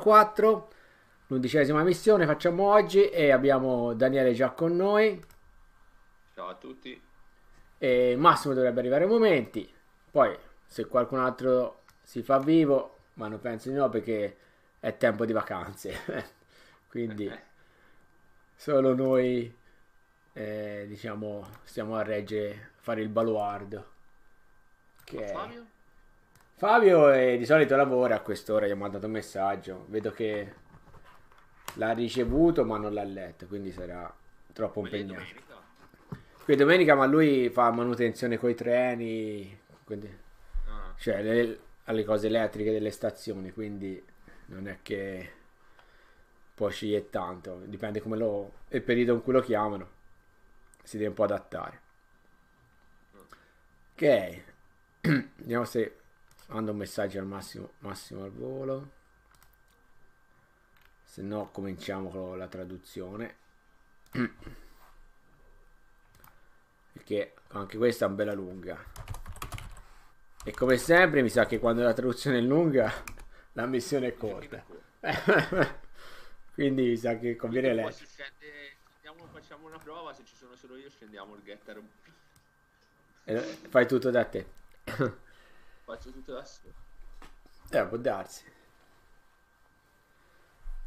4, l'undicesima missione facciamo oggi e abbiamo Daniele già con noi. Ciao a tutti. E Massimo dovrebbe arrivare ai momenti. Poi se qualcun altro si fa vivo, ma non penso di no perché è tempo di vacanze. Quindi solo noi eh, diciamo stiamo a reggere fare il baluardo. Che Fabio? Fabio eh, di solito lavora a quest'ora, gli ha mandato un messaggio, vedo che l'ha ricevuto ma non l'ha letto, quindi sarà troppo impegnato. Domenica. Qui domenica ma lui fa manutenzione coi treni, quindi, ah. cioè le, alle cose elettriche delle stazioni, quindi non è che può scegliere tanto, dipende come lo, il periodo in cui lo chiamano, si deve un po' adattare. Ok, vediamo se mando un messaggio al massimo, massimo al volo. Se no cominciamo con la traduzione. Perché anche questa è una bella lunga. E come sempre mi sa che quando la traduzione è lunga la missione è corta. quindi mi sa che conviene lei facciamo una prova se ci sono solo io scendiamo il getter fai tutto da te Faccio tutto da solo. Eh, può darsi.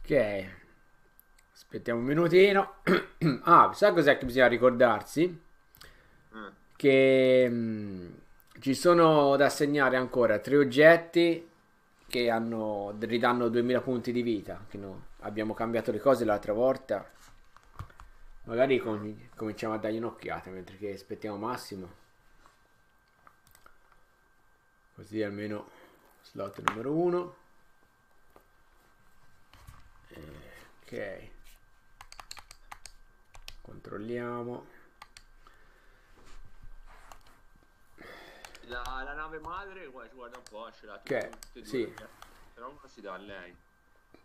Ok. Aspettiamo un minutino. ah, sa cos'è che bisogna ricordarsi? Mm. Che mh, mm, ci sono da assegnare ancora tre oggetti che hanno, ridanno 2000 punti di vita. Che no, abbiamo cambiato le cose l'altra volta. Magari com- cominciamo a dargli un'occhiata mentre che aspettiamo Massimo. Così almeno slot numero 1. Ok. Controlliamo. La, la, nave madre, guarda un po', ce l'ha Ok, sì. Due, però non si dà a lei.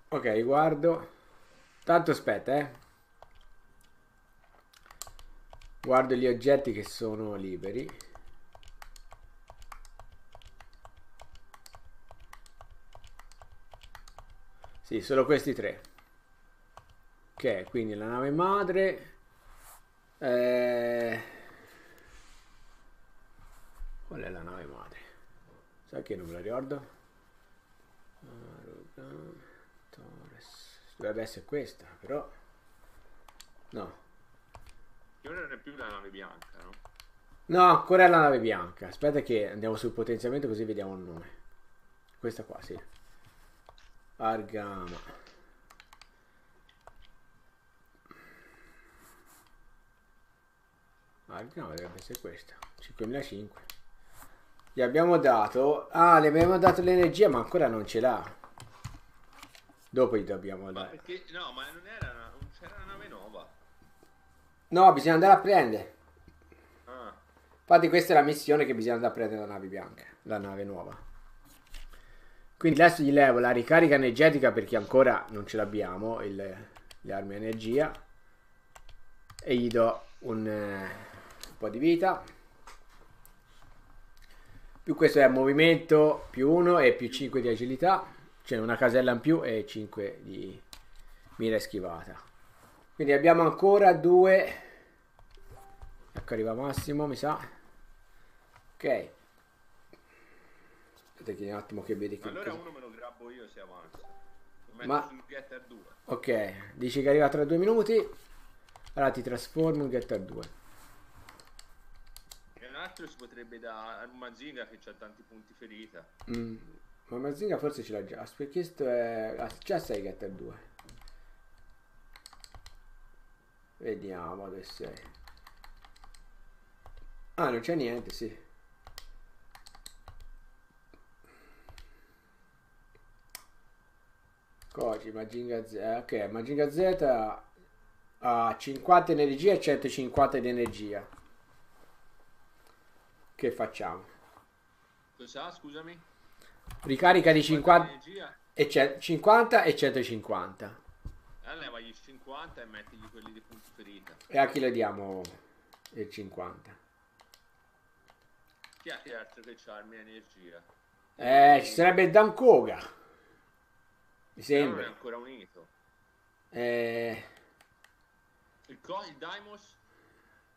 Ok, guardo. Tanto aspetta, eh. Guardo gli oggetti che sono liberi. Sì, solo questi tre. Ok, quindi la nave madre. Eh... Qual è la nave madre? Sai che non me la ricordo? Dovrebbe essere questa, però... No. Che ora non è più la nave bianca, no? No, ancora è la nave bianca. Aspetta che andiamo sul potenziamento così vediamo il nome. Questa qua, sì. Argama. Argama dovrebbe essere questa. 5005. Gli abbiamo dato... Ah, le abbiamo dato l'energia ma ancora non ce l'ha. Dopo gli dobbiamo dare. Perché, no, ma non era una, non c'era una nave nuova. No, bisogna andare a prendere. Ah. Infatti questa è la missione che bisogna andare a prendere la nave bianca. La nave nuova. Quindi adesso gli levo la ricarica energetica perché ancora non ce l'abbiamo, le armi energia. E gli do un, eh, un po' di vita. Più questo è movimento, più 1 e più 5 di agilità. Cioè una casella in più e 5 di mira schivata. Quindi abbiamo ancora due. Ecco arriva Massimo, mi sa. Ok. Aspetta che un attimo che vedi che... Allora uno me lo grabbo io se avanza. Ma... Getter 2. Ok, dici che arriva tra due minuti. Allora ti trasformo in Getter 2. E un altro si potrebbe da un Mazinga che ha tanti punti ferita. Mm. Ma Mazinga forse ce l'ha già. Aspetta, questo è... Ah, già 6 Getter 2. Vediamo dove sei. Ah, non c'è niente, sì. Koji, Maginga Z. Eh, ok, Maginga Z ha 50 energia e 150 di energia. Che facciamo? Cosa? Scusami. Ricarica di 50 e, 50 e 150. Allora gli 50 e mettigli quelli di punti ferita. E a chi le diamo il 50? Chi è che altro che c'ha energia? Eh, ci sarebbe Dankoga. Mi Però non sembra. è ancora unito. Eh, Il, co- il Daimos?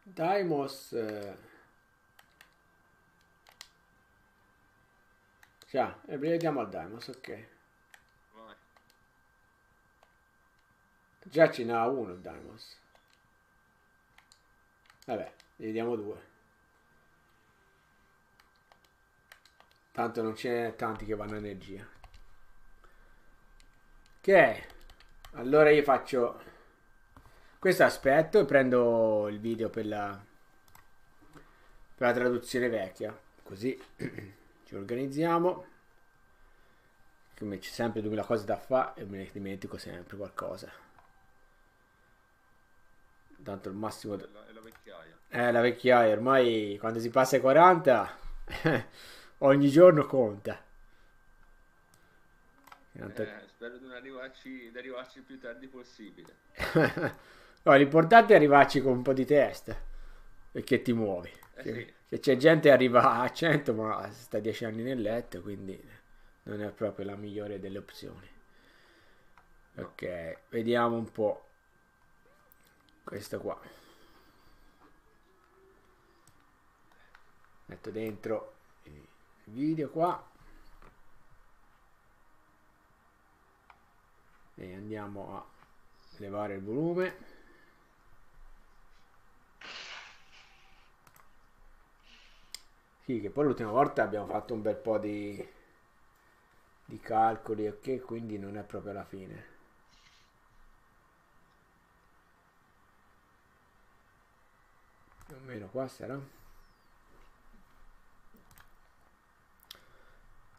Daimos... eh, Già, e vediamo al Daimos, ok. Vai. Già ce n'ha uno il Daimos. Vabbè, ne vediamo due. Tanto non ce n'è tanti che vanno a energia. Ok, allora io faccio questo aspetto e prendo il video per la, per la traduzione vecchia. Così ci organizziamo. Come c'è sempre 2000 cose da fare e me ne dimentico sempre qualcosa. Tanto il massimo... È la, è la vecchiaia. Eh, la vecchiaia, ormai quando si passa ai 40, ogni giorno conta. Tanto- Eh, spero di arrivarci, di arrivarci il più tardi possibile. No, l'importante è arrivarci con un po' di testa e che ti muovi. Eh Che, sì. che c'è gente che arriva a 100 ma sta 10 anni nel letto, quindi non è proprio la migliore delle opzioni. Ok, vediamo un po' questo qua. Metto dentro il video qua. E andiamo a levare il volume. Sì, che poi l'ultima volta abbiamo fatto un bel po' di, di calcoli, ok? Quindi non è proprio la fine. Più o meno qua sarà.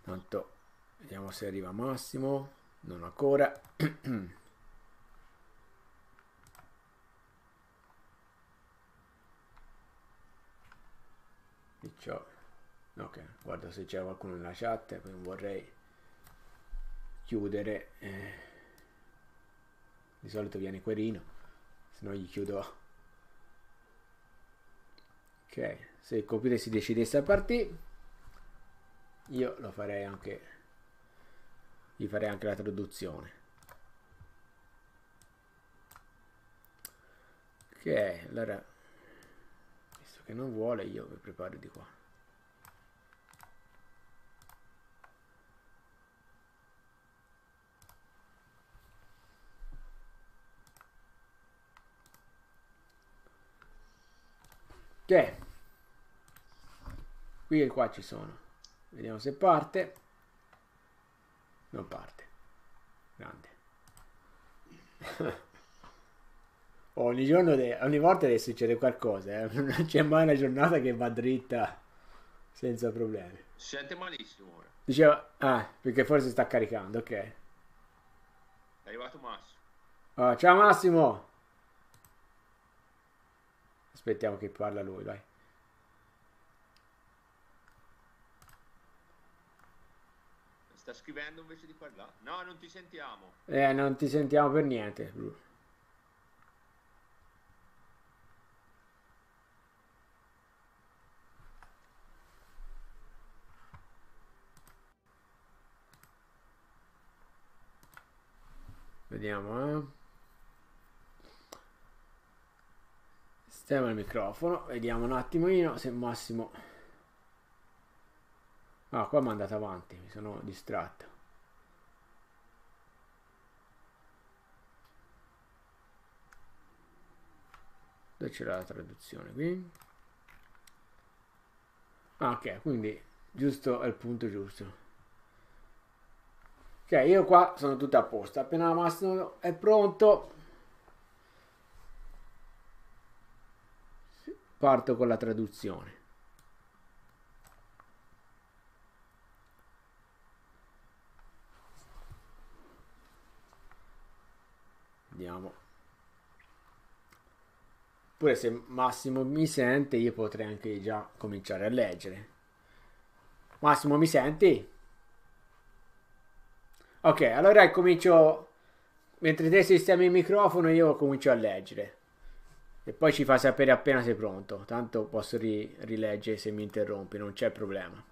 Tanto vediamo se arriva Massimo. Non ancora. Diciamo. Ok, guarda se c'è qualcuno nella chat, non vorrei chiudere. eh. Di solito viene Querino, se no gli chiudo. Ok, se il computer si decidesse a partire, io lo farei anche. Gli farei anche la traduzione. Ok, allora, visto che non vuole, io mi preparo di qua. Ok, qui e qua ci sono. Vediamo se parte. Non parte. Grande. ogni giorno, de- ogni volta deve succedere qualcosa. eh. Non c'è mai una giornata che va dritta senza problemi. Si sente malissimo ora. Diceva, ah, perché forse sta caricando, ok. È arrivato Massimo. Ah, ciao Massimo. Aspettiamo che parla lui, vai. Sta scrivendo invece di parlare. No, non ti sentiamo. Eh, non ti sentiamo per niente. Vediamo, eh. Sistema il microfono, vediamo un attimino se Massimo... Ah, qua mi è andato avanti, mi sono distratto. Dove c'era la traduzione qui? Ah, ok, quindi giusto è il punto giusto. Ok, io qua sono tutto a posto. Appena Massimo è pronto, parto con la traduzione. Vediamo. Pure se Massimo mi sente, io potrei anche già cominciare a leggere. Massimo, mi senti? Ok, allora comincio. Mentre te sistemi il microfono, io comincio a leggere. E poi ci fa sapere appena sei pronto. Tanto posso ri- rileggere se mi interrompi, non c'è problema.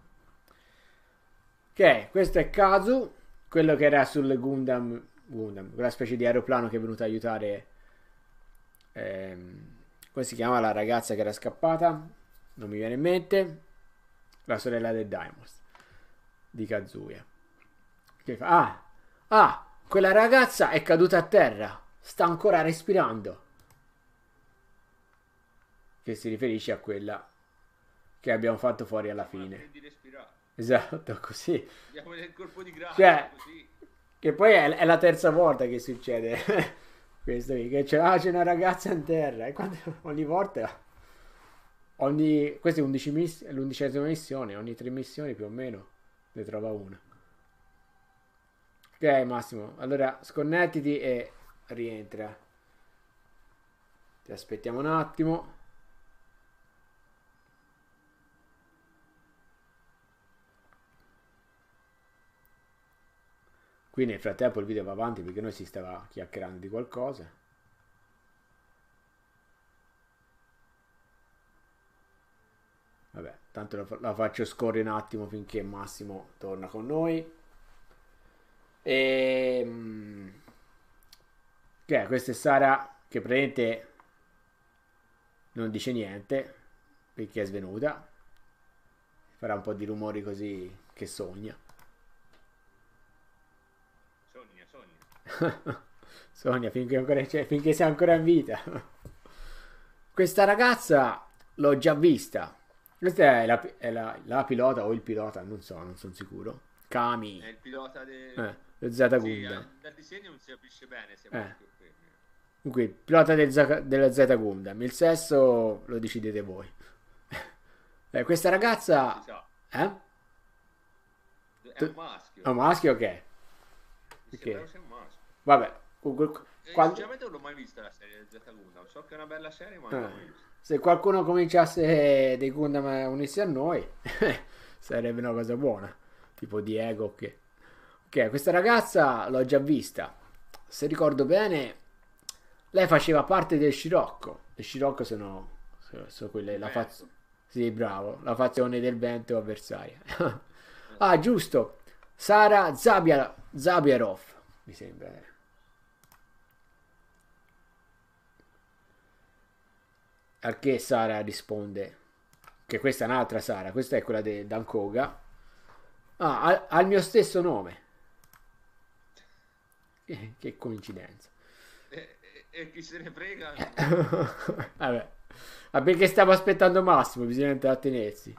Ok, questo è Kazu. quello che era sul Gundam, Gundam, quella specie di aeroplano che è venuto a aiutare, ehm, come si chiama la ragazza che era scappata? Non mi viene in mente, la sorella del Daimos, di Kazuya. Che fa, ah, ah, quella ragazza è caduta a terra, sta ancora respirando. Che si riferisce a quella che abbiamo fatto fuori alla fine. Esatto, così. Andiamo nel colpo di grazia, Cioè, così. Che poi è, è la terza volta che succede questo qui, che c'è, ah, c'è una ragazza in terra e quando, ogni volta, ogni, questa è 11 miss- è l'undicesima missione, ogni tre missioni più o meno ne trova una. Ok Massimo, allora sconnettiti e rientra. Ti aspettiamo un attimo. Qui nel frattempo il video va avanti perché noi si stava chiacchierando di qualcosa. Vabbè, tanto la, fa- la faccio scorrere un attimo finché Massimo torna con noi. E... Che è? Questa è Sara che praticamente non dice niente perché è svenuta. Farà un po' di rumori così che. Sogna, Sogna finché, ancora c'è, finché sei ancora in vita. Questa ragazza l'ho già vista. Questa è la, è la- la pilota o il pilota, non so, non sono sicuro. Kami, È il pilota del... eh, lo Zeta Sì, Gundam. dal disegno non si capisce bene se è Eh. Comunque, il pilota del Zaka- della Zeta Gundam. Il sesso lo decidete voi. Eh, questa ragazza... sa. Eh? È un maschio. È un maschio che? Mi perché? Vabbè, comunque, Eh, quando- Sinceramente non l'ho mai vista la serie del Z Gundam. So che è una bella serie, ma Eh. non l'ho mai vista. se qualcuno cominciasse dei Gundam a unirsi a noi, sarebbe una cosa buona. Tipo Diego che... Ok, questa ragazza l'ho già vista. Se ricordo bene, lei faceva parte del Scirocco. Le Scirocco sono, sono, quelle... La Vento. faz... Sì, bravo. La fazione del vento avversaria. ah, giusto. Sara Zabia... Zabiarov, mi sembra. Al che Sara risponde che questa è un'altra Sara, questa è quella di Dankoga. Ah, ha, ha il mio stesso nome. Che, che coincidenza. E, e- e chi se ne frega? Vabbè. Ma perché stavo aspettando Massimo, bisogna intrattenersi.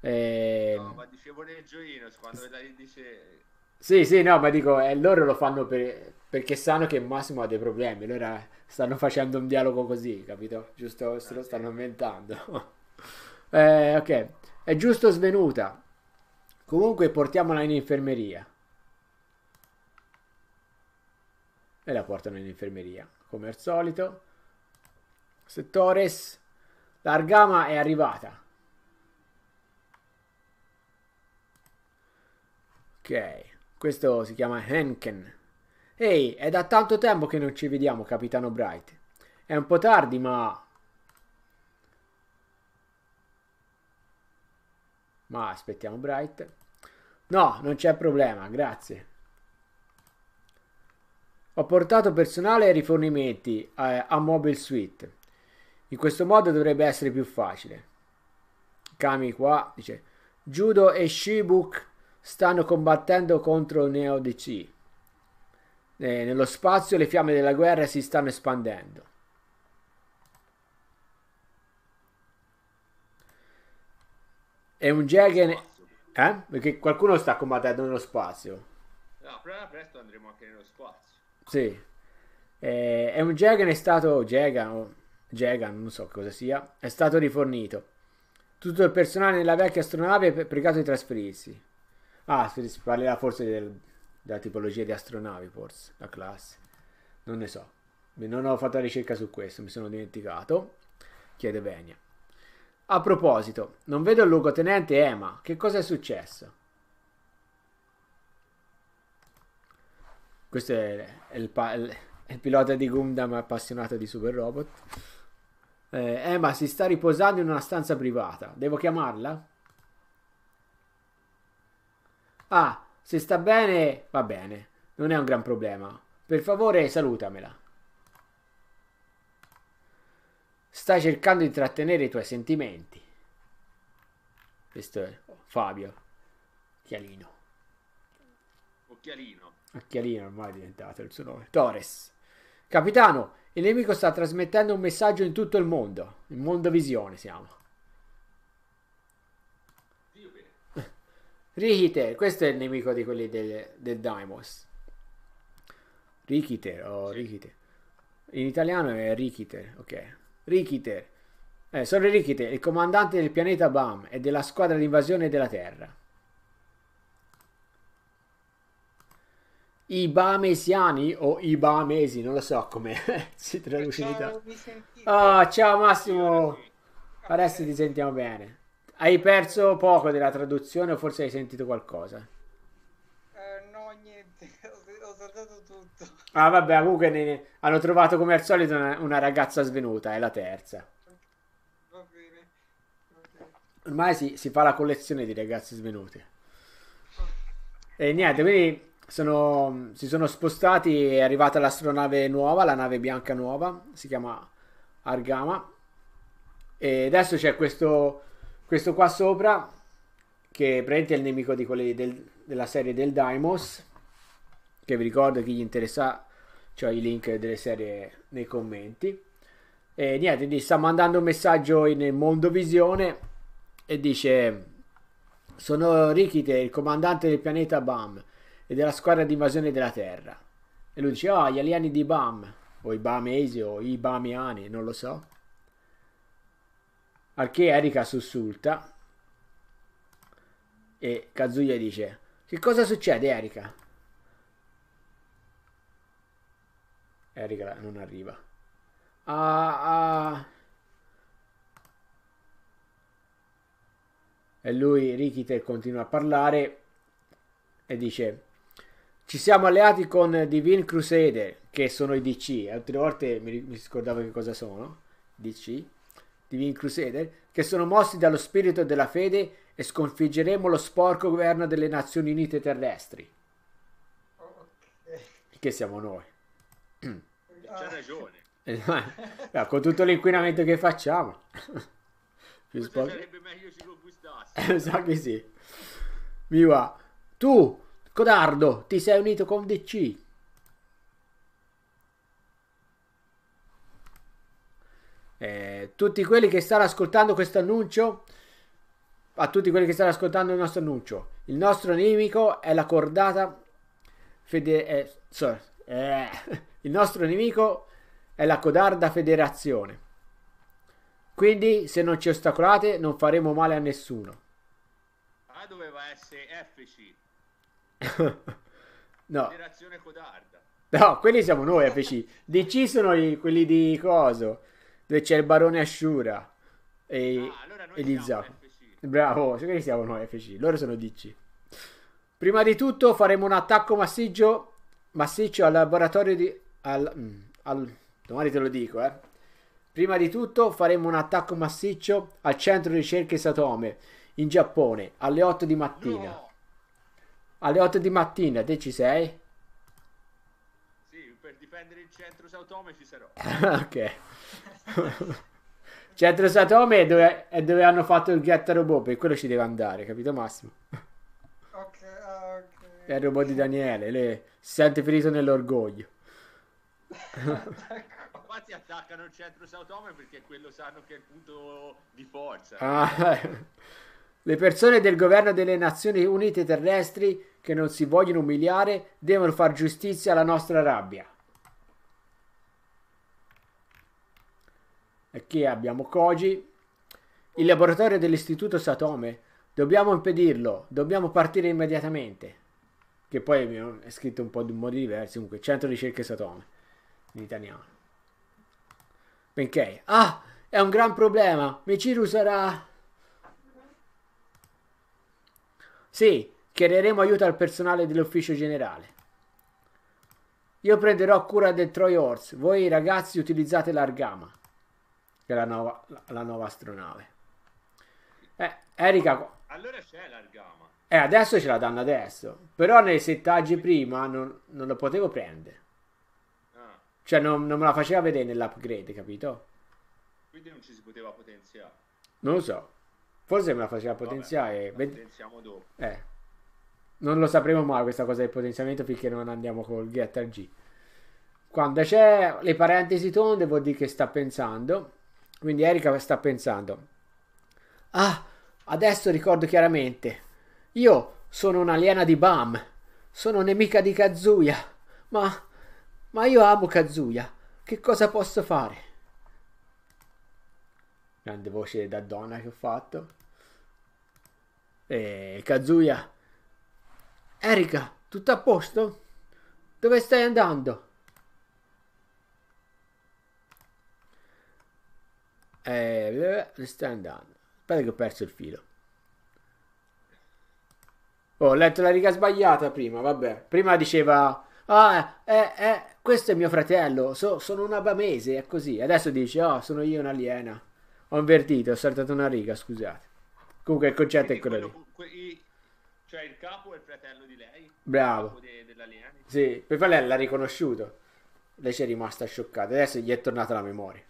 Eh, No, ma dicevo nel gioino, quando lei dice... Sì, sì, no, ma dico, eh, loro lo fanno per- perché sanno che Massimo ha dei problemi, allora stanno facendo un dialogo così, capito? Giusto, se lo stanno inventando. Eh, ok, è giusto svenuta. Comunque portiamola in infermeria. E la portano in infermeria, come al solito. Settores, l'Argama è arrivata. Ok, questo si chiama Henken. Ehi, è da tanto tempo che non ci vediamo, capitano Bright. È un po' tardi, ma... Ma aspettiamo Bright. No, non c'è problema, grazie. Ho portato personale e rifornimenti a, a Mobile Suite. In questo modo dovrebbe essere più facile. Kami qua dice Judo e Shibuk stanno combattendo contro Neo DC. Eh, nello spazio le fiamme della guerra si stanno espandendo. È un Jagen... Eh? Perché qualcuno sta combattendo nello spazio. No, però presto andremo anche nello spazio. Sì. Eh, è un Jagan è stato... Jagan, Jagan, non so cosa sia, è stato rifornito. Tutto il personale nella vecchia astronave è pregato di trasferirsi. Ah, si parlerà forse del- della tipologia di astronavi, forse, la classe. Non ne so. Non ho fatto la ricerca su questo, mi sono dimenticato. Chiede Venia. A proposito, non vedo il luogotenente Ema. Che cosa è successo? Questo è, il- è il pilota di Gundam appassionato di super robot. Eh, Emma si sta riposando in una stanza privata. Devo chiamarla? Ah, Se sta bene, va bene. Non è un gran problema. Per favore, salutamela. Stai cercando di trattenere i tuoi sentimenti. Questo è Fabio. Occhialino. Occhialino. Occhialino ormai è diventato il suo nome. Torres. Capitano, il nemico sta trasmettendo un messaggio in tutto il mondo. In mondo visione siamo. Dio bene. Rikiter, questo è il nemico di quelli del, del Daimos. Rikiter, oh, Rikiter. In italiano è Rikiter, ok. Rikiter. Eh, sono Rikiter, il comandante del pianeta Bam e della squadra di invasione della Terra. I Bamesiani o i Bamesi, non lo so come si traduce in italiano. Ah, ciao Massimo. Adesso ti sentiamo bene. Hai perso poco della traduzione o forse hai sentito qualcosa? Eh, no, niente, ho, ho saltato tutto. Ah, vabbè, comunque ne- hanno trovato come al solito una, una ragazza svenuta, è la terza. Va bene. va bene. Ormai si, si fa la collezione di ragazze svenute. E niente, quindi sono- si sono spostati, è arrivata l'astronave nuova, la nave bianca nuova, si chiama Argama. E adesso c'è questo, questo qua sopra, che è il nemico di quelli del- della serie del Daimos, che vi ricordo chi gli interessa, c'ho i link delle serie nei commenti. E niente, gli sta mandando un messaggio in Mondovisione e dice sono Rikite, il comandante del pianeta Bam e della squadra di invasione della Terra. E lui dice, oh, gli alieni di Bam, o i Bamesi o i Bamiani, non lo so. Al che Erika sussulta e Kazuya dice, che cosa succede Erika? Erika non arriva. Ah, ah. E lui, Rikiter, continua a parlare e dice: Ci siamo alleati con Divine Crusader, che sono i DC. Altre volte mi, mi scordavo che cosa sono. DC, Divine Crusader, che sono mossi dallo spirito della fede e sconfiggeremo lo sporco governo delle Nazioni Unite terrestri. Ok. Che siamo noi. C'ha Ah, ragione. Eh, con tutto l'inquinamento che facciamo. Più sporco. sarebbe meglio se lo gustasse. Sa che sì. Mi va. Tu, codardo, ti sei unito con DC. Eh, tutti quelli che stanno ascoltando questo annuncio, a tutti quelli che stanno ascoltando il nostro annuncio, il nostro nemico è la cordata fede- eh, sorry, eh, il nostro nemico è la codarda federazione. Quindi, se non ci ostacolate, non faremo male a nessuno. Ah, doveva essere FC, no, Federazione Codarda. no, quelli siamo noi FC. DC sono i- quelli di coso, dove c'è il barone Ashura e, Ah, allora e gli. Bravo, quelli siamo noi FC, loro sono DC. Prima di tutto faremo un attacco massiccio, massiccio al laboratorio di... Al, mm, al- domani te lo dico, eh. Prima di tutto faremo un attacco massiccio al centro di ricerche Satome in Giappone alle 8 di mattina. No! Alle 8 di mattina, te ci sei? Sì, per difendere il centro Sautome ci sarò. ok. Centro Satome è dove, è dove hanno fatto il Getta Robot, per quello ci deve andare, capito Massimo? ok, ok. È il robot di Daniele, le, si sente ferito nell'orgoglio. Infatti attaccano il centro Sautome perché quello sanno che è il punto di forza. Ah, le persone del governo delle Nazioni Unite terrestri che non si vogliono umiliare devono far giustizia alla nostra rabbia. E qui abbiamo Koji, il laboratorio dell'istituto Satome. Dobbiamo impedirlo, dobbiamo partire immediatamente. Che poi è scritto un po' in modi diversi. Comunque, centro ricerche Satome in italiano. Benché, ah, è un gran problema. Michiru sarà. Sì, chiederemo aiuto al personale dell'ufficio generale. Io prenderò cura del Troy Horse. Voi ragazzi utilizzate l'Argama, che è la nuova, la, la nuova astronave. Eh, Erika, Allora c'è l'Argama. Eh, adesso ce la danno adesso. Però nei settaggi prima non, non lo potevo prendere. Ah, Cioè non, non me la faceva vedere nell'upgrade, capito? quindi non ci si poteva potenziare. Non lo so. Forse me la faceva Vabbè, potenziare. la Ved- potenziamo dopo. Eh. Non lo sapremo mai questa cosa del potenziamento finché non andiamo col Getter G. Quando c'è le parentesi tonde vuol dire che sta pensando. Quindi Erika sta pensando. Ah, adesso ricordo chiaramente. Io sono un'aliena di Bam. Sono nemica di Kazuya. Ma... Ma io amo Kazuya. Che cosa posso fare? Grande voce da donna che ho fatto. E Kazuya. Erika, tutto a posto? Dove stai andando? Eh, stai andando? Aspetta che ho perso il filo. Oh, ho letto la riga sbagliata prima, vabbè. Prima diceva, ah, eh, eh, questo è mio fratello, so- sono una bamese, è così. Adesso dice, oh, sono io un'aliena. Ho invertito, ho saltato una riga, scusate. Comunque il concetto è Quindi quello lì. quello- que- i- cioè il capo è il fratello di lei? Bravo. De- dell'aliena? Sì, per lei l'ha riconosciuto. Lei ci è rimasta scioccata. Adesso gli è tornata la memoria.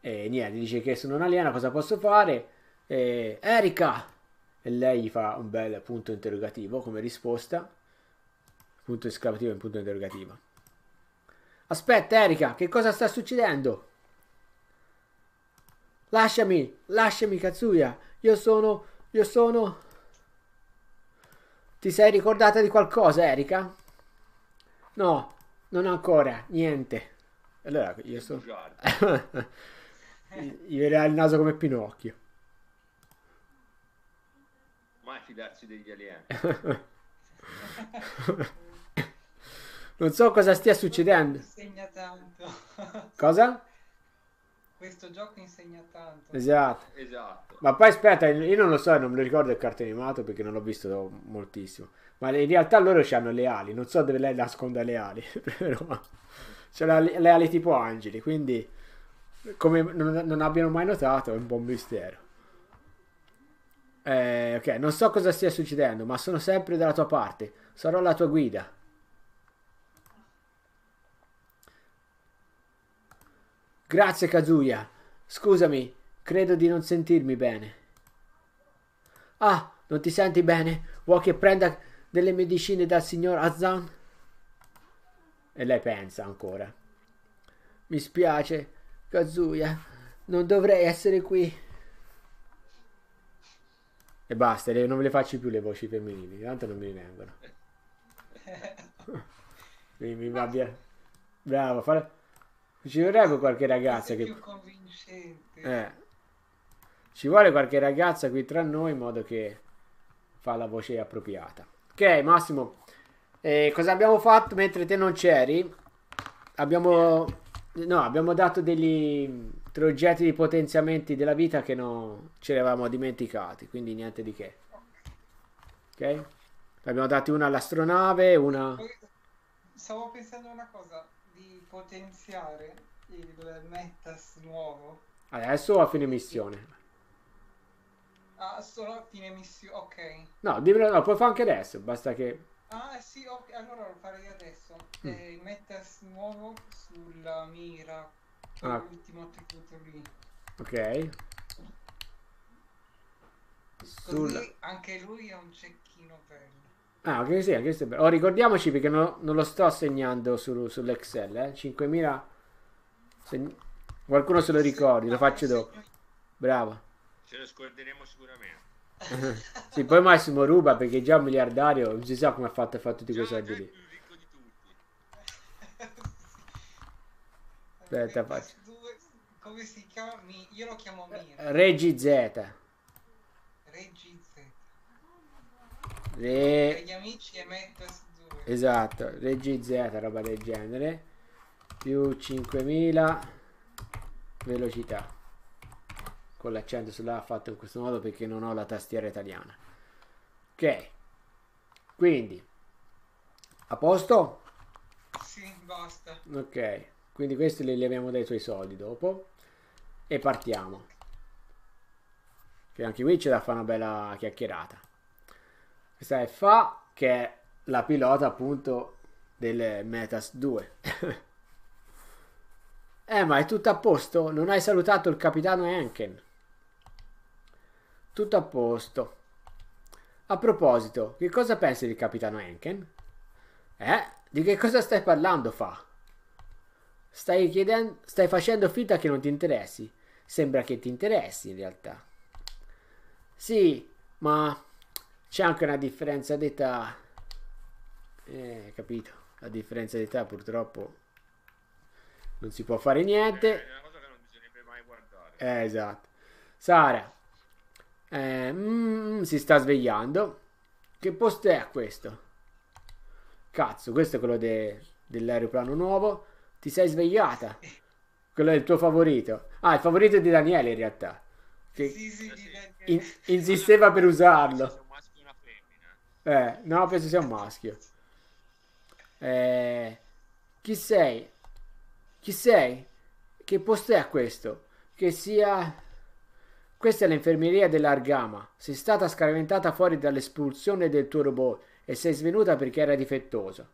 E niente, dice che sono un'aliena, cosa posso fare? E, Erika! E lei gli fa un bel punto interrogativo come risposta. Punto esclamativo e punto interrogativo. Aspetta, Erika, che cosa sta succedendo? Lasciami, lasciami, Katsuya. Io sono, io sono... Ti sei ricordata di qualcosa, Erika? No, non ancora, niente. Allora, io sono... Gli verrà il naso come Pinocchio. Mai fidarsi degli alieni. Non so cosa stia succedendo. Insegna tanto. Cosa? Questo gioco insegna tanto. Esatto. Esatto. Ma poi aspetta, io non lo so, non me lo ricordo il cartone animato perché non l'ho visto moltissimo. Ma in realtà loro hanno le ali, non so dove lei nasconda le ali, però c'è le ali tipo angeli, quindi come non, non abbiano mai notato è un buon mistero. Eh, ok, non so cosa stia succedendo, ma sono sempre dalla tua parte, sarò la tua guida. Grazie Kazuya, scusami, credo di non sentirmi bene. Ah, non ti senti bene? Vuoi che prenda delle medicine dal signor Azan? E lei pensa ancora. Mi spiace, Kazuya, non dovrei essere qui. E basta, non ve le faccio più le voci femminili, tanto non mi vengono. mi, mi va via. Bravo, fa... ci vorrebbe qualche ragazza che... più convincente. Eh. Ci vuole qualche ragazza qui tra noi in modo che fa la voce appropriata. Ok, Massimo. eh, cosa abbiamo fatto mentre te non c'eri? Abbiamo, no, abbiamo dato degli tre oggetti di potenziamenti della vita che non ci eravamo dimenticati, quindi niente di che. Ok? Abbiamo dati una all'astronave, una... Poi stavo pensando una cosa, di potenziare il metas nuovo. Adesso o a fine missione? Ah, solo a fine missione, ok. No, dimmelo, no, puoi fare anche adesso, basta che... Ah, sì, ok, allora lo farei adesso. Mm. Eh, metas nuovo sulla mira, Ah. l'ultimo attributo lì. Ok. Così Sulla... anche lui è un cecchino bello. Ah, ok, sì, anche questo è bello. Oh, ricordiamoci perché no- non lo sto segnando su- sull'Excel, eh. 5000... Seg- Qualcuno se lo ricordi, lo faccio dopo. Bravo. Ce lo scorderemo sicuramente. Sì, poi Massimo ruba perché già è un miliardario, non si sa come ha fatto a fare tutti quei Già, soldi già lì. più ricco di tutti. Aspetta, Eh, faccio. Come si chiama? Io lo chiamo Eh, Mira. Regi Z. Reggi Z. Per gli amici è metas 2. Esatto, Regi Z, roba del genere. Più 5000 velocità. Con l'accento sulla fatto in questo modo perché non ho la tastiera italiana. Ok. Quindi a posto? Sì, basta. Ok. Quindi questi li leviamo dai tuoi soldi dopo e partiamo. Che anche qui c'è da fare una bella chiacchierata. Questa è Fa, che è la pilota appunto del Metas 2. eh, ma è tutto a posto? Non hai salutato il capitano Henken? Tutto a posto. A proposito, che cosa pensi del capitano Henken? Eh? Di che cosa stai parlando, Fa? Stai chiedendo, stai facendo finta che non ti interessi. Sembra che ti interessi in realtà. Sì, ma c'è anche una differenza d'età. Eh, capito? La differenza d'età purtroppo non si può fare niente. È una cosa che non bisognerebbe mai guardare. Eh, esatto. Sara, eh, mm, si sta svegliando. Che posto è questo? Cazzo, questo è quello de- dell'aeroplano nuovo. Ti sei svegliata? Quello è il tuo favorito. Ah, il favorito di Daniele in realtà. Che Sì, sì, in- insisteva per usarlo. Eh, no, penso sia un maschio. Eh, chi sei? Chi sei? Che posto è questo? Che sia... Questa è l'infermeria dell'Argama. Sei stata scaraventata fuori dall'espulsione del tuo robot e sei svenuta perché era difettoso.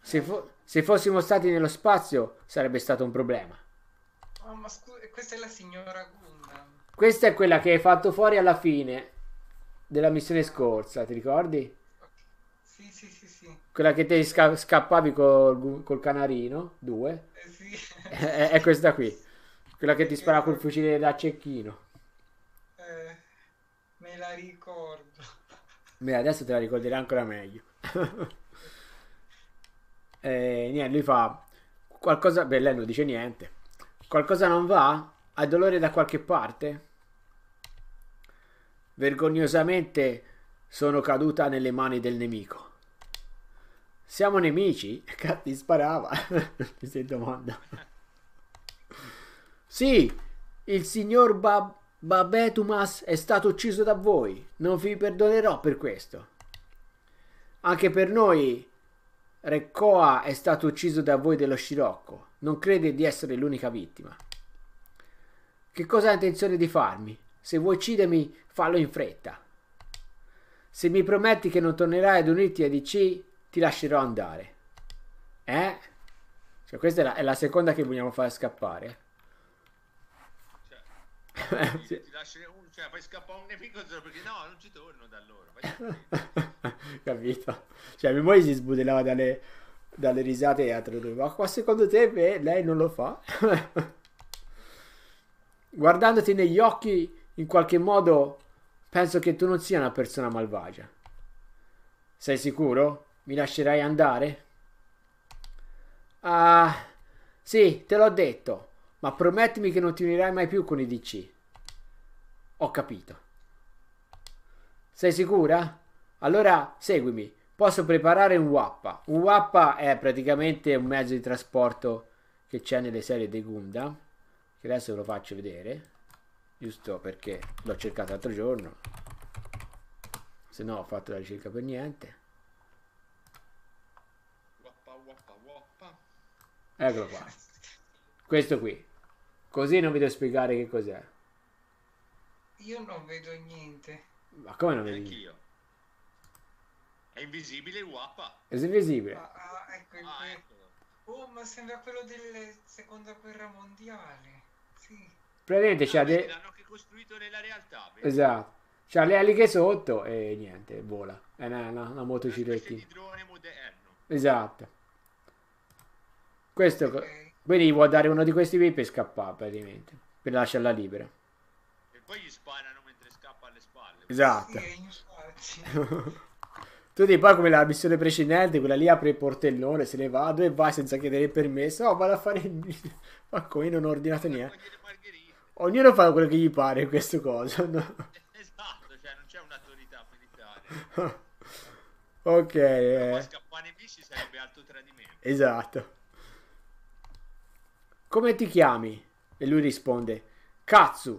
Se, fo- se fossimo stati nello spazio sarebbe stato un problema. Oh, ma scusa, questa è la signora Gundam. Questa è quella che hai fatto fuori alla fine della missione scorsa, ti ricordi? Sì, sì, sì, sì. Quella che te sca- scappavi col, col canarino, due. Eh, sì. È, è questa qui. Quella che ti spara col fucile da cecchino. Eh, me la ricordo. Beh, adesso te la ricorderai ancora meglio. e niente, lui fa qualcosa. Beh, lei non dice niente. Qualcosa non va? Hai dolore da qualche parte? Vergognosamente sono caduta nelle mani del nemico. Siamo nemici? Cazzo, ti sparava. Ti si domanda. Sì, il signor Bab- Babetumas è stato ucciso da voi. Non vi perdonerò per questo. Anche per noi, Reccoa è stato ucciso da voi dello Scirocco. Non crede di essere l'unica vittima. Che cosa ha intenzione di farmi? Se vuoi uccidermi, fallo in fretta. Se mi prometti che non tornerai ad unirti a DC, ti lascerò andare. Eh? Cioè, questa è la, è la seconda che vogliamo far scappare. Ti, Sì. ti lasci un, cioè, fai scappare un nemico solo perché no, non ci torno da tranquillo. Capito? Cioè, moglie si sbudellava dalle, dalle risate e altre due. Ma qua secondo te beh, lei non lo fa? Guardandoti negli occhi, in qualche modo, penso che tu non sia una persona malvagia. Sei sicuro? Mi lascerai andare? Ah, sì, te l'ho detto, ma promettimi che non ti unirai mai più con i DC. Ho capito. Sei sicura? Allora seguimi. Posso preparare un Wappa. Un Wappa è praticamente un mezzo di trasporto che c'è nelle serie dei Gundam. Che adesso ve lo faccio vedere. Giusto perché l'ho cercato l'altro giorno. Se no ho fatto la ricerca per niente. Eccolo qua. Questo qui. Così non vi devo spiegare che cos'è. Io non vedo niente. Ma come non vedi? Anch'io. È invisibile il wappa. È invisibile. Ah, ah, ecco il Ah, que- eccolo. Oh, ma sembra quello della seconda guerra mondiale. Sì. Praticamente c'ha Ah, de- l'hanno anche costruito nella realtà. vedi? Esatto. C'ha le aliche sotto e niente, vola. È una, una, una Una motociclettina. di drone moderno. Esatto. Questo, co- Ok. Quindi gli vuoi dare uno di questi qui per scappare praticamente. Per lasciarla libera. E poi gli sparano mentre scappa alle spalle. Esatto. Sì, tu ti poi come la missione precedente, quella lì apre il portellone, se ne va, dove vai senza chiedere il permesso? Oh, vado a fare il... Ma come io non ho ordinato niente. Ognuno fa quello che gli pare in questo coso. no? Esatto, cioè non c'è un'autorità militare. ok, eh, scappare in bici sarebbe alto tradimento. esatto. Come ti chiami? E lui risponde, Katsu.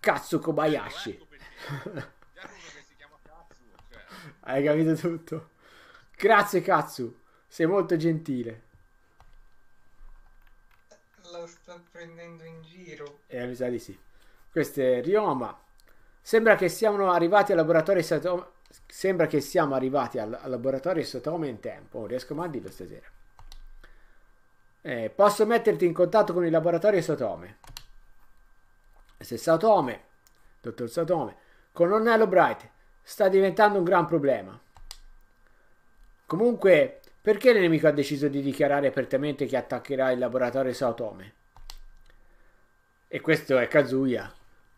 Katsu Kobayashi. Cioè, Hai capito tutto? Grazie Katsu, sei molto gentile. Lo sto prendendo in giro. Eh, mi sa di sì. Questo è Ryoma. Sembra che siamo arrivati al laboratorio Satome. Sembra che siamo arrivati al, al laboratorio Satome in tempo. Non riesco mai a dirlo stasera. Eh, posso metterti in contatto con il laboratorio Satome. Se Satome, dottor Satome, colonnello Bright, sta diventando un gran problema. Comunque, perché il nemico ha deciso di dichiarare apertamente che attaccherà il laboratorio Satome? E questo è Kazuya.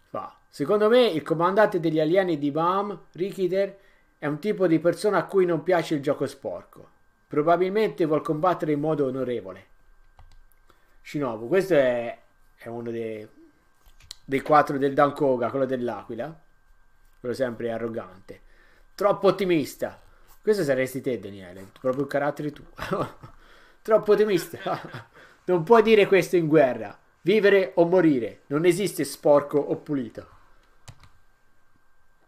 Fa. Secondo me il comandante degli alieni di Bam, Rikiter, è un tipo di persona a cui non piace il gioco sporco. Probabilmente vuol combattere in modo onorevole. Shinobu, questo è, è uno dei, dei quattro del Dankoga, quello dell'Aquila. Quello sempre arrogante. Troppo ottimista. Questo saresti te, Daniele. Proprio il carattere tu. Troppo ottimista. non puoi dire questo in guerra. Vivere o morire. Non esiste sporco o pulito.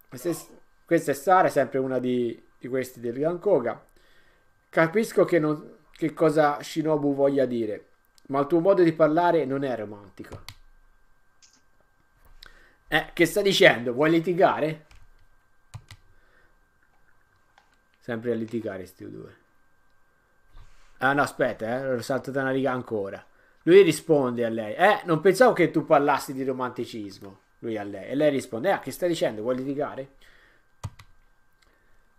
Questa è, Sara, sempre una di, di questi del Gankoga. Capisco che, non, che cosa Shinobu voglia dire, ma il tuo modo di parlare non è romantico. Eh, che sta dicendo? Vuoi litigare? Sempre a litigare sti due. Ah no, aspetta, eh, ho saltato una riga ancora. Lui risponde a lei, eh, non pensavo che tu parlassi di romanticismo. Lui a lei. E lei risponde, ah, che stai dicendo? Vuoi litigare?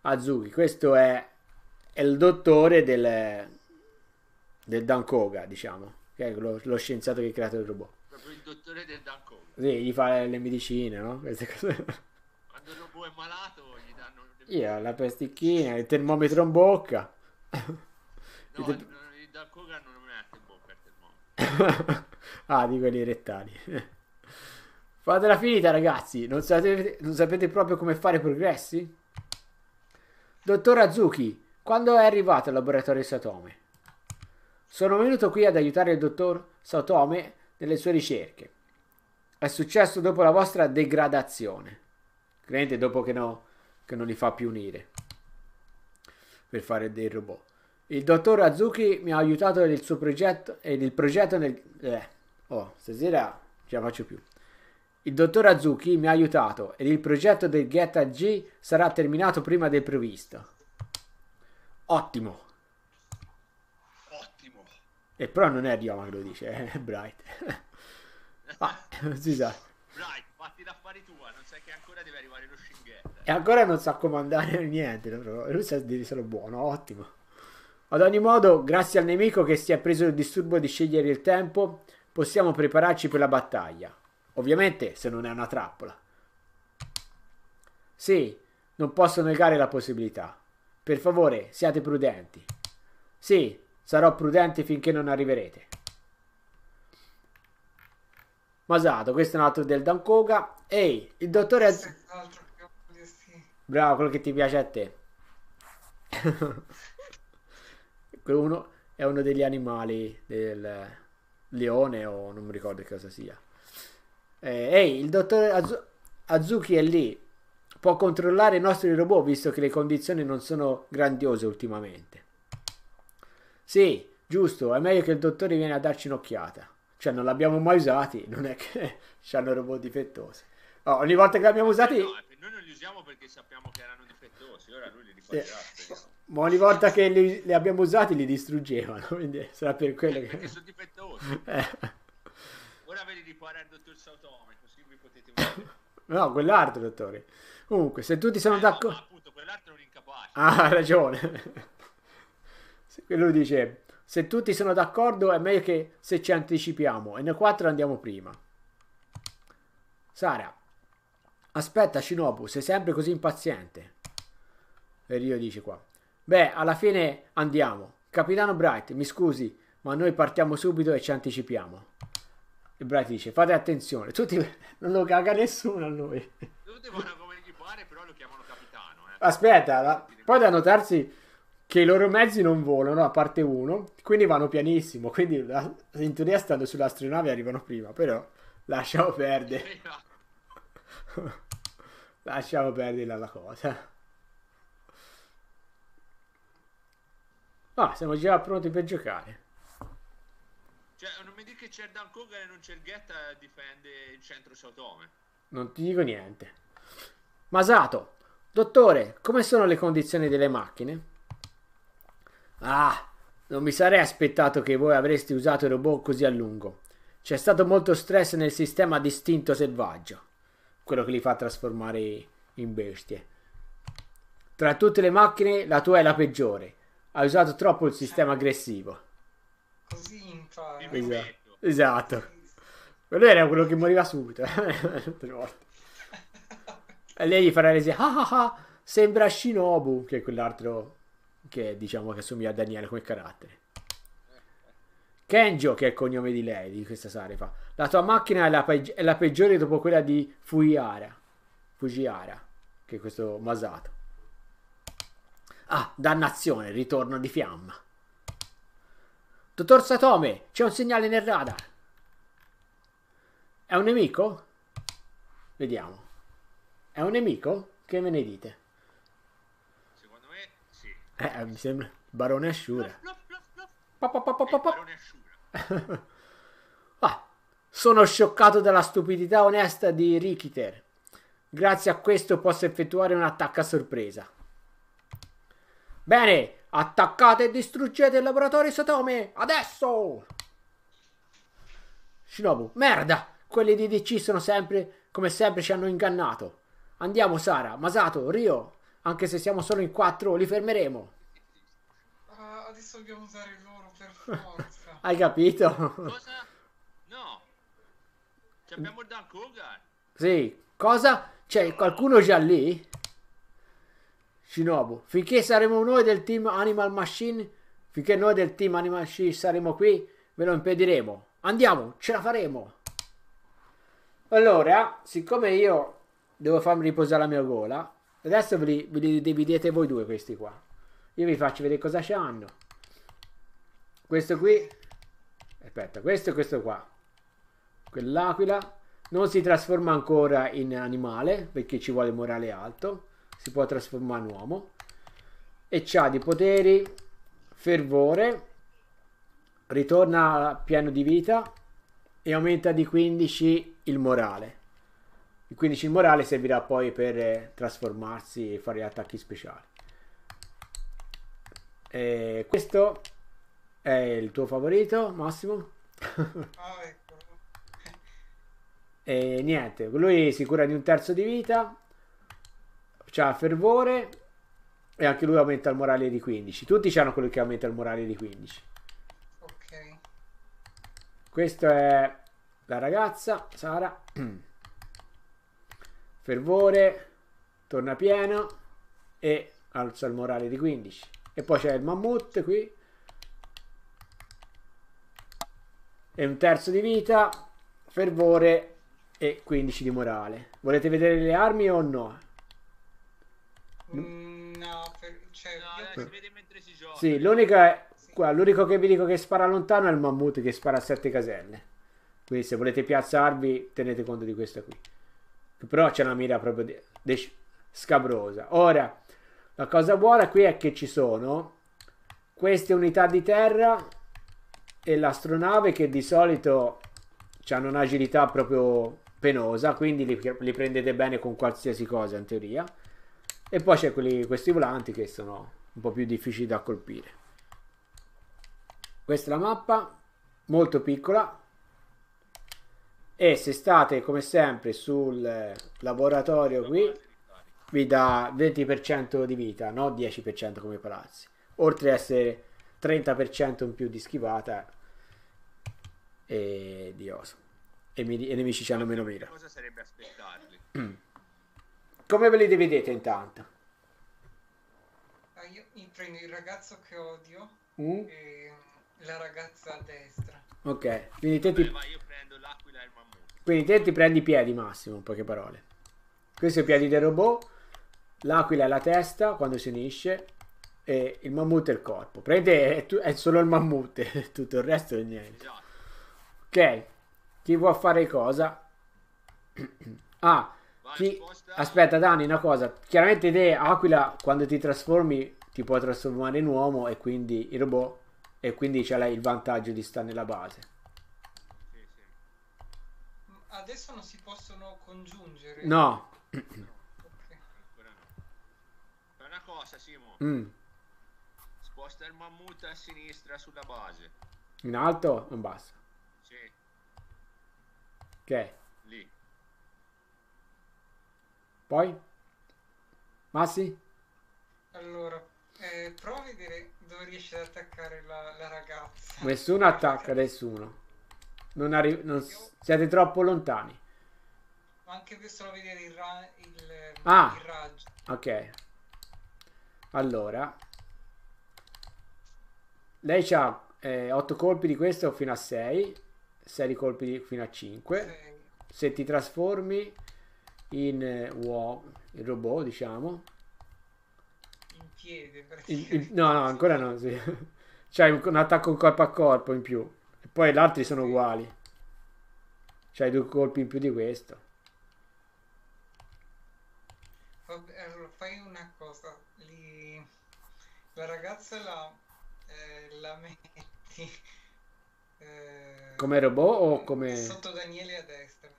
Azuki, questo è, è il dottore del, del Dankoga, diciamo. Che è lo, lo scienziato che ha creato il robot. Proprio il dottore del Dankoga. Sì, gli fa le medicine, no? Queste cose. Quando il robot è malato gli danno... le- Io la pesticchina, il termometro in bocca. No, il te- il Dankoga non mette in bocca il termometro. ah, di quelli rettali. Fatela finita, ragazzi. Non sapete, non sapete proprio come fare progressi? Dottor Azuki, quando è arrivato al laboratorio Satome? Sono venuto qui ad aiutare il dottor Satome nelle sue ricerche. È successo dopo la vostra degradazione. Credete dopo che, no, che non li fa più unire per fare dei robot. Il dottor Azuki mi ha aiutato nel suo progetto e nel progetto nel... Eh, oh, stasera ce la faccio più. Il dottor Azuki mi ha aiutato ed il progetto del Getta G sarà terminato prima del previsto. Ottimo. Ottimo. E però non è Ryoma che lo dice, è Bright. ah, non si sa. Bright, fatti l'affari tua, non sai che ancora deve arrivare lo Shinget. E ancora non sa comandare niente, lui sa dire solo buono, ottimo. Ad ogni modo, grazie al nemico che si è preso il disturbo di scegliere il tempo, possiamo prepararci per la battaglia. Ovviamente se non è una trappola. Sì, non posso negare la possibilità. Per favore, siate prudenti. Sì, sarò prudente finché non arriverete. Masato, questo è un altro del Dankoga. Ehi, il dottore... Az-. Bravo, quello che ti piace a te. Quello uno è uno degli animali del leone o non mi ricordo che cosa sia. Eh, Ehi, il dottor Azu- Azuki è lì. Può controllare i nostri robot visto che le condizioni non sono grandiose ultimamente. Sì, giusto, è meglio che il dottore viene a darci un'occhiata. Cioè, non l'abbiamo mai usati, non è che hanno robot difettosi. Oh, ogni volta che l'abbiamo usati... No, noi non li usiamo perché sappiamo che erano difettosi, ora lui li rifarà. Eh, ma ogni volta che li, li abbiamo usati li distruggevano, quindi sarà per quello Perché che... sono difettosi. Eh. Ora ve li ripara il dottor Sautome, così vi potete. No, quell'altro, dottore. Comunque, se tutti sono Eh, no, ma d'accordo... appunto, quell'altro è un incapace. Ah, ha ragione. Lui dice, se tutti sono d'accordo è meglio che se ci anticipiamo e noi quattro andiamo prima. Sara, aspetta Shinobu, sei sempre così impaziente. E Rio dice qua. Beh, alla fine andiamo. Capitano Bright, mi scusi, ma noi partiamo subito e ci anticipiamo. E Bright dice, fate attenzione, tutti non lo caga nessuno a noi. Tutti vanno come gli pare, però lo chiamano capitano. Eh. Aspetta, la- poi da notarsi che i loro mezzi non volano, a parte uno, quindi vanno pianissimo, quindi la- in teoria stando sull'astronave arrivano prima, però lasciamo perdere, lasciamo perdere la, cosa. Ah, siamo già pronti per giocare. Cioè, non mi dici che c'è Dan Koga e non c'è il Getta difende il centro Sautome. Non ti dico niente. Masato, dottore, come sono le condizioni delle macchine? Ah, non mi sarei aspettato che voi avreste usato il robot così a lungo. C'è stato molto stress nel sistema distinto selvaggio, quello che li fa trasformare in bestie. Tra tutte le macchine, la tua è la peggiore. Hai usato troppo il sistema aggressivo. Così impara. Esatto. Esatto. Quello era quello che moriva subito. eh, e lei gli farà l'esempio. Ah ah ah, sembra Shinobu, che è quell'altro che diciamo che somiglia a Daniele come carattere. Kenjo, che è il cognome di lei, di questa serie, fa. La tua macchina è la, peggi- è la peggiore dopo quella di Fujiara. Fujiara, che è questo Masato. Ah, dannazione, ritorno di fiamma. Dottor Satome, c'è un segnale nel radar. È un nemico? Vediamo. È un nemico? Che me ne dite? Sì. Eh, mi sembra Barone fluff. Pa, barone Ashura. Ah, sono scioccato dalla stupidità onesta di Rikiter. Grazie a questo posso effettuare un attacco a sorpresa. Bene, attaccate e distruggete il laboratorio Satome, adesso! Shinobu, merda! Quelli di DC sono sempre, come sempre, ci hanno ingannato. Andiamo, Sara, Masato, Rio. Anche se siamo solo in quattro, li fermeremo. Ah, adesso dobbiamo usare loro per forza. Hai capito? Cosa? No. Ci abbiamo il Dan Kogan. Sì, cosa? C'è qualcuno già lì? Shinobu, finché saremo noi del team Animal Machine, finché noi del team Animal Machine saremo qui, ve lo impediremo. Andiamo, ce la faremo. Allora, siccome io devo farmi riposare la mia gola, adesso ve li, ve li dividete voi due questi qua. Io vi faccio vedere cosa c'hanno. Questo qui, aspetta, questo e questo qua. Quell'aquila non si trasforma ancora in animale perché ci vuole morale alto. Si può trasformare in uomo. E c'ha di poteri fervore, ritorna pieno di vita e aumenta di 15 il morale. Il 15 il morale servirà poi per eh, trasformarsi e fare attacchi speciali. E questo è il tuo favorito, Massimo? Ah, eccolo. E niente, lui si cura di un terzo di vita, c'ha fervore e anche lui aumenta il morale di 15. Tutti hanno quello che aumenta il morale di 15. Ok. Questa è la ragazza, Sara. Fervore, torna pieno e alza il morale di 15. E poi c'è il mammut qui. E un terzo di vita, fervore e 15 di morale. Volete vedere le armi o no? Mm, no, per, cioè, No, io- dai, si vede mentre si gioca. Sì, l'unica l'unico che vi dico che spara lontano è il mammut che spara a 7 caselle. Quindi se volete piazzarvi tenete conto di questa qui. Che Però c'è una mira proprio de- de- scabrosa. Ora, la cosa buona qui è che ci sono queste unità di terra e l'astronave che di solito hanno un'agilità proprio penosa, quindi li, li prendete bene con qualsiasi cosa in teoria. E poi c'è quelli, questi volanti che sono un po' più difficili da colpire. Questa è la mappa, molto piccola. E se state come sempre sul laboratorio qui, vi dà 20% di vita, no 10% come palazzi. Oltre ad essere 30% in più di schivata e di oso. E, mi- e i nemici hanno meno mira. Cosa sarebbe aspettarli? Come ve li dividete intanto? ah, io mi prendo il ragazzo che odio Mm? e la ragazza a destra. Ok, quindi te ti Beh, vai, io prendo l'aquila e il mammut. Quindi te ti prendi i piedi massimo, in poche parole. Questo è i piedi del robot, l'aquila è la testa quando si unisce e il mammut è il corpo. Prende è, solo il mammut, tutto il resto è niente. Ok, chi può fare cosa? Ah, chi... aspetta Dani, una cosa. Chiaramente te, aquila, quando ti trasformi ti puoi trasformare in uomo e quindi il robot e quindi c'è il vantaggio di stare nella base. Adesso non si possono congiungere. No, Ok. Ancora no. Fai una cosa, Simo. Mm. Sposta il mammut a sinistra sulla base. In alto o in basso? Sì, Ok. lì. Poi? Massi? Allora, eh, prova a vedere dove riesci ad attaccare la, la ragazza. Nessuno attacca nessuno. Non arri- non s- siete troppo lontani. Ma anche per solo vedere il, ra- il, Ah. il raggio. Ok. Allora. Lei ha 8 colpi di questo fino a 6. 6 di colpi di- fino a 5. Sei. Se ti trasformi in eh, uomo, il robot, diciamo. in piede Il- dire. il- no, no, ancora no. Sì. C'hai un, un attacco corpo a corpo in più. Poi gli altri sono uguali. C'hai due colpi in più di questo. Allora fai una cosa, li- la ragazza la, eh, la metti eh, Come robot o come... sotto Daniele a destra,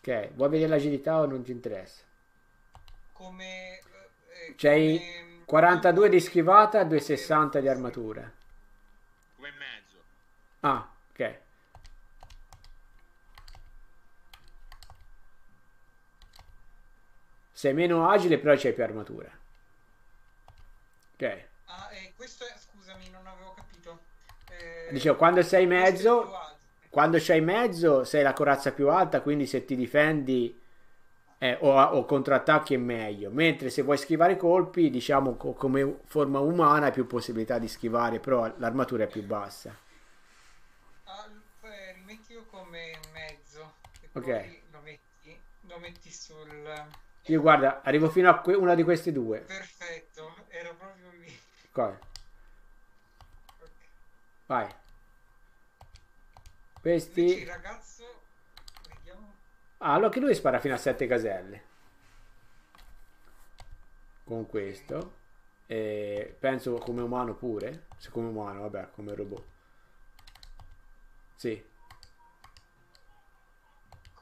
Ok, vuoi vedere l'agilità o non ti interessa? come... eh, C'hai come- 42 di schivata, 260 di armatura. Ah, ok. Sei meno agile, però c'hai più armatura. Ok. Ah, eh, questo è, scusami, non avevo capito. Eh, Dicevo, quando sei mezzo, quando c'hai mezzo, sei la corazza più alta, quindi se ti difendi eh, o, o contrattacchi è meglio. Mentre se vuoi schivare colpi, diciamo co- come forma umana hai più possibilità di schivare, però l'armatura è più bassa. Ah, eh, rimettilo come mezzo e Ok. lo metti, lo metti sul... Io guarda, arrivo fino a que- una di queste due. Perfetto, era proprio lì. Ok. vai. Invece il Questi... ragazzo, vediamo. Ah, allora che lui spara fino a 7 caselle. Con questo. E penso come umano pure. Se come umano, vabbè, come robot. Sì.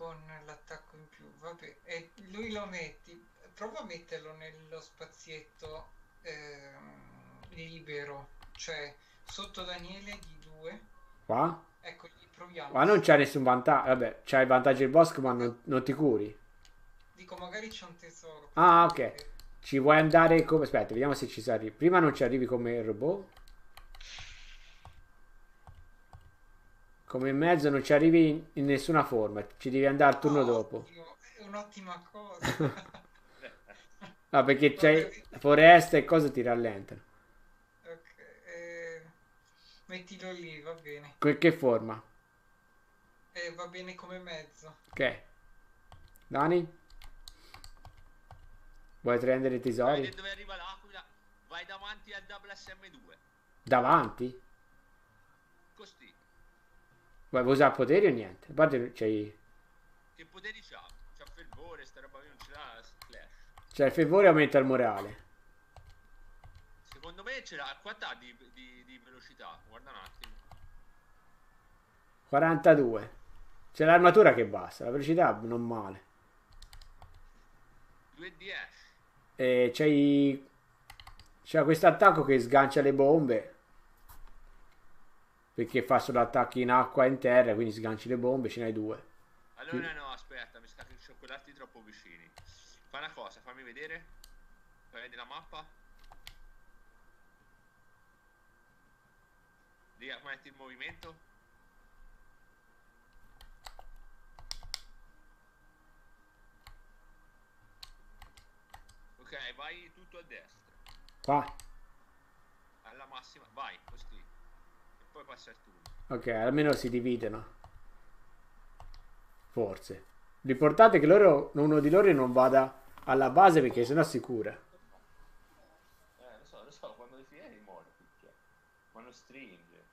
Con l'attacco in più. Vabbè, e lui lo metti, prova a metterlo nello spazietto ehm, libero, cioè sotto Daniele di 2. Qua? Ecco, proviamo. Qua non c'è nessun vantaggio. Vabbè, c'hai il vantaggio del bosco, ma non, non ti curi. Dico, magari c'è un tesoro. Ah, ok. Ci vuoi andare come... Aspetta, vediamo se ci si arriva. Prima non ci arrivi come robot. Come in mezzo non ci arrivi in, nessuna forma. Ci devi andare al turno Ah, dopo. È un'ottima cosa. Ah, perché c'hai foresta e cose ti rallentano. ok, eh, mettilo lì, va bene. Que- che forma? Eh, va bene come mezzo. Ok. Dani? Vuoi prendere i tesori? dove arriva l'aquila? Vai davanti al WSM2. Davanti? Vuoi usare poteri o niente? A parte c'hai... Che poteri c'ha? C'ha fervore, sta roba qui non ce l'ha Slash. Cioè il fervore aumenta il morale. Secondo me ce l'ha. Quant'ha di, di, di velocità? Guarda un attimo. 42. C'è l'armatura che basta, la velocità non male. 2 10. E c'hai... C'è questo attacco che sgancia le bombe. Perché fa solo attacchi in acqua e in terra, quindi sganci le bombe, ce n'hai due. Allora no, aspetta, mi che sono quell'altri troppo vicini. Fai una cosa, fammi vedere. Fai vedere la mappa. Lì metti il movimento. Ok, vai tutto a destra. Qua. Alla massima. Vai, così. Poi passa il turno. Ok, almeno si dividono. Forse. L'importante è che loro, uno di loro non vada alla base perché sennò si cura. Eh, lo so, lo so, quando ti vieni muore, picchia. Quando stringe.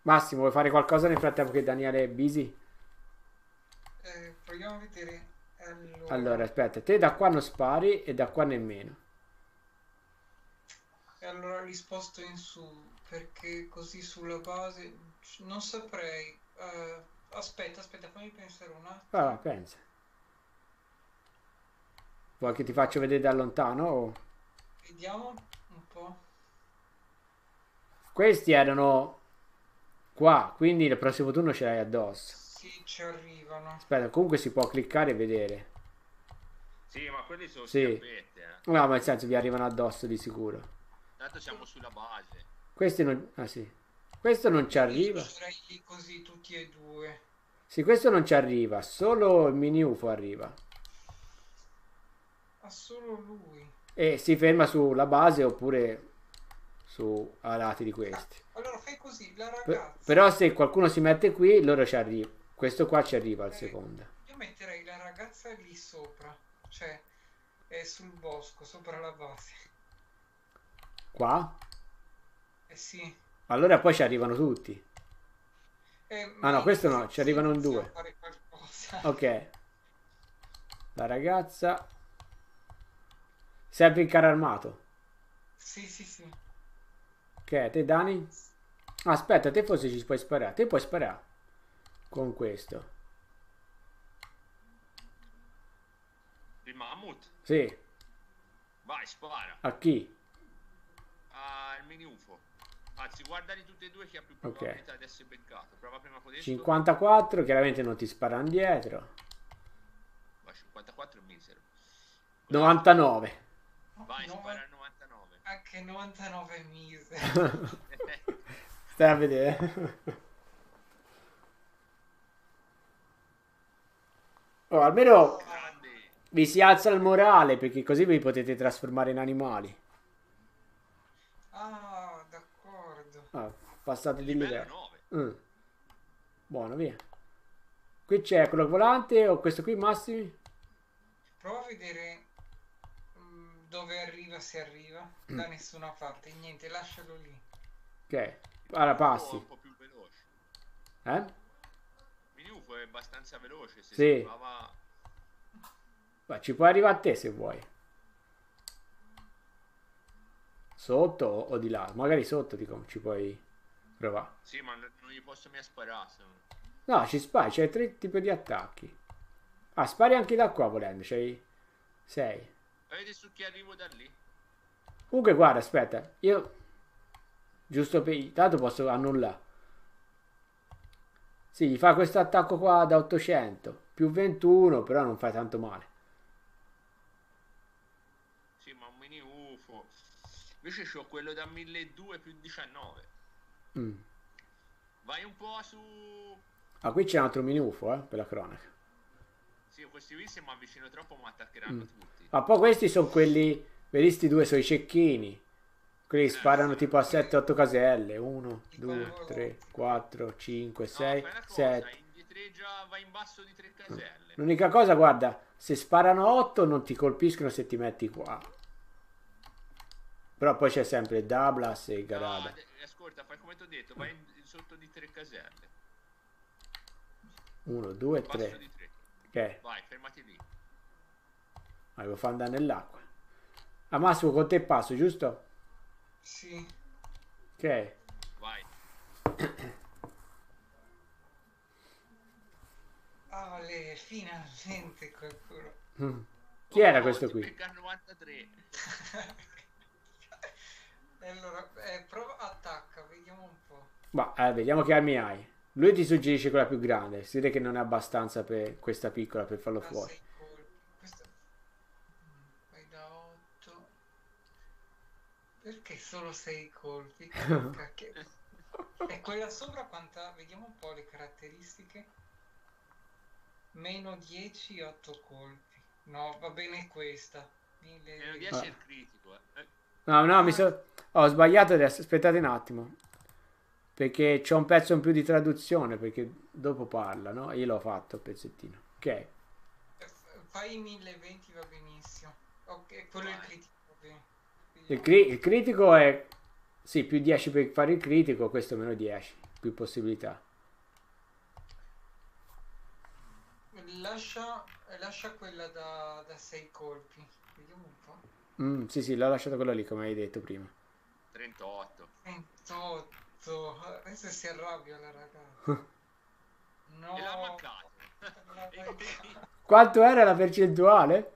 Massimo, vuoi fare qualcosa nel frattempo che Daniele è busy? Eh, proviamo a vedere. Allora, Allora, aspetta, te da qua non spari e da qua nemmeno. E allora li sposto in su perché così sulla base non saprei. eh, aspetta, aspetta, fammi pensare un attimo. Va, va, pensa. Vuoi che ti faccio vedere da lontano? o- Vediamo un po'. Questi erano qua, quindi il prossimo turno ce l'hai addosso. Sì, ci arrivano. Aspetta, comunque si può cliccare e vedere. Sì, ma quelli sono Sì. schiaffette, eh. No, ma nel senso vi arrivano addosso di sicuro. Tanto siamo sulla base. Questi non... Ah sì. Questo non ci arriva. Così tutti e due. Sì, questo non ci arriva. Solo il mini UFO arriva. Ha solo lui. E si ferma sulla base oppure su a lati di questi. Allora fai così, la Per- ragazza. però se qualcuno si mette qui, loro ci arriva. Questo qua ci arriva al Eh, secondo. Io metterei la ragazza lì sopra. Cioè, è sul bosco, sopra la base. Qua? Eh sì. Allora poi ci arrivano tutti. Eh, Ah, no, questo no, ci arrivano in due. Ok. La ragazza. Sempre in carro armato. Sì, sì, sì. Ok, te Dani? Aspetta, te forse ci puoi sparare. Te puoi sparare. Con questo. Il mammut. Sì. Vai, spara. A chi? Mini UFO. Anzi, guardali tutti e due chi ha più probabilità di essere beccato. Prova prima con questo. 54, chiaramente non ti sparano dietro. Ma 54 è misero. 99. Vai, No, spara al 99. Anche 99 mise. Stai a vedere. Oh, almeno Grande. vi si alza il morale perché così vi potete trasformare in animali. Ah, d'accordo. Ah, passate di Livello livello. 9. Mm. Buono, via. Qui c'è quello volante o questo qui, Massimi? Prova a vedere mm, dove arriva, se arriva. Da Mm. nessuna parte. Niente, lascialo lì. Ok. Allora Un passi. po' più veloce. Eh? Mini UFO è abbastanza veloce. Se Sì. si trova... Ma ci puoi arrivare a te se vuoi. Sotto o, di là. Magari sotto dico, ci puoi provare. Sì, ma non gli posso mica sparare. no- ci spari, c'hai tre tipi di attacchi. Ah, spari anche da qua volendo, c'hai sei. Vedi su chi arrivo da lì? Comunque guarda, aspetta, io giusto per tanto posso annullare. Sì, gli fa questo attacco qua da 800 più 21, però non fai tanto male. Sì, ma un mini UFO. Invece c'ho quello da 1200 più 19. Mm. Vai un po' su... Ah, qui c'è un altro mini UFO, eh, per la cronaca. Sì, questi qui se mi avvicino troppo mi attaccheranno Mm. tutti. Ma poi questi sono quelli, vedi sti due sono i cecchini. Quelli che sparano tipo a 7-8 caselle. 1, 2, 3, 4, 5, No, 6, fai una cosa, 7. indietreggia, vai in basso di tre caselle. L'unica cosa, guarda, se sparano 8 non ti colpiscono se ti metti qua. Però poi c'è sempre il Douglas e il No, Garada. de- ascolta, fai come ti ho detto, vai in- sotto di tre caselle. 1, 2, Basso 3. di tre. Ok, Vai, fermati lì. ma devo far andare nell'acqua. A Massimo con te passo, giusto? Sì. Ok. Vai. Ah, le, finalmente qualcuno. Mm. Chi era Oh, questo ti qui? becca al 93. E allora, eh, prova, attacca, vediamo un po'. Ma eh, vediamo che armi hai. Lui ti suggerisce quella più grande. Si vede che non è abbastanza per questa piccola per farlo Da fuori. sei colpi. Questo... Mm, Vai da 8. Perché solo 6 colpi? E quella sopra quanta? Vediamo un po' le caratteristiche. Meno 10, 8 colpi. No, va bene questa. Mille- Meno 10 Ah. è il critico. Eh. No, no, mi so... Ho sbagliato adesso. Aspettate un attimo. Perché c'ho un pezzo in più di traduzione. Perché dopo parla, no? Io l'ho fatto il pezzettino. Ok. Fai 1020 va benissimo. Ok, quello è il critico. Il, cri- il critico è... Sì, più 10 per fare il critico. Questo meno 10. Più possibilità. Lascia, lascia quella da, da 6 colpi. Vediamo un po'. Mm, sì, sì, l'ho lasciato quello lì come hai detto prima. 38. 28. Adesso si arrabbia la ragazza. No, E l'ha mancato. Quanto era la percentuale?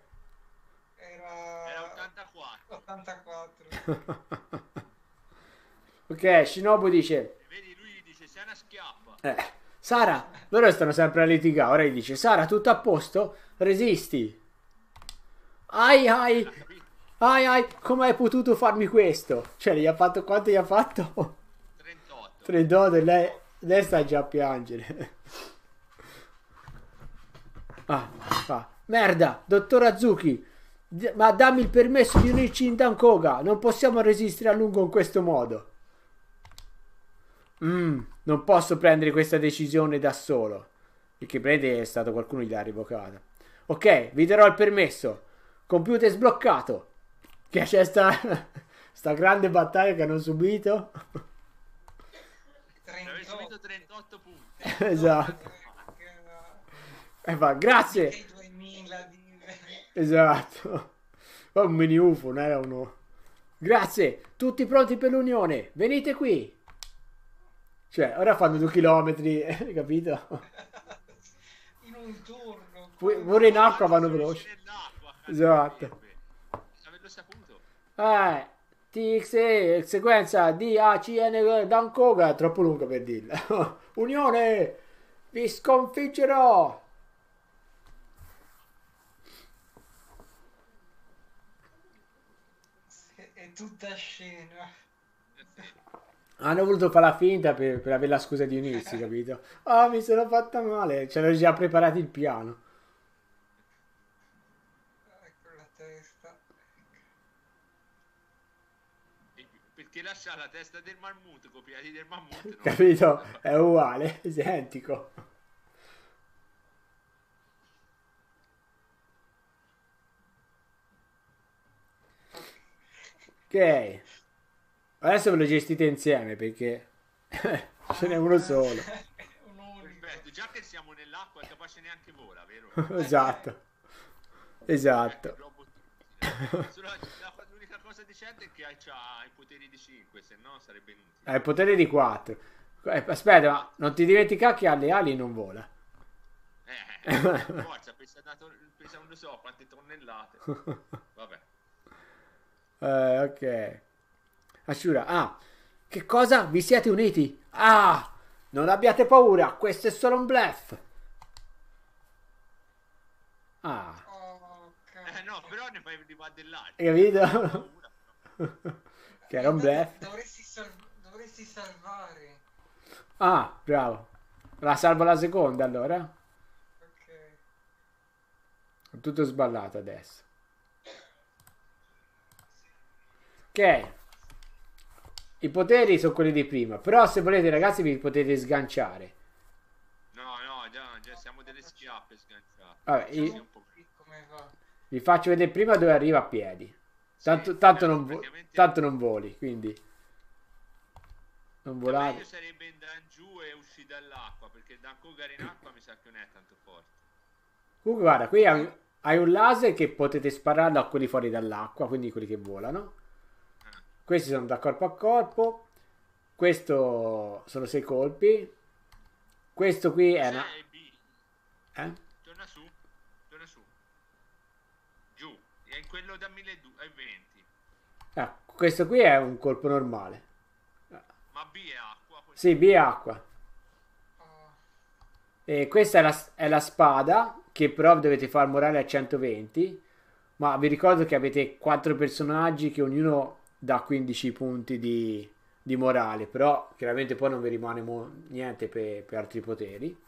era, era 84. 84. ok, Shinobu dice... E vedi, lui dice sei una schiappa. Eh, Sara, loro stanno sempre a litigare. Ora gli dice: Sara, tutto a posto? Resisti. Ai ai? Ai ai, come hai potuto farmi questo? Cioè, gli ha fatto quanto gli ha fatto? 38. 38 e lei, lei sta già a piangere. Ah, ah. Merda, dottor Azuki, ma dammi il permesso di unirci in Dankoga. Non possiamo resistere a lungo in questo modo. Mm, non posso prendere questa decisione da solo. Perché prende è stato qualcuno gli ha rivocata. Ok, vi darò il permesso. Computer sbloccato. Che c'è sta, sta grande battaglia che hanno subito. Avevi 38. subito 38 punti. esatto. E fa, grazie. Che 2000 di... Esatto. Un mini UFO, non era uno. Grazie, tutti pronti per l'unione. Venite qui. Cioè, ora fanno due chilometri, hai capito? in un turno. Pu- Pure in acqua vanno veloci. Esatto. Eh, TXE, sequenza DACN Dankoga, è troppo lunga per dirla. Unione, vi sconfiggerò. È tutta scena. Hanno voluto fare la finta per, per avere la scusa di unirsi, capito? Ah, mi sono fatta male. Ci hanno già preparati il piano. Ecco la testa. E Perché lascia la testa del mammut con i piedi del mammut? Capito? È uguale, è identico. Ok. Adesso ve lo gestite insieme perché ce n'è uno solo. già che siamo nell'acqua è capace neanche vola, vero? Esatto. Esatto. Robot inutile. Solo cosa decente è che ha, c'ha i poteri di 5, se no sarebbe inutile. Ha il potere di 4. Aspetta, ma non ti dimentica che ha le ali e non vola. Eh, forza, pesa, dato, pesa non lo so quante tonnellate. Vabbè. Eh, ok. Ashura, ah, che cosa? Vi siete uniti? Ah, non abbiate paura, questo è solo un bluff. Ah, Oh, Eh no, però ne fai di dell'altro. hai capito? che era un bluff. Dovresti, sal- dovresti salvare. Ah, bravo. La salvo la seconda allora. Ok. Ho tutto sballato adesso. Ok. I poteri sono quelli di prima. Però se volete ragazzi vi potete sganciare. No, no, già, già siamo delle schiappe sganciate. Vabbè, io-? Vi faccio vedere prima dove arriva a piedi. Tanto, tanto eh, non, praticamente- tanto non voli, quindi... Non volare. Meglio sarebbe andare giù e uscire dall'acqua, perché da Kogar in acqua mi sa che non è tanto forte. Comunque guarda, qui hai, hai un laser che potete spararlo a quelli fuori dall'acqua, quindi quelli che volano. Ah, Questi sono da corpo a corpo. Questo sono sei colpi. Questo qui è una... Eh? Torna su, torna su. Giù, è quello da 1200 ai 20. Ah, questo qui è un colpo normale. Ma B è acqua. Sì, B è acqua. E questa è la, è la spada, che però dovete far morale a 120. Ma vi ricordo che avete 4 personaggi che ognuno dà 15 punti di, di morale. Però chiaramente poi non vi rimane mo- niente per, per altri poteri.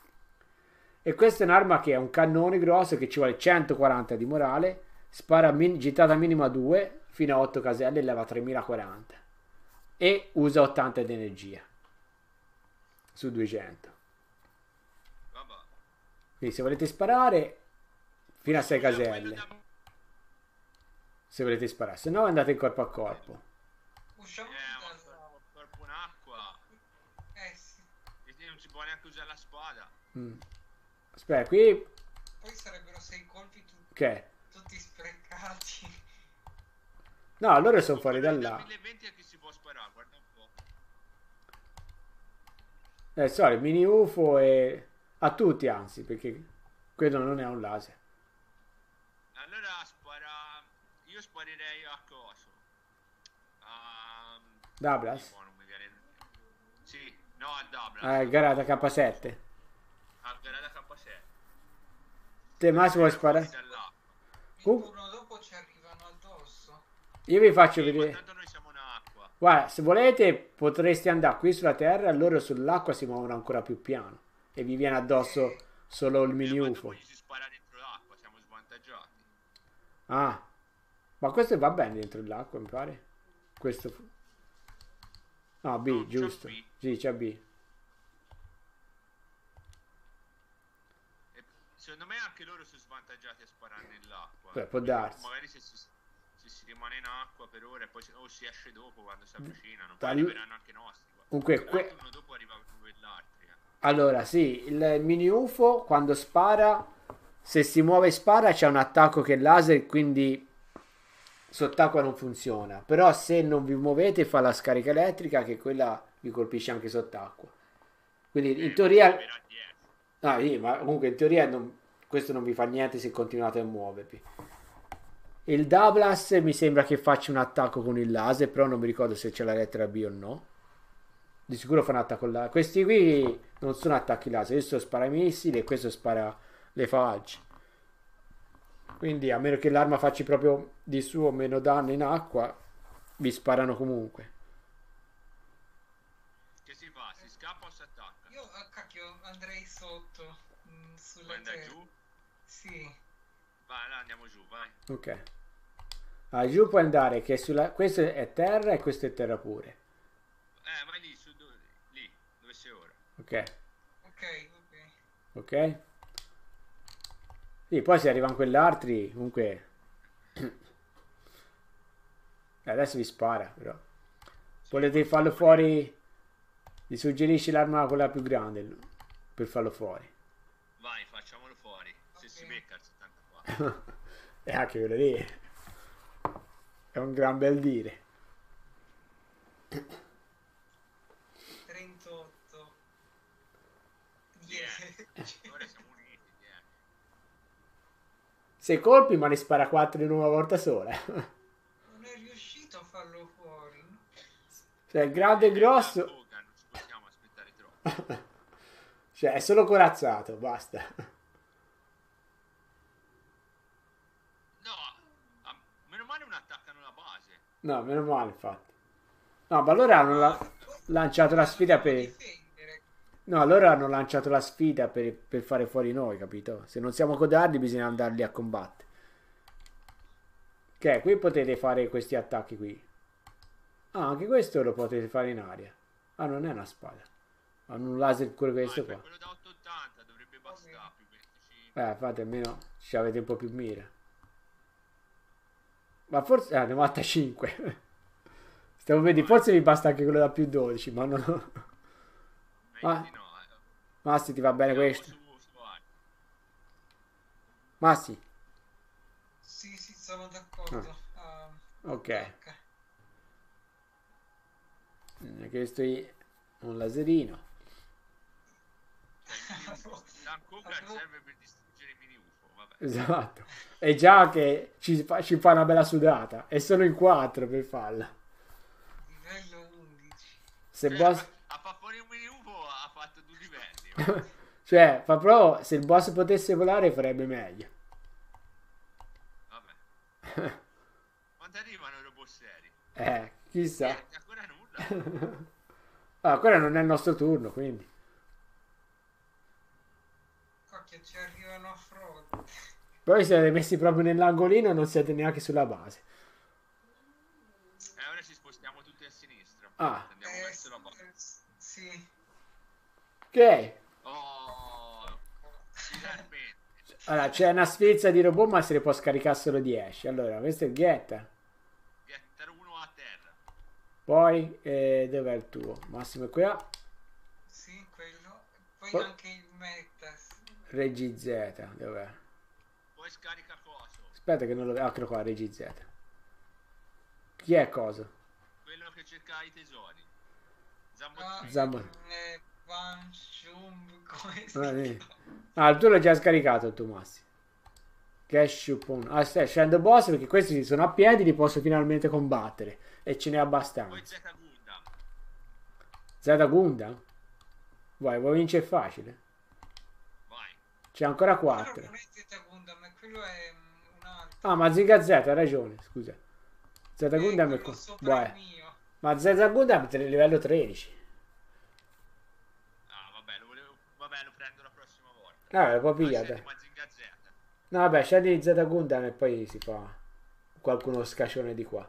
E questa è un'arma che è un cannone grosso che ci vuole 140 di morale. Spara min- gittata minima 2 fino a 8 caselle e leva 3040. E usa 80 di energia su 200. Vabbè. Quindi se volete sparare fino a 6 Quello caselle, se volete sparare, se no andate corpo a corpo. usciamo Eh, corpo in acqua. Eh sì. E non si può neanche usare la spada. Mm. Aspetta, qui Poi sarebbero sei colpi tu- ok. tutti sprecati. No, loro sono fuori da là. 1020 a chi si può sparare, guarda un po'. Eh, sorry, mini UFO e A tutti, anzi, perché quello non è un laser. Allora spara. Io sparerei a coso. A. Non mi viene. Sì, no a Douglas. Eh, Garata K7. A Garada K7. Te Massimo vuoi sparare? Uh. turno dopo ci arrivano addosso. Io vi faccio Sì, vedere. tanto noi siamo in acqua. Guarda, se volete potreste andare qui sulla terra, loro sull'acqua si muovono ancora più piano. E vi viene addosso solo il mini Eh, UFO. si spara dentro l'acqua, siamo svantaggiati. Ah, ma questo va bene dentro l'acqua, mi pare. Questo. No, B, No, giusto. B. Sì, c'è B. E secondo me anche loro sono svantaggiati a sparare nell'acqua. Beh, può darsi. Magari se si rimane in acqua per ore e poi o si esce dopo quando si avvicinano. Poi arriveranno anche nostri. Comunque, que- turno dopo arriva quell'altri. Eh. Allora, sì, il mini UFO quando spara, se si muove e spara, c'è un attacco che è laser, quindi sott'acqua non funziona. Però se non vi muovete fa la scarica elettrica che quella vi colpisce anche sott'acqua. Quindi in teoria... Ah, sì, ma comunque in teoria non- questo non vi fa niente se continuate a muovervi. Il Douglas mi sembra che faccia un attacco con il laser, però non mi ricordo se c'è la lettera B o no. Di sicuro fa un attacco laser. Questi qui non sono attacchi laser, questo spara i missili e questo spara le falci. Quindi a meno che l'arma faccia proprio di suo meno danno in acqua, vi sparano comunque. Che si fa? Si scappa o si attacca? Io a cacchio andrei sotto. mm, sulla terra. giù? Sì. Vai, là, andiamo giù, vai. Ok. Ah, giù puoi andare che sulla... questo è terra e questo è terra pure. Eh, vai lì, su dove? Lì, dove sei ora. Ok. Ok, ok. Ok? Sì, poi se arrivano quell'altri, comunque... Adesso vi spara, però. Volete farlo fuori? Vi suggerisci l'arma quella più grande per farlo fuori. Vai, facciamolo fuori. Se Ok. si becca il 74. E anche quello lì. È un gran bel dire. 38. Yeah. 10. Ora siamo uniti, colpi, ma ne spara 4 in una volta sola. Non è riuscito a farlo fuori. no? Cioè, il grande e grosso... Non ci possiamo aspettare troppo. Cioè, è solo corazzato, basta. No, ah, meno male non attaccano la base. No, meno male, infatti. No, ma allora hanno la- lanciato la sfida per... No, allora hanno lanciato la sfida per, per fare fuori noi, capito? Se non siamo codardi bisogna andarli a combattere. Ok, qui potete fare questi attacchi qui. Ah, anche questo lo potete fare in aria. Ah, non è una spada. Hanno un laser pure questo Vai, qua. quello da 880 dovrebbe bastare più 25. Eh, fate almeno ci avete un po' più mira. Ma forse... Ah, 95. Stiamo vedendo, forse vi basta anche quello da più 12, ma no. Meglio Ah. di no, eh. Massi, ti va bene questo? Massi, Sì, sì, sono d'accordo. Ah, ok. ok. Eh, Questo è un laserino. L'Ancoca serve per distruggere i mini UFO, vabbè. Esatto. E già che ci fa, ci fa una bella sudata. E sono in 4 per farla. Livello 11. Se Cioè, boss... A mini UFO ha fatto due livelli. cioè, fa proprio... Se il boss potesse volare farebbe meglio. Vabbè. Quando arrivano i robot seri? Eh, chissà. Eh, ancora nulla. Ah, ancora non è il nostro turno, quindi. Cacchio, ci arrivano. Poi siete messi proprio nell'angolino e non siete neanche sulla base. E ora ci spostiamo tutti a sinistra. Ah. Andiamo Eh, verso la base. eh, sì. Ok. Oh, finalmente. Allora, c'è una sfilza di robot, ma se ne può scaricare solo 10. Allora, questo è il Get. Getter uno a terra. Poi, eh, dov'è il tuo? Massimo è qua. Sì, quello. Poi Oh. anche il Metas. Regi Z, dov'è? Poi scarica coso. Aspetta che non lo vedo. Eccolo qua, Regi Z. Chi è cosa? Quello che cerca i tesori. Zambo Ah, Zambo. eh, come si Ah? Ah, tu l'hai già scaricato tu, Massi. Cash upon. Ah, stai scendo boss perché questi sono a piedi, li posso finalmente combattere. E ce n'è Poi abbastanza. Z Gundam. Zeta Gundam? Vai, vuoi vincere facile? Vai. C'è ancora Quello 4. Quello è mm, un altro. Ah, ma Ziga Z, hai ragione, scusa. Zeta Eh, Gundam è qua. mio. Ma Zeta Gundam è livello 13. Ah, vabbè, lo volevo... Vabbè, lo prendo la prossima volta. Ah, lo può Poi pigliare. Z. No, vabbè, scendi Zeta Gundam e poi si fa qualcuno scascione di qua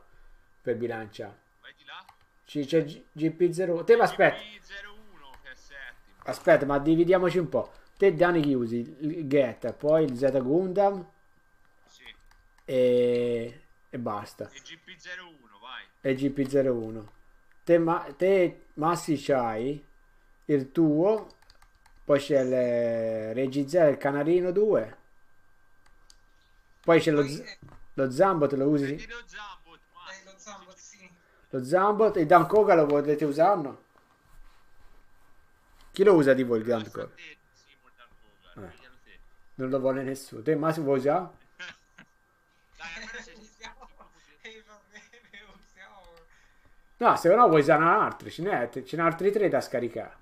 per bilanciare. Vai di là. Ci- C'è G- GP0. Te, ma aspetta. GP01 che è settimo. Aspetta, ma dividiamoci un po'. Te Dani chi usi? Il Get, poi il Z Gundam Sì. e, e basta. E GP01, vai. E il GP01. Te, ma, te Massi c'hai il tuo, poi c'è il Regi Zero, il Canarino 2. Poi c'è lo, eh, lo Zambot, lo usi? Prendi lo Zambot, ma... eh, lo Zambot, sì. Lo Zambot, il Dankoga lo volete usarlo? Chi lo usa di voi il Dankoga? Sì, Mortal Kombat, Eh. piglialo te. Non lo vuole nessuno. Te vuoi? Dai, almeno sei usiamo, eh, va bene, usiamo. No, se no vuoi usare un altro, ce n'è, ce n'è altri tre da scaricare.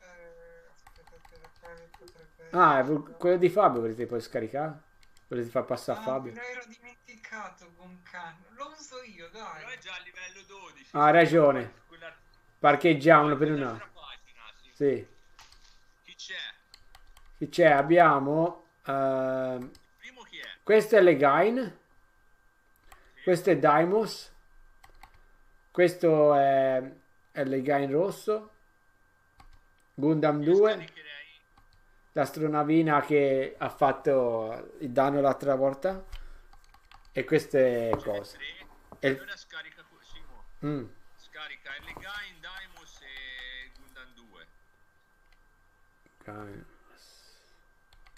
Eh, Ah, quello di Fabio volete poi scaricare? Volete far passare a Ah, Fabio? me l'ero dimenticato Gunkan. Lo uso io, Però è dai. già a livello 12. Ah, hai ragione. Parcheggiamolo per un Quell'altra attimo. pagina, sì. Chi c'è? Chi c'è? Abbiamo... ehm, chi è? questo è Legain. Questo è Daimos. Questo è, è Legain rosso. Gundam Io 2. scaricherei L'astronavina che ha fatto il danno l'altra volta. E queste cose. E- Allora scarica Simo. Mm. Scarica Elegain, Daimos e Gundam 2. Ok.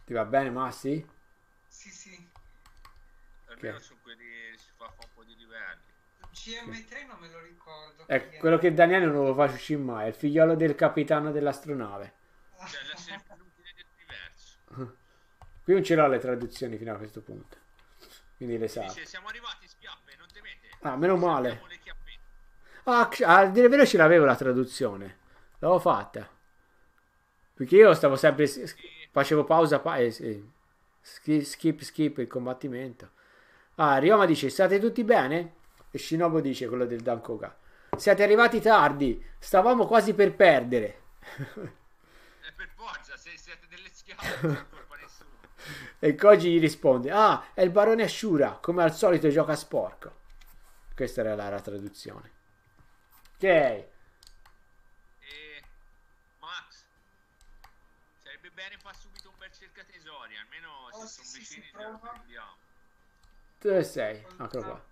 Ti va bene, Massi? Sì, sì. Almeno Ok. sono quelli si fa, fa un po' di livelli. GM3 non me lo ricordo. È è. quello che Daniele non lo fa uscire mai. È il figliolo del capitano dell'astronave. Cioè del diverso. Qui non ce l'ho le traduzioni fino a questo punto. Quindi le sa. Siamo arrivati schiappe, non temete. Ah, meno male. Ah, c- a dire vero ce l'avevo la traduzione. L'avevo fatta. Perché io stavo sempre... s- Facevo pausa, pa- eh, sì. Ski- skip, skip il combattimento. Ah, Ryoma dice, state tutti bene? E Shinobu dice, quello del Dankoga. Siete arrivati tardi, stavamo quasi per perdere. E per forza, se siete delle nessuno. E Koji gli risponde, ah, è il barone Ashura, come al solito gioca sporco. Questa era la, la traduzione. Ok. E Max, sarebbe bene fare se sono ce lo prova. prendiamo. Dove sei? Col Eccolo qua.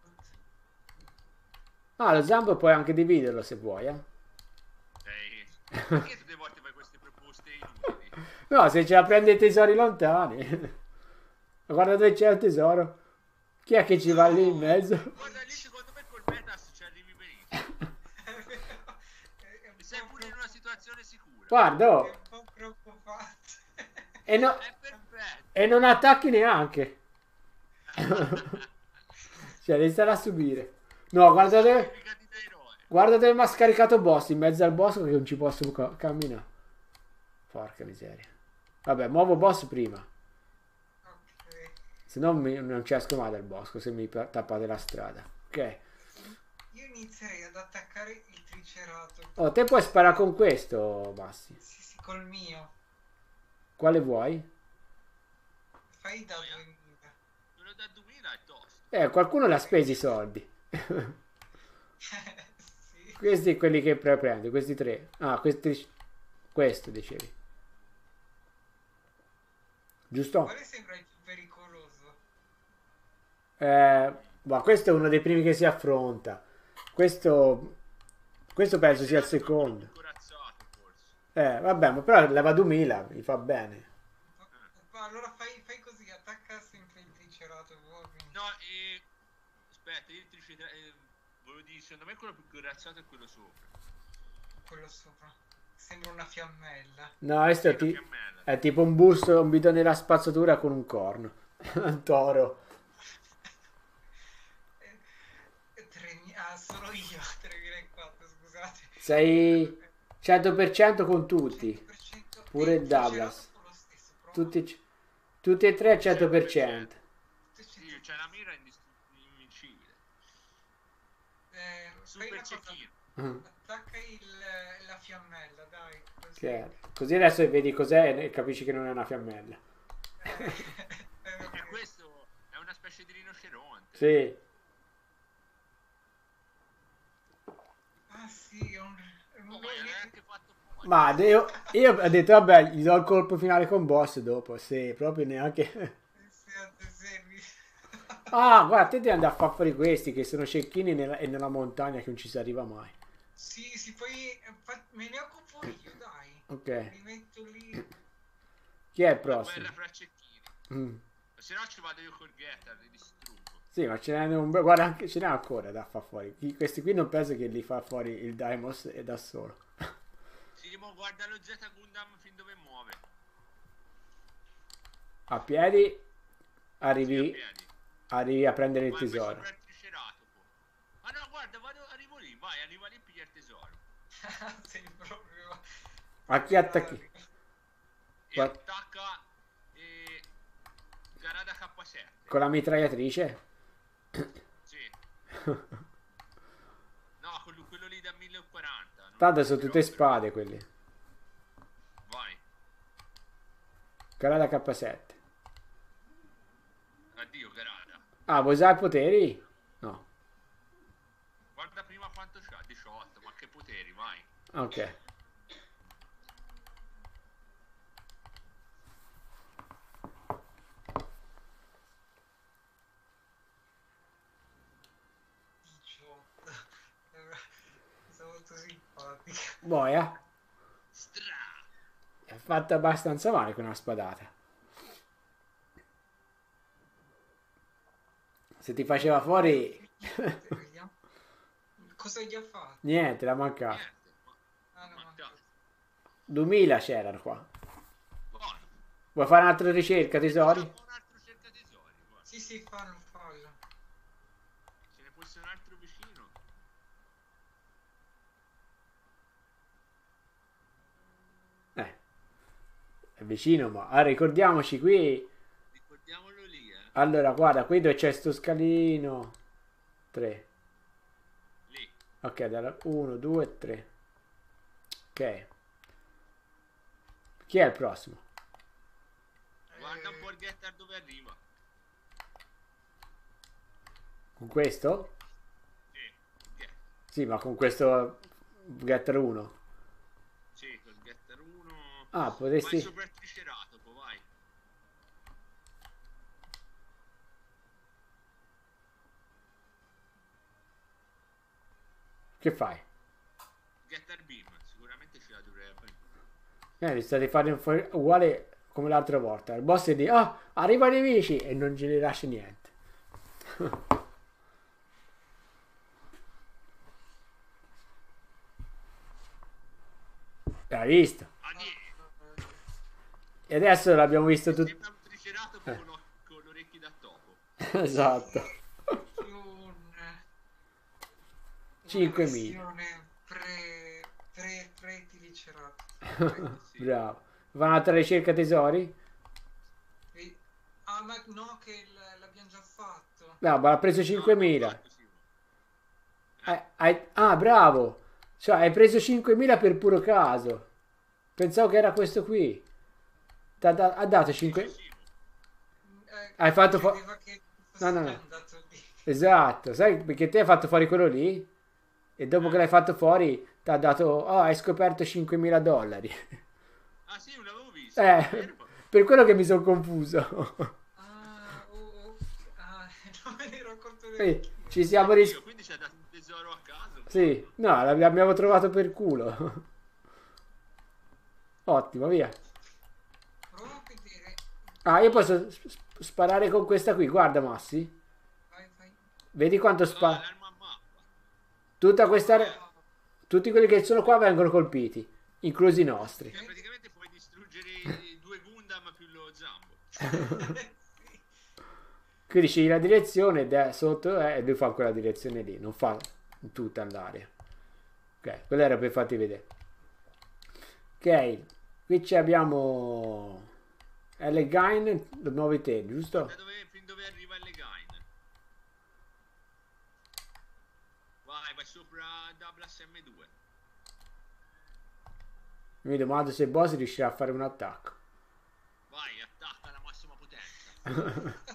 Ah, lo Zambo puoi anche dividerlo se vuoi, eh. Ehi, perché tutte le volte fai queste proposte inutili? No, se ce la prende i tesori lontani. Ma Guarda dove c'è il tesoro. Chi è che ci va lì in mezzo? Guarda lì, secondo me col Metas ci arrivi benissimo. È. È- è E sei pure in una situazione sicura. Guarda, È oh. un po' preoccupante. E, no- È perfetto. E non attacchi neanche. cioè, devi stare a subire. No, guardate. Guardate mi ha scaricato boss in mezzo al bosco che non ci posso ca- camminare. Porca miseria. Vabbè, muovo boss prima. Ok. Se no mi- non ci esco mai dal bosco se mi pa- tappate la strada. Ok. Io inizierei ad attaccare il triceratops. Oh, te puoi sparare con questo, Bassi. Sì, sì, col mio. Quale vuoi? Fai da Oh, yeah. 2000. Quello da 2000 è tosto. Eh, qualcuno l'ha spesi i soldi. sì. questi quelli che pre- prende, questi tre. Ah, questi... Questo dicevi. Giusto? Quale sembra il più pericoloso? Eh, ma questo è uno dei primi che si affronta. Questo... Questo penso sia il secondo. Corazzato forse. Eh, vabbè, ma però leva 2000, mi fa bene. Ma allora fai, fai così, attacca sempre il triceratops. No, e... Aspetta, io il triceratops... Eh, volevo dire, secondo me quello più corazzato è quello sopra. Quello sopra. Sembra una fiammella. No, questo è, ti- fiammella. è tipo un busto, un bidone della spazzatura con un corno. un toro. Eh, Ah, sono io, 3,4, scusate. Sei 100% con tutti. 100%. Pure il Douglas. stesso. Tutti, tutti e tre al 100%. Sì, c'è la mira fai cecchino. Mm, attacca il, la fiammella, dai. Così. che- Così adesso vedi cos'è e capisci che non è una fiammella. Eh, eh, questo è una specie di rinoceronte. Sì. Ah sì, è un... Oh, ma io, io ho detto, vabbè, gli do il colpo finale con boss dopo. Sì, proprio neanche... Siate seri. Ah, guarda, te devi andare a far fuori questi che sono cecchini nella, e nella montagna che non ci si arriva mai. Sì, sì, poi eh, me ne occupo io, dai. Ok. Mi metto lì. Chi è il La prossimo? guerra fra cecchini. Mm. Se no ci vado io col Getter, li distruggo. Sì, ma ce n'è un bel- Guarda, anche ce n'è ancora da far fuori. Questi qui non penso che li fa fuori il Daimos e da solo. Sì, mo guarda lo Z Gundam fin dove muove. A piedi Sì, a arrivi, piedi. Arrivi a prendere il Vai, tesoro. triceratopo. Ah no, guarda, vado, arrivo lì, vai, arriva lì e piglia il tesoro. Sei proprio... A chi attacchi? E attacca eh, Garada K7. Con la mitragliatrice? Sì. No, quello, quello lì da 1040. non- Tanto sono tutte spade quelli. Vai, Carada K7. addio Garada. Ah, vuoi usare i poteri? No. Guarda prima quanto c'ha, 18, ma che poteri, vai. Ok. Diciotto. Sono molto simpatica. Boia. Stra! È fatta abbastanza male con una spadata. Se ti faceva fuori... Cosa gli ha fatto? Niente, l'ha mancato. Niente, Ah, no, ma manca. cazzo. 2000 c'erano qua. Buono. Vuoi fare un'altra ricerca, tesori? Un altro cerca tesori, guarda. Sì, sì, fallo, fallo. Ce ne fosse un altro vicino. Eh. È vicino, ma... Ah, ricordiamoci qui... Allora, guarda, qui dove c'è sto scalino. 3. Lì. Ok, dalla 1, 2, 3. Ok. Chi è il prossimo? Guarda un po' il getter dove arriva. Con questo? Sì. Sì, ma con questo Getter 1. Sì, col getter 1. Ah, potresti... sopra il triceratopo, vai. Che fai? Getter beam, sicuramente ce la dovrebbe. Eh, li state fare fuori- uguale come l'altra volta. Il boss dice, ah, arrivano i nemici e non gliene lascia niente. Hai visto? E adesso l'abbiamo visto tutti. Sembra un triceratopo Eh. con, o- con orecchi da topo. esatto. più un... 5.000. una versione Pre... Pre... Sì. Bravo. Fa un'altra ricerca tesori? E- Ah, ma no, che l'abbiamo già fatto. No, ma ha preso 5.000. No. Eh, hai- Ah, bravo. Cioè, hai preso 5.000 per puro caso. Pensavo che era questo qui. T'ha da- ha dato 5... Sì, sì. Eh, Hai fatto fu- credeva che fosse No, no, no. Esatto, sai perché te hai fatto fuori quello lì e dopo che l'hai fatto fuori ti ha dato, oh, hai scoperto 5.000 dollari. Ah sì, non l'avevo visto. Eh, per quello che mi sono confuso. Ah, oh, oh, ah, non me ne ero accorto Sì, neanche. ci siamo ris... Io, quindi ci ha dato un tesoro a caso. Sì, no, l'abbiamo trovato per culo. Ottimo, via. Ah, io posso sp- sparare con questa qui, guarda Massi. Vai, vai. Vedi quanto Ah, spara. Tutta questa... Tutti quelli che sono qua vengono colpiti. inclusi i nostri. Praticamente puoi distruggere due Gundam più lo Zambo. Quindi scegli la direzione da sotto è, e lui fa quella direzione lì, non fa tutta l'aria. Ok, quello era per farti vedere. Ok, qui ci abbiamo Allegain, lo nuovi te, giusto? Da dove, fin dove arriva il Legain? Vai, vai sopra Douglas M2. Mi domando se il boss riuscirà a fare un attacco. Vai, attacca alla massima potenza.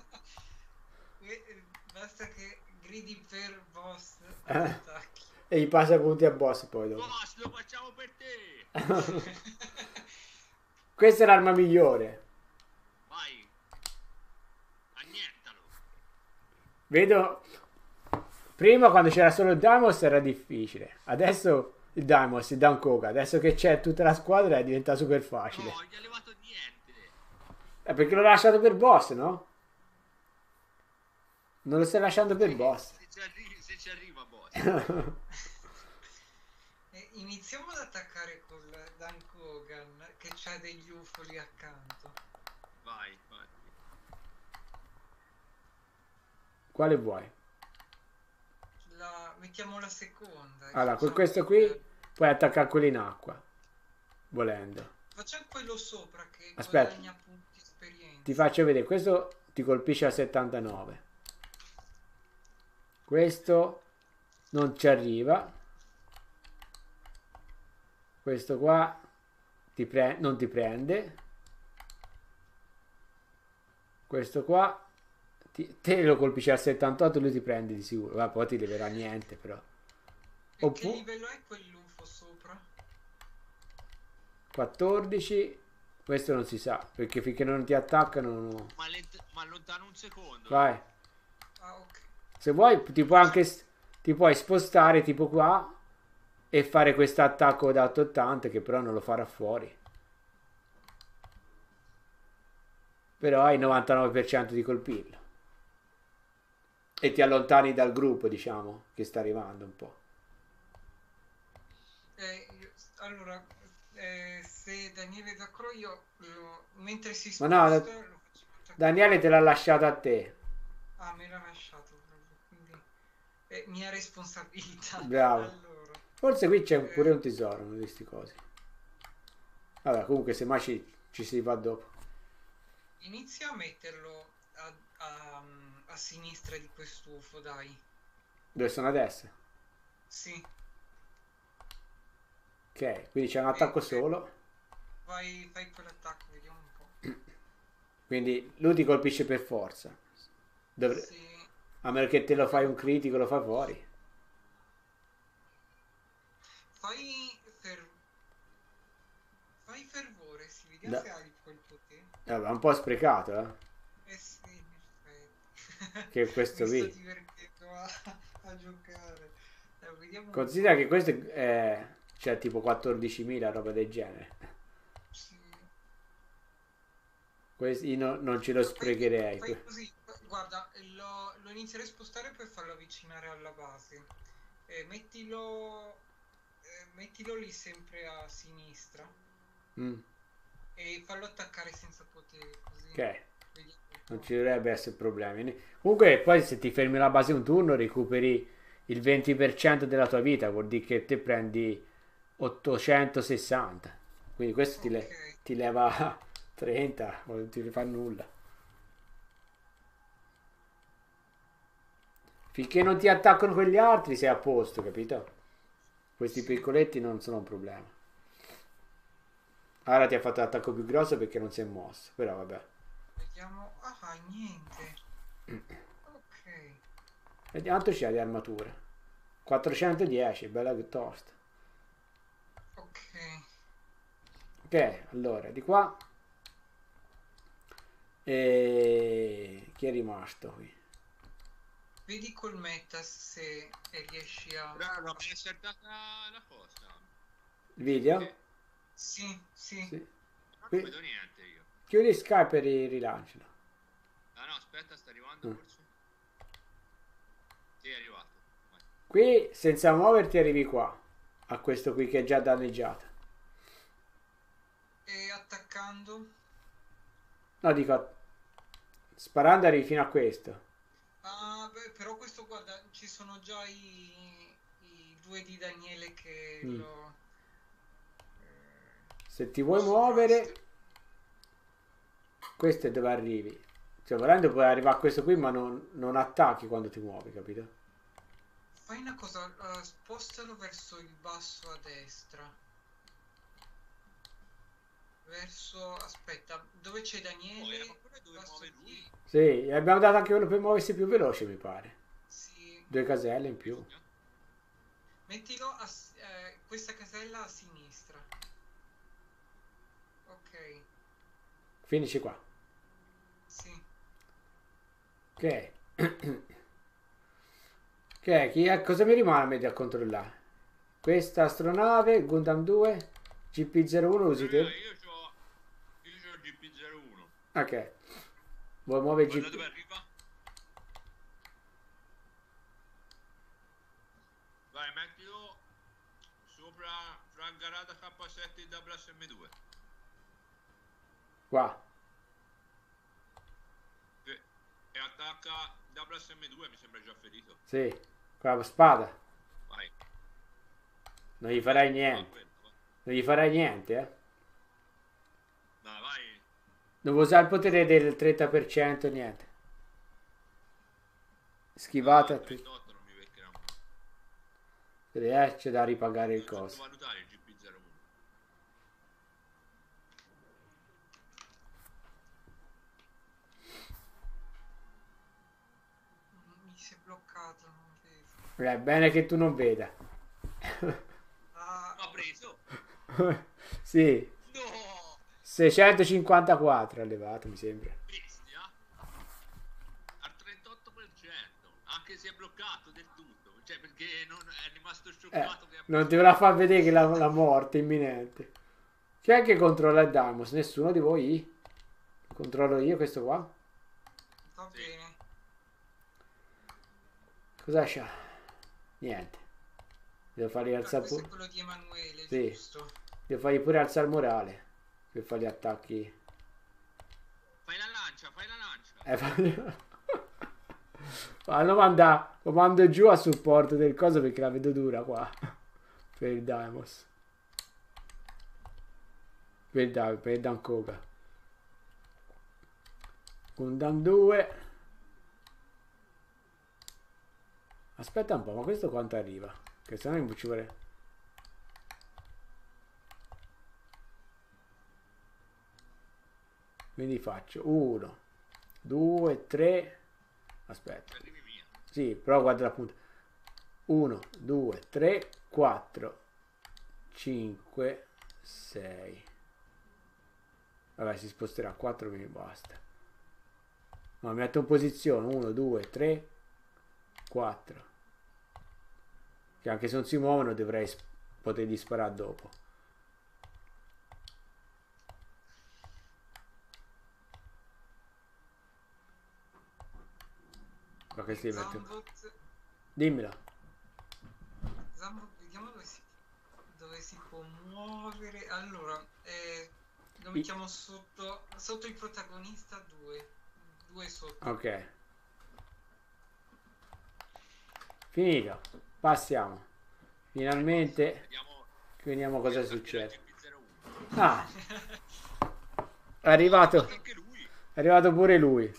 Basta che gridi per boss Eh. attacchi. E gli passa punti a boss poi dopo. Boss, lo facciamo per te. Questa è l'arma migliore. Vai. Annientalo. Vedo. Prima quando c'era solo il Damos era difficile. Adesso il Damos, il Dankoga. Adesso che c'è tutta la squadra diventa super facile. No, gli ha levato niente. È perché l'ho lasciato per boss, no? Non lo stai lasciando per boss. Se ci arrivi, se ci arriva, boss. Eh, iniziamo ad attaccare col Dan Kogan che c'ha degli UFO lì accanto. Vai, vai. Quale vuoi? Mettiamo la seconda. Allora, con questo qui quel- puoi attaccare quello in acqua. Volendo. Facciamo quello sopra che Aspetta. guadagna punti esperienza. Ti faccio vedere. Questo ti colpisce a 79. Questo non ci arriva. Questo qua ti pre- non ti prende. Questo qua ti- te lo colpisce a 78 lui ti prende di sicuro. Va, poi ti leverà niente però. E che Oppu- livello è quell'UFO sopra? 14. Questo non si sa perché finché non ti attaccano. no. Ma, lent- ma lontano un secondo. Vai. Ah, ok. Se vuoi ti puoi anche ti puoi spostare tipo qua e fare questo attacco da 880 che però non lo farà fuori. Però hai il 99% di colpirlo. E ti allontani dal gruppo, diciamo, che sta arrivando un po'. Eh, io- allora, eh, se Daniele Zacro io lo- mentre si Ma sposta no, facciamo attaccare. Daniele te l'ha lasciato a te. Ah, me l'ha lasciato quindi è mia responsabilità. Bravo. Allora, Forse qui c'è pure un tesoro, uno di questi cosi. Vabbè, comunque semmai ci, ci si va dopo. inizia a metterlo a sinistra di quest'UFO, dai. Dove sono adesso? Sì, Ok, quindi c'è un attacco solo. vai, fai quell'attacco, vediamo un po'. Quindi lui ti colpisce per forza. Dovre- Sì. A meno che te lo fai un critico, lo fa fuori. Fai fer... Fai fervore, si vediamo Da- se hai quel potere. Vabbè, un po' sprecato, eh. Eh. Che questo qui. a, a giocare. Un Considera che questo è. C'è tipo 14.000 roba del genere. Sì. Questi no- non ce lo sprecherei. Fai così, guarda, lo, lo inizierei a spostare per farlo avvicinare alla base. Eh, mettilo, eh, mettilo lì sempre a sinistra Mm, e fallo attaccare senza potere così. ok, non ci dovrebbe essere problemi. Comunque, poi se ti fermi la base un turno, recuperi il 20% della tua vita. Vuol dire che te prendi 860. Quindi questo ti, le- ti leva 30, non ti fa nulla. Finché non ti attaccano quegli altri sei a posto, capito? Questi piccoletti non sono un problema. Ora ti ha fatto l'attacco più grosso perché non si è mosso, però vabbè. Vediamo. Ah, niente. Ok. E quanto c'è di armatura? 410, bella che tosta. Ok. Ok, allora, di qua. E... Chi è rimasto qui? Vedi col metas se riesci a. Non mi è saltata la cosa. Il video? Sì, sì. Sì. Non vedo niente. Chiudi Skype e ri- rilancialo. Ah no, aspetta, sta arrivando Mm. forse. Sì, è arrivato. Vai. Qui, senza muoverti, arrivi qua. A questo qui che è già danneggiato. sparando? No, dico, sparando arrivi fino a questo. Ah, beh, però questo guarda, ci sono già i, i due di Daniele che Mm. lo... eh, Se ti vuoi muovere, sovrasta. Questo è dove arrivi. Cioè, volendo puoi arrivare a questo qui, ma non, non attacchi quando ti muovi, capito? Fai una cosa, eh, spostalo verso il basso a destra. Verso, aspetta, dove c'è Oh, Daniele? di- Sì, abbiamo dato anche quello per muoversi più veloce, mi pare. Sì, Due caselle in più. mettilo a, eh, questa casella a sinistra. Ok, Finisci qua. sì. Ok. ok, chi è- cosa mi rimane a me da controllare? Questa astronave, Gundam 2, GP01 usi te? io c'ho il GP01. Ok. Vuoi muovere Guarda GP? Vai, mettilo sopra fra Garata K7 e WSM2. Qua. E, e attacca WSM2, mi sembra già ferito. Sì. Con la spada. Vai. Non gli farai niente. Non gli farai niente, eh. Dai, vai. Non vuoi usare il potere del 30%, niente. Schivata No, a tutti. 38 non mi beccherà. Vedi, eh, c'è da ripagare il Devo coso. valutare il GP01. Mi si è bloccato, non Eh, È bene che tu non veda. Ah, Ho preso. sì, No! 654 ha levato, mi sembra. Bestia. Al 38%. Anche se è bloccato del tutto. Cioè, perché non è rimasto Eh, scioccato che ha non te la fa vedere che la, la morte è imminente. Chi è che controlla il Damos? Nessuno di voi? Controllo io questo qua? va Sì. bene. Cosa c'ha? Niente. Devo fargli alzare pure. quello di Emanuele, Sì. giusto? Devo fargli pure alzare il morale. Per fargli attacchi. Fai la lancia, fai la lancia. Eh, fagli- Fanno manda, lo mando giù a supporto del coso perché la vedo dura qua. Per il Daimos. Per il, Da- per il Dankoga. Gundam 2. Aspetta un po', ma questo quanto arriva? Che se no ci vuole... Quindi faccio 1, 2, 3... Aspetta. Sì, però guarda la punta. 1, 2, 3, 4, 5, 6. Vabbè, si sposterà. 4 mi basta. Ma mi metto in posizione. 1, 2, 3, 4. Che anche se non si muovono dovrei sp- potergli sparare dopo. Ma li metto... Zambot, Dimmela. Zambot, vediamo dove si, dove si può muovere. Allora, eh, lo mettiamo sotto, sotto il protagonista 2. 2 sotto. Ok. Finito. Passiamo. Finalmente Vediamo vediamo cosa succede. il GP01. Ah, è arrivato, è arrivato pure lui.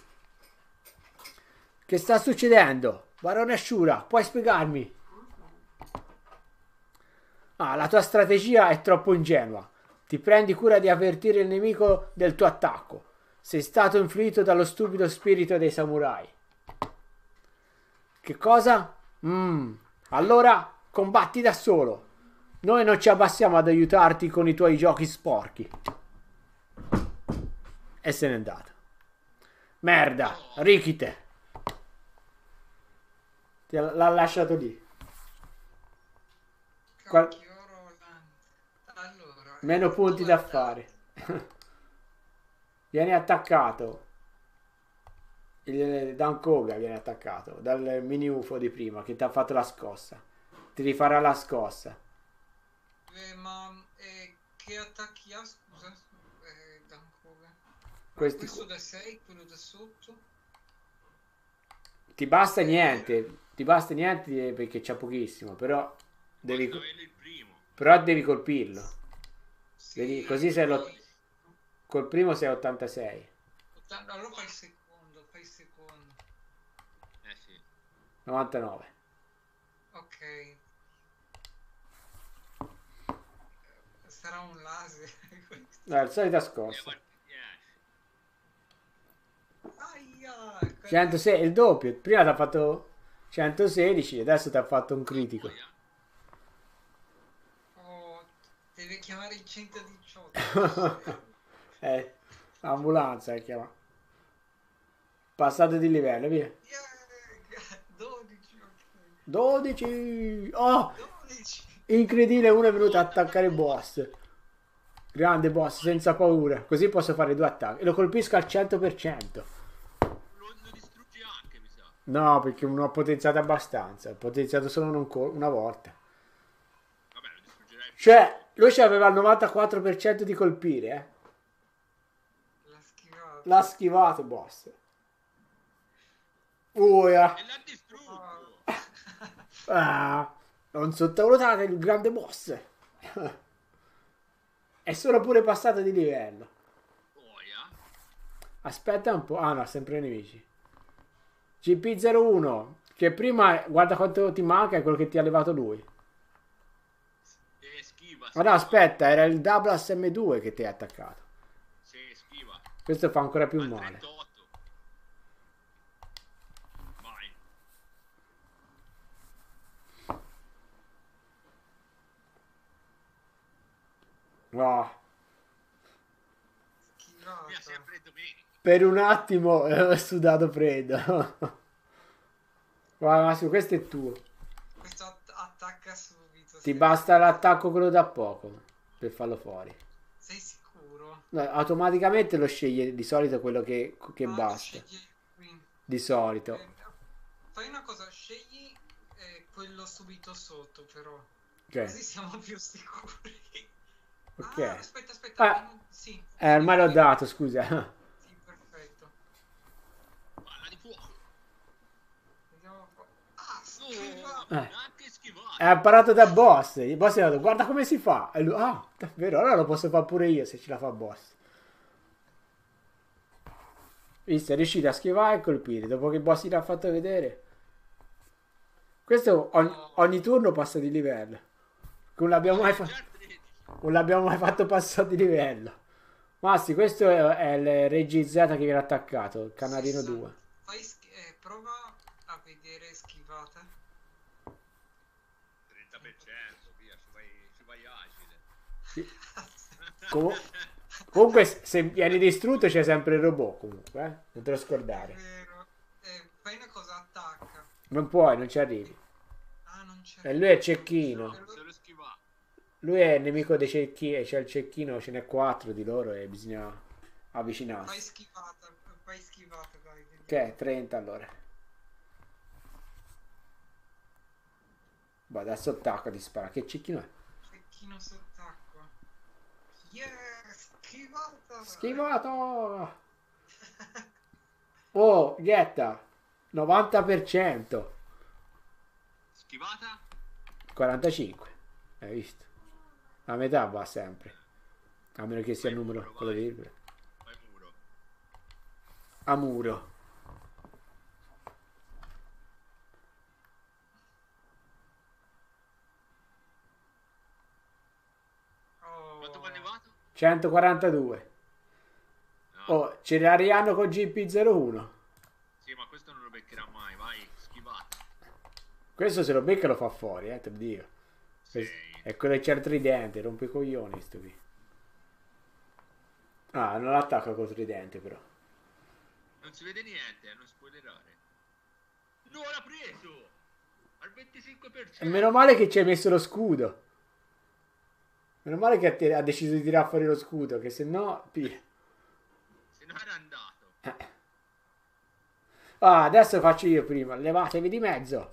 Che sta succedendo? Barone Ashura, puoi spiegarmi? Ah, la tua strategia è troppo ingenua. Ti prendi cura di avvertire il nemico del tuo attacco. Sei stato influito dallo stupido spirito dei samurai. Che cosa? Mm, allora combatti da solo. Noi non ci abbassiamo ad aiutarti con i tuoi giochi sporchi. E se n'è andato. Merda, Rikite. L'ha lasciato lì. Qual- Meno punti da fare. viene attaccato. Il Dankoga viene attaccato dal mini UFO di prima che ti ha fatto la scossa. Ti rifarà la scossa. eh, ma eh, che attacchi ha? Scusa, eh, Danko. Questi Questo da 6, quello da sotto. Ti basta niente, ti basta niente perché c'ha pochissimo, però devi, però devi colpirlo. Sì, Vedi, così se lo- Col primo sei a 86, ottanta- Allora fai il secondo, fai il secondo. Eh sì. 99. Ok. Sarà un laser Eh, scossa. guarda, eh, Aia! 106, il doppio. Prima ti ha fatto 116, adesso ti ha fatto un critico. eh. Oh, deve chiamare il 118. eh, ambulanza che chiama. Passato di livello, via. Yeah, 12, ok. 12! Oh! 12. Incredibile, uno è venuto a attaccare il boss. Grande boss, senza paura. Così posso fare due attacchi. E lo colpisco al 100%. Lo, lo distruggi anche, mi sa. No, perché non ho potenziato abbastanza. Ho potenziato solo una volta. Vabbè, lo. Cioè, lui aveva il 94% di colpire, eh. L'ha schivato. L'ha schivato, boss. Uia. E l'ha distrutto. Ah, non sottovalutate il grande boss. È solo pure passato di livello. Aspetta un po'. Ah no, sempre nemici. GP01. Che prima, guarda quanto ti manca, è quello che ti ha levato lui. Schiva. Ma no, aspetta, era il Double SM2 che ti ha attaccato. Sì, schiva. Questo fa ancora più Al male. No. Domenica. Per un attimo eh, ho sudato freddo. Guarda, Massimo, questo è tuo. Questo att- attacca subito. Ti basta l'attacco quello da poco per farlo fuori. Sei sicuro? No, automaticamente lo sceglie di solito quello che, che Ah, basta. scegli. Di solito. Eh, fai una cosa, scegli eh, quello subito sotto però. Ok. Così siamo più sicuri. Ok. Ah, aspetta, aspetta. Ah. non- Sì. Eh, ormai l'ho dato, scusa. Sì, perfetto. Palla di fuoco. Vediamo un po'. Ah, No, schivato. Eh. anche schivato. Ha imparato da boss. Il boss ha detto, guarda come si fa. E lui, ah, davvero, allora lo posso fare pure io se ce la fa boss. Visto, è riuscito a schivare e colpire. Dopo che il boss gliel'ha fatto vedere. Questo ogni, ogni turno passa di livello. Non l'abbiamo mai, fa- Già 13. Non l'abbiamo mai fatto passare di livello. Massi, questo è, il Regi Z che viene attaccato. Il canarino Sì, sì. 2. Fai sch- eh, prova a vedere schivata. 30%, via, ci vai, ci vai agile. Comu- comunque, se viene distrutto c'è sempre il robot. Comunque, eh? non te lo È scordare. vero. Eh, fai una cosa, attacca. Non puoi, non ci arrivi. Ah, non c'è. E lui è cecchino. Schiva. Lui è il nemico dei cecchini. C'è il cecchino, ce n'è quattro di loro e bisogna avvicinarsi. schivata, fai schivata, dai. vediamo. Che è 30 allora. Adesso attacca ti spara. Che cecchino è? Cecchino sott'acqua. Yeah, schivata. Schivato! Oh, Ghetta! 90%. Schivata? 45. Hai visto? La metà va sempre. A meno che sia il numero con le virgole. A muro. Quanto è arrivato? 142. No. Oh, ce ne arrivano con GP01. Sì, ma questo non lo beccherà mai, vai, schivata. Questo se lo becca lo fa fuori, eh, te lo dico. Sì. È quello che c'è il tridente, rompe i coglioni sto qui. Ah, non attacca col tridente però. Non si vede niente, non spoilerare. No, l'ha preso! Al 25%! E meno male che ci hai messo lo scudo. Meno male che ha deciso di tirare fuori lo scudo, che se no... pi- Se no era andato. Eh. Ah, adesso faccio io prima. Levatevi di mezzo.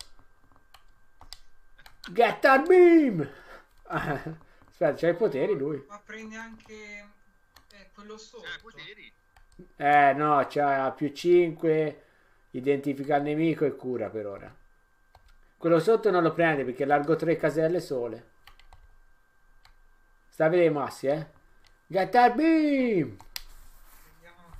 Get that beam! Aspetta, c'ha i poteri lui. Ma prende anche eh, quello sotto. Cioè, poteri. Eh no, c'ha più 5, identifica il nemico e cura per ora. Quello sotto non lo prende perché largo 3 caselle sole. Sta a vedere i massi, eh? Gattar beam! Vediamo.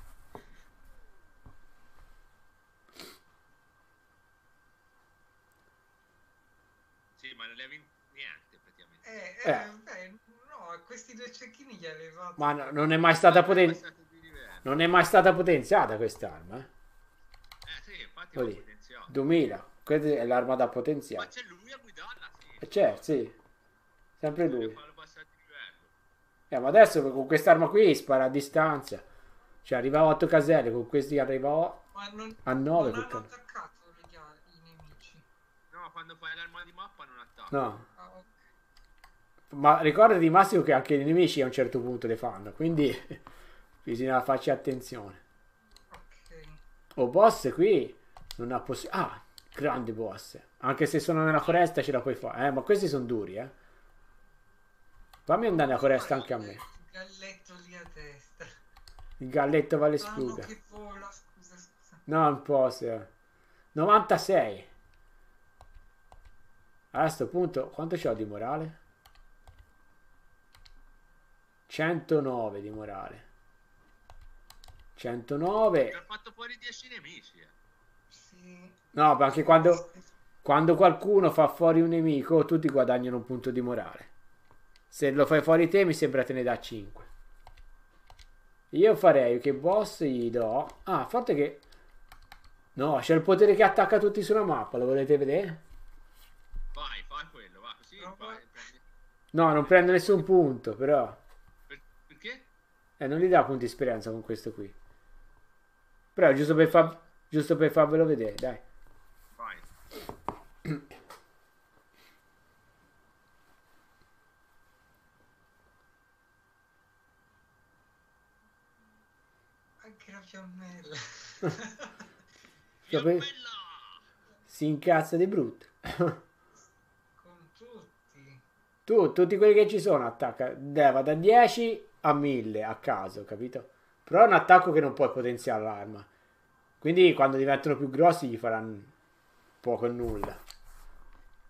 Sì, ma non levi niente praticamente. Eh, eh, Eh. beh, no, questi due cecchini li ha levati. Ma no- non è mai stata potenziata. Non è mai stata potenziata quest'arma, eh? Eh sì, infatti potenziato. 2000. Questa è l'arma da Ma potenziare. c'è lui a guidarla, sì. E certo, sì. Sempre lui. farlo passare di livello. Eh, ma adesso con quest'arma qui spara a distanza. Cioè arriva a 8 caselle, con questi arriva Ma non, a 9. non hanno attaccato gli i nemici. No, quando fai l'arma di mappa non attacca. No. Ma ricordati Massimo che anche i nemici a un certo punto le fanno, quindi bisogna farci attenzione. ok. O boss qui non ha possibilità. Ah, grande boss. Anche se sono nella foresta ce la puoi fare. Eh, ma questi sono duri, eh. Fammi andare nella foresta anche a me. Il galletto lì a destra. Il galletto vale Ah, no, spluga. che vola, scusa, scusa. No, non posso. eh. 96. A sto punto, quanto c'ho di morale? 109 di morale. 109. Ti ha fatto fuori 10 nemici. eh. Sì. No, ma anche quando, quando qualcuno fa fuori un nemico, tutti guadagnano un punto di morale. Se lo fai fuori te, mi sembra te ne dà 5. Io farei che boss gli do. Ah, a parte che. No, c'è il potere che attacca tutti sulla mappa, lo volete vedere? Vai, fai quello, va. Così No, ma- prendi. No, non prendo nessun punto, però. Eh, non gli dà punti esperienza con questo qui. Però è giusto per, far, giusto per farvelo vedere, dai. Anche la fiammella. Fiammella! Si incazza di brutto. Con tutti. Tu, tutti quelli che ci sono, attacca. Leva da 10 a 1000 a caso, capito? Però è un attacco che non puoi potenziare l'arma. Quindi quando diventano più grossi gli faranno poco o nulla.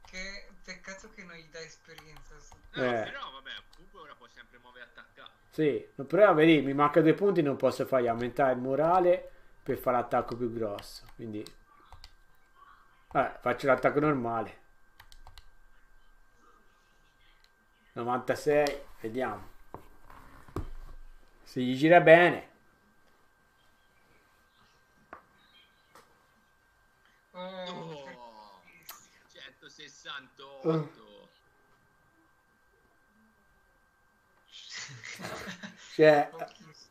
Che peccato che non gli dà esperienza. su- No, Eh. però vabbè, comunque ora puoi sempre muovere e attaccare. Sì, però vedi, mi manca due punti, non posso fargli aumentare il morale per fare l'attacco più grosso. Quindi... Vabbè, faccio l'attacco normale. 96, vediamo. Se gli gira bene. Oh, Oh, bellissimo. 168. Cioè,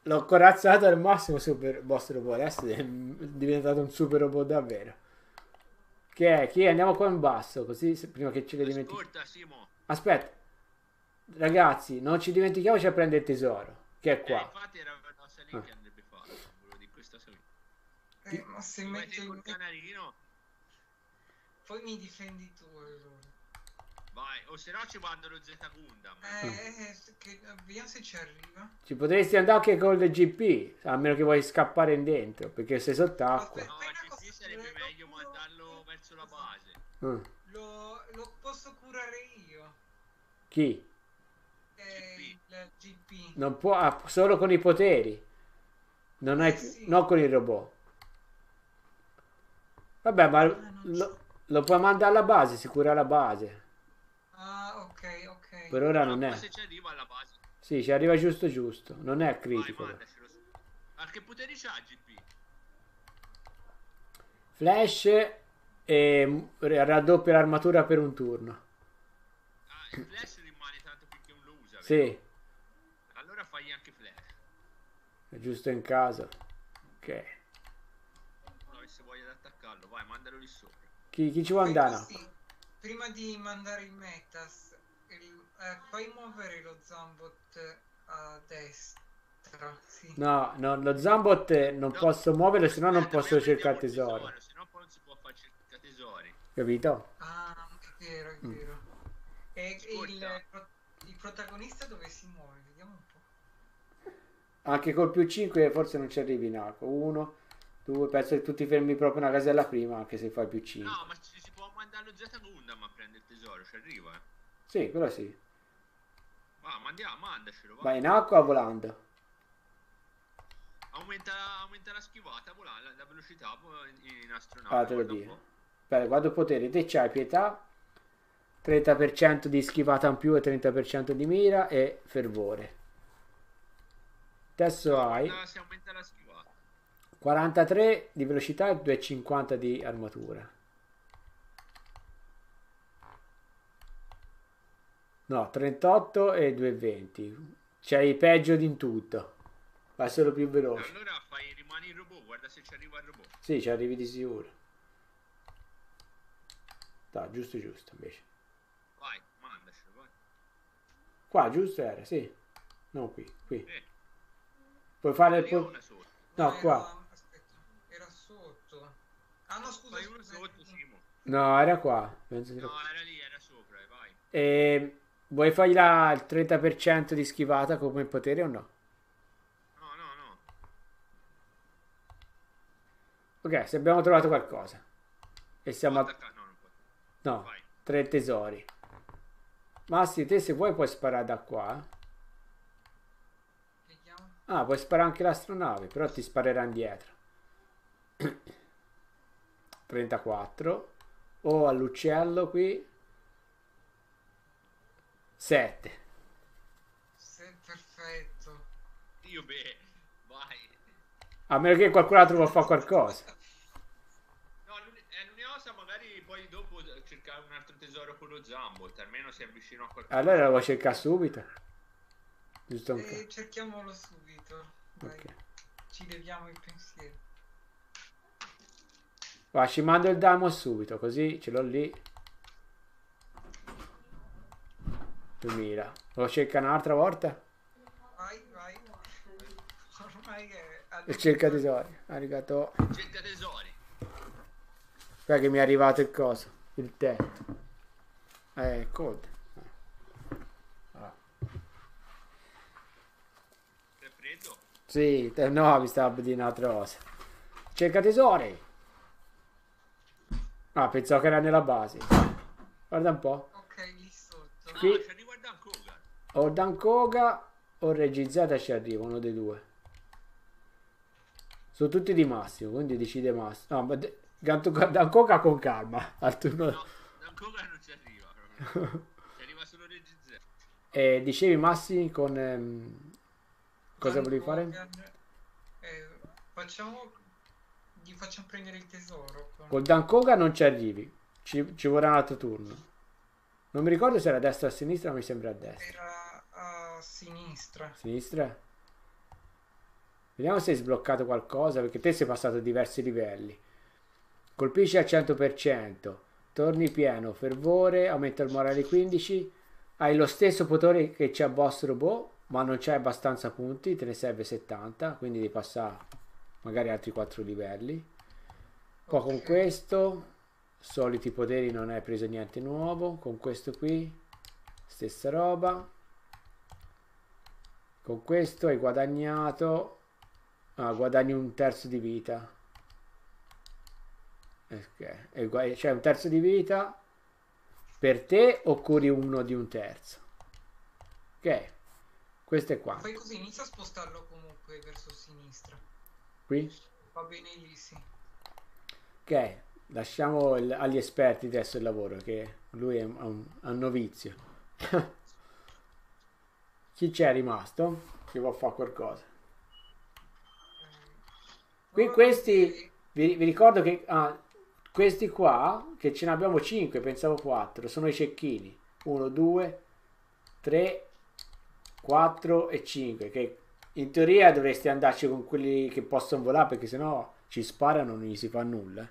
l'ho corazzato al massimo super boss robot. Adesso è diventato un super robot davvero. Che è? Chi è? Andiamo qua in basso, così se- prima che ce le dimentichiamo. Aspetta, ragazzi, non ci dimentichiamoci a prendere il tesoro, che è Eh, qua. infatti era una cosa lì Ah. che andrebbe fatto. Volevo dire questa cosa. Eh, ma se Metti in... canarino. Poi mi difendi tu allora. Vai, o se no ci mando lo Z Gundam. Eh, eh, che, vediamo se ci arriva. Ci potresti andare anche con il GP, a meno che vuoi scappare in dentro, perché sei sott'acqua. No, il cosa, GP sarebbe lo- meglio mandarlo verso la base. Mm. Lo, lo posso curare io. Chi? Eh, GP. il GP. Non può, ah, solo con i poteri. Non hai Eh, più- sì. non con il robot. Vabbè, ma non lo, lo puoi mandare alla base, si cura la base. Ah, ok, ok. Per ora non Ma è. se ci arriva alla base. Sì, ci arriva giusto giusto, non è Vai, critico. su. Ma che poteri c'ha GP? Flash e raddoppia l'armatura per un turno. Ah, il flash rimane tanto finché non lo usa. vero? Sì, Allora fagli anche flash. È giusto in caso. Ok. No, se voglio attaccarlo, vai, mandalo lì sopra. Chi, chi ci vuole andare? così, Prima di mandare il metas, il- eh, fai muovere lo Zambot a destra. Sì. No, no, lo Zambot eh, non No, posso muoverlo, se no non posso cercare tesoro. il Se no poi non si può fare cercare tesori. Capito? Ah, è vero, è Mm. vero. E Ascolta. il, il protagonista dove si muove? Anche col più 5 forse non ci arrivi in acqua. 1, 2, penso che tu ti fermi proprio una casella prima, anche se fai più 5. No, ma ci si può mandare lo Z Gundam a prendere il tesoro, ci arriva, eh. Sì, quello sì. Va, mandiamo, mandacelo, va. Vai in acqua volando? Aumenta, aumenta la schivata, vola, la, la velocità poi in, in astronave. Ah, te lo dico. Aspetta, guarda il potere. Te c'hai pietà, 30% di schivata in più e 30% di mira e fervore. Adesso hai Guarda se aumenta la schivata. 43 di velocità e 250 di armatura. No, 38 e 220. C'hai peggio di in tutto. Vai solo più veloce. Allora fai, rimani il robot, guarda se ci arriva il robot. Sì, ci arrivi di sicuro. No, giusto, giusto, invece. Vai, mandacelo, vai. Qua, giusto era, sì. Non qui, qui. Eh, Puoi fare il... po-. No, era- qua. Aspetta, era sotto. Ah no, scusa. No, era qua. Penso No, era lì, era sopra, eh, vai. E vuoi fargli la- il 30% di schivata come potere o no? No, no, no. Ok, se abbiamo trovato qualcosa. E siamo a... no, tre tesori. Massi, te se vuoi puoi sparare da qua. Eh. Ah, puoi sparare anche l'astronave, però ti sparerà indietro. 34. O all'uccello qui. 7. Se- perfetto. Io beh, vai. A meno che qualcun altro vuole fare qualcosa. No, eh, cosa magari poi dopo cercare un altro tesoro con lo Zambot, almeno si avvicina a qualcosa. Allora lo vuoi cercare subito? Giusto un E po'. cerchiamolo subito. Dai, Ok. ci leviamo il pensiero. Va, ci mando il damo subito, così ce l'ho lì. 2000. Lo cerca un'altra volta? Vai, vai. Ormai è... E cerca tesori. Arigato. Cerca tesori. Aspetta che mi è arrivato il coso. Il tetto. Eh, code. Ah. È freddo? Sì, te- no, mi stava a dire un'altra cosa. Cerca tesori. Ah, pensavo che era nella base. Guarda un po'. Ok, lì sotto. No, Qui- ci arriva il Dan Koga. O Dankoga o Regizzata ci arriva, uno dei due. Sono tutti di Massimo, quindi decide Massimo. No, ma de- Dankoga con calma. Al turno... No, Dan Koga non ci arriva. Ci arriva solo Regizze. E dicevi Massi con... ehm, cosa volevi fare? Eh, facciamo... Gli facciamo prendere il tesoro. con- Col Dankoga non ci arrivi. Ci, ci vorrà un altro turno. Non mi ricordo se era a destra o a sinistra, ma mi sembra a destra. Era a sinistra. Sinistra? Vediamo se hai sbloccato qualcosa, perché te sei passato a diversi livelli. Colpisci al 100%, torni pieno, fervore, aumenta il morale di 15, hai lo stesso potere che c'è a boss robot, ma non c'hai abbastanza punti, te ne serve 70, quindi devi passare magari altri 4 livelli. Poi con Ok. questo, soliti poteri, non hai preso niente nuovo, con questo qui, stessa roba. Con questo hai guadagnato. Ah, guadagni un terzo di vita. Ok. C'è un terzo di vita per te o curi uno di un terzo. Ok. Questo è qua. Poi così inizia a spostarlo comunque verso sinistra. Qui. Va bene lì, sì. Ok. Lasciamo il- agli esperti adesso il lavoro, che lui è un, è un- novizio. Chi c'è rimasto? Che vuole fare qualcosa? Qui Ora questi, vi, vi ricordo che ah, questi qua, che ce ne abbiamo 5, pensavo 4, sono i cecchini. 1, 2, 3, 4 e 5, che in teoria dovresti andarci con quelli che possono volare, perché sennò ci sparano non gli si fa nulla.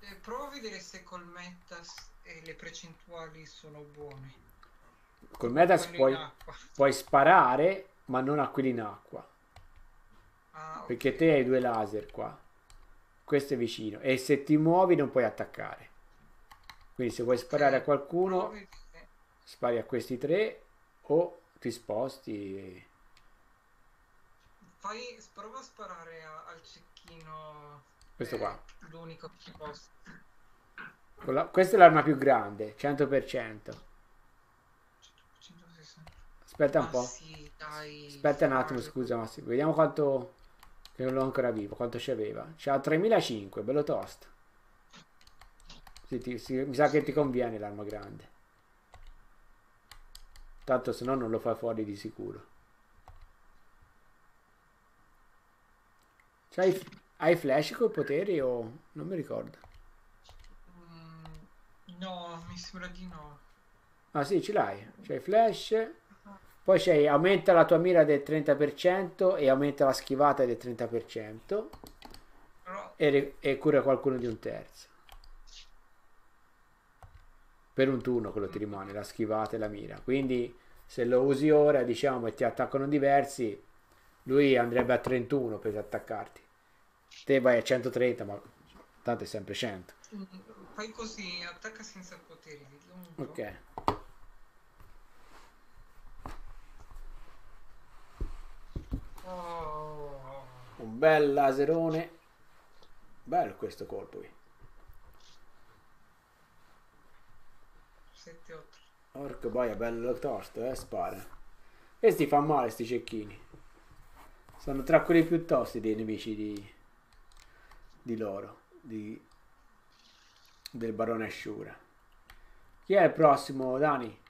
eh, prova a vedere se col metas e le percentuali sono buone. Col Metas puoi, puoi sparare, ma non a quelli in acqua, Ah, perché te hai due laser qua. Questo è vicino, e se ti muovi non puoi attaccare. Quindi se vuoi sparare a Prova qualcuno... spari a questi tre o ti sposti Fai, prova a sparare a- al cecchino. Questo eh, qua. L'unico che posso. La- Questa è l'arma più grande, 100%. 160. Aspetta un Ma po'. sì, dai. Aspetta un attimo, scusa Massimo. Vediamo quanto... Che non l'ho ancora vivo, quanto ci aveva. C'ha 3005, bello tosto. Sì, ti- sì, mi sa che ti conviene l'arma grande. Tanto se no non lo fai fuori di sicuro. C'hai hai flash con i poteri o... non mi ricordo. Mm, no, mi sembra di no. Ah sì, ce l'hai. C'hai flash. Poi c'hai aumenta la tua mira del 30% e aumenta la schivata del 30% Però e, e cura qualcuno di un terzo. Per un turno quello ti rimane, la schivata e la mira. Quindi se lo usi ora, diciamo, e ti attaccano diversi, lui andrebbe a 31 per attaccarti. Te vai a 130, ma tanto è sempre 100. mm, fai così, attacca senza poteri. Ok. Oh, Un bel laserone. Bello questo colpo qui. 7, 8. Porco boia, bello tosto, eh, spara. Questi fanno male, sti cecchini. Sono tra quelli più tosti dei nemici di, di loro, di, del barone Ashura. Chi è il prossimo, Dani?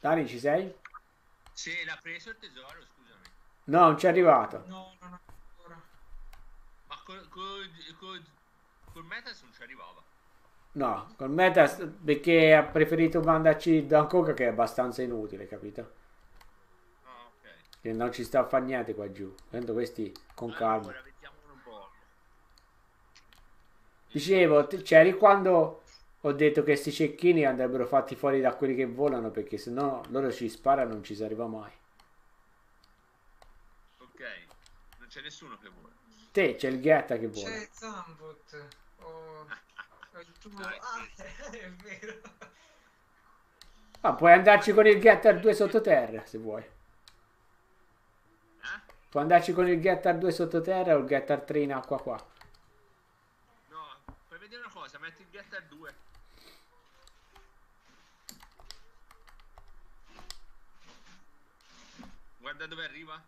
Dani, ci sei? Sì, l'ha preso il tesoro, scusami. No, non ci è arrivato. No, non ancora. Ma col, col, col, col Metas non ci arrivava. No, con Metas perché ha preferito mandarci Dankoka che è abbastanza inutile, capito? Ah, ok. Che non ci sta a fare niente qua giù. Tanto questi con calma. Allora, vediamo un po'. Dicevo, c'eri quando ho detto che questi cecchini andrebbero fatti fuori da quelli che volano perché sennò loro ci sparano e non ci si arriva mai. Ok, non c'è nessuno che vuole. Te c'è il Ghetta che vola. C'è Zambot. Oh, ho il tuo. Dai, Ah, è vero. Ah, puoi andarci con il Getter 2 sottoterra se vuoi. Eh? Puoi andarci con il Getter 2 sottoterra o il Getter 3 in acqua qua. No, puoi vedere una cosa, metti il Getter 2. Guarda dove arriva.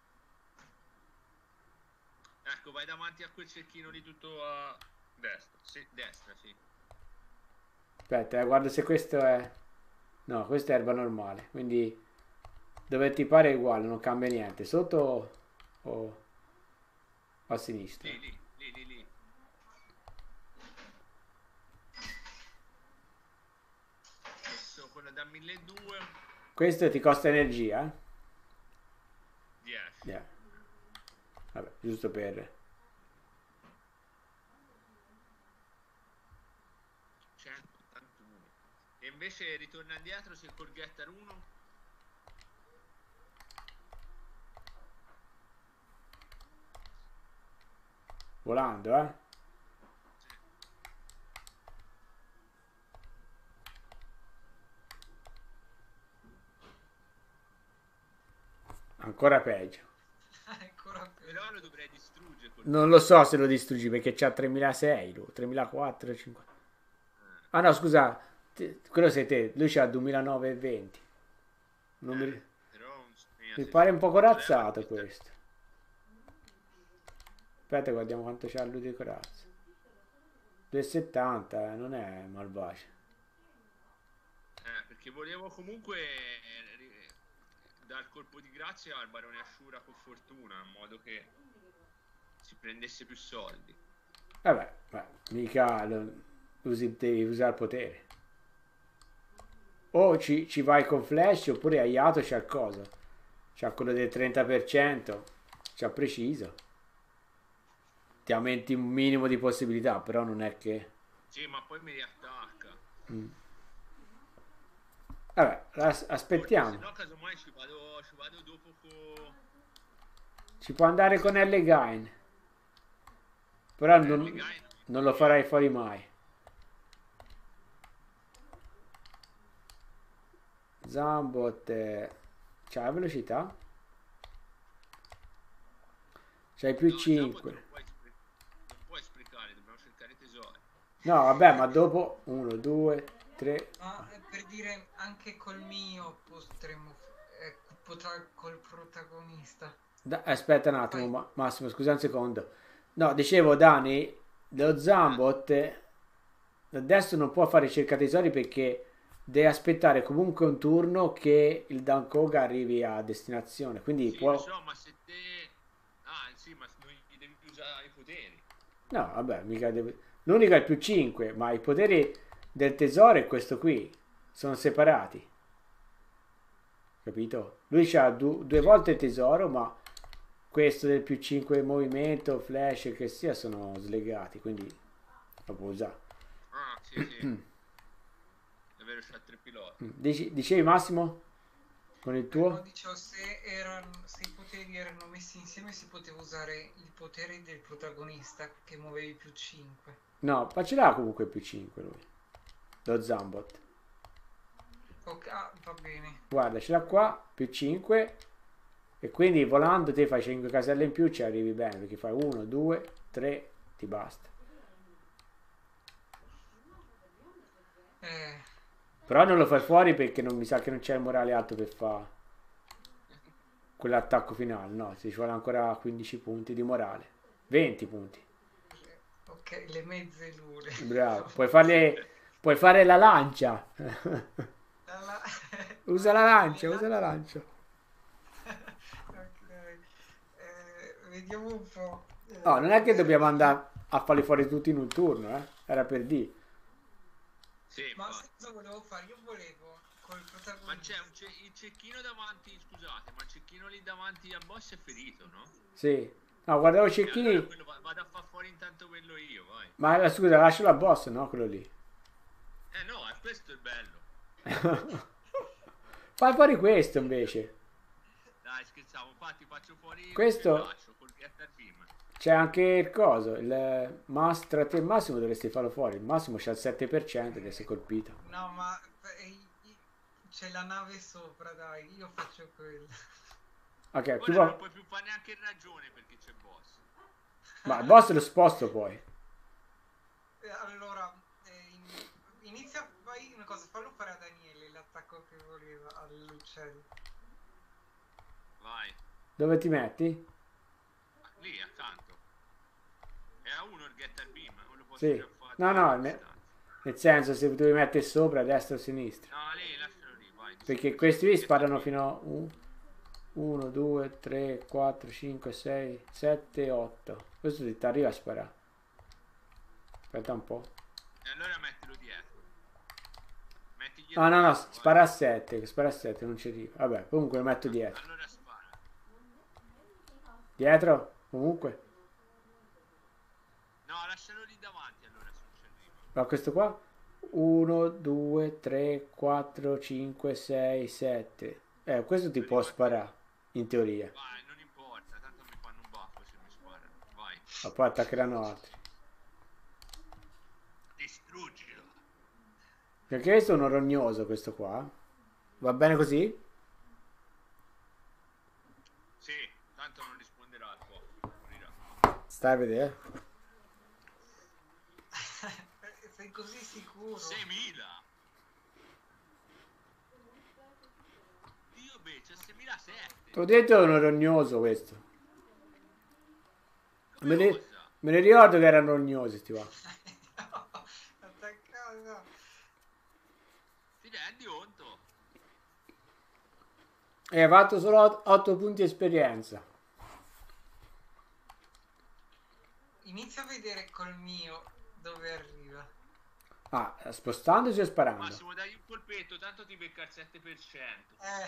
Ecco, vai davanti a quel cerchino lì tutto a destra. Sì, destra, sì. Aspetta, eh, guarda se questo è... No, questa è erba normale, quindi dove ti pare è uguale, non cambia niente. Sotto o, o a sinistra? Lì, lì, lì, lì. Adesso quello da 1200, Questo ti costa energia, eh? 10. Yeah. Vabbè, giusto per... 181. E invece ritorna indietro se col getter 1 Volando, eh? Ancora peggio. Ancora però lo dovrei distruggere Non lo so se lo distruggi perché c'ha 3006 lui, 3004, 50. Ah no, scusa, te- quello sei te, lui c'ha 2009 Non mi, un- mi pare un po' corazzato questo. Aspetta, guardiamo quanto c'ha lui di corazza. 270, eh, non è malvagio. Eh, perché volevo comunque eh, dar colpo di grazia al barone Ashura con fortuna, in modo che si prendesse più soldi. Vabbè, ma mica lo- usi, devi usare il potere. O ci, ci vai con flash oppure Ayato c'ha il coso. C'ha quello del 30%. C'ha preciso. Ti aumenti un minimo di possibilità, però non è che... Sì, ma poi mi riattacca. Vabbè, as- aspettiamo. Se no, casomai ci vado, ci vado dopo con... Ci può andare con L. Gain. Però non, L. Gain. non lo farai fuori mai. Zambot eh, c'ha la velocità? C'hai più No, 5. Non puoi, spre- non puoi sprecare, dobbiamo cercare tesori. No, vabbè, ma dopo 1, 2, 3. Ma eh, per dire anche col mio potremmo eh, potrà col protagonista. aspetta un attimo, ma- Massimo, scusa un secondo. No, dicevo, Dani, lo Zambot adesso non può fare cerca tesori perché deve aspettare comunque un turno che il Dankoga arrivi a destinazione. Quindi Sì, può... so, ma se te... Ah, sì, ma non devi usare i poteri. No, vabbè, mica deve... L'unico è il più 5, ma i poteri del tesoro è questo qui. Sono separati. Capito? Lui ha due volte il tesoro, ma questo del più 5 movimento, flash, che sia, sono slegati, quindi lo può usare. Ah, sì, sì. Vero, c'ha tre piloti. Mm. Dici- dicevi Massimo? Con il No, tuo? dicevo, se, erano, se i poteri erano messi insieme si poteva usare il potere del protagonista che muovevi più 5. No, ma ce l'ha comunque più 5 lui. Lo Zambot. Ok, ah, va bene. Guarda, ce l'ha qua, più 5. E quindi volando te fai 5 caselle in più, ci arrivi bene, perché fai 1, 2, 3, ti basta. Eh, Però non lo fai fuori perché non mi sa che non c'è il morale alto per fare quell'attacco finale. No, ci vuole ancora 15 punti di morale. 20 punti. ok, le mezze lure. Bravo. Puoi fare, puoi fare la lancia. Alla- usa la lancia, usa la lancia. Ok, eh, vediamo un po'. Eh, No, non è che dobbiamo andare a farli fuori tutti in un turno, eh. Era per dire. Sì, Ma ma, cosa volevo fare? Io volevo col ma protagonista. c'è un ce- il cecchino davanti, scusate, ma il cecchino lì davanti al boss è ferito, no? Sì. No, guardavo E Cecchini. allora quello va- vado a far fuori intanto quello io, vai. Ma eh, scusa, lascialo al boss, no? Quello lì. Eh no, è questo il bello. Fai fuori questo invece. Dai, scherzavo, infatti faccio fuori Questo- il braccio col. C'è anche il coso, il mas- tra te e il Massimo dovresti farlo fuori. Il Massimo c'ha il 7% deve essere colpito. No, ma eh, c'è la nave sopra, dai, io faccio quello. Ok, Ora non puoi più fare neanche in ragione perché c'è boss. Ma il boss lo sposto poi. Eh, Allora, eh, in- inizia, vai una cosa, fallo fare a Daniele l'attacco che voleva all'uccello. Vai, Dove ti metti? lì accanto. È a uno il getter beam, non lo posso Sì. No, no, ne- Nel senso, se devi mettere sopra, destra o sinistra. No, lì, lascialo lì, vai. Perché questi qui sparano fino a 1, 2, 3, 4, 5, 6, 7, 8. Questo ti arriva a sparare. Aspetta un po'. E allora mettilo dietro. Metti. Ah no, no, spara a 7, spara a 7, non ci arriva. Vabbè, comunque lo metto dietro. Allora spara. Dietro? Comunque. No, lascialo lì davanti allora se non Ma questo qua? 1, 2, 3, 4, 5, 6, 7. Eh, questo ti può sparare, in teoria. Vai, non importa, tanto mi fanno un baffo se mi sparano. Vai. Ma poi attaccheranno altri. Distruggilo. Perché questo è uno rognoso, questo qua. Va bene così? Sì, tanto non risponderà al. Morirà. Stai a vedere. Eh, Sei così sicuro? 6.000. Dio beh, c'è 6.007. Ho detto è uno rognoso questo. Me ne, me ne ricordo che erano rognosi sti qua. Attaccata. Ti rendi conto? E hai fatto solo 8 punti esperienza. Inizia a vedere col mio dove. Ah, spostandosi o sparando? Massimo dai un colpetto, tanto ti becca il 7%. Eh,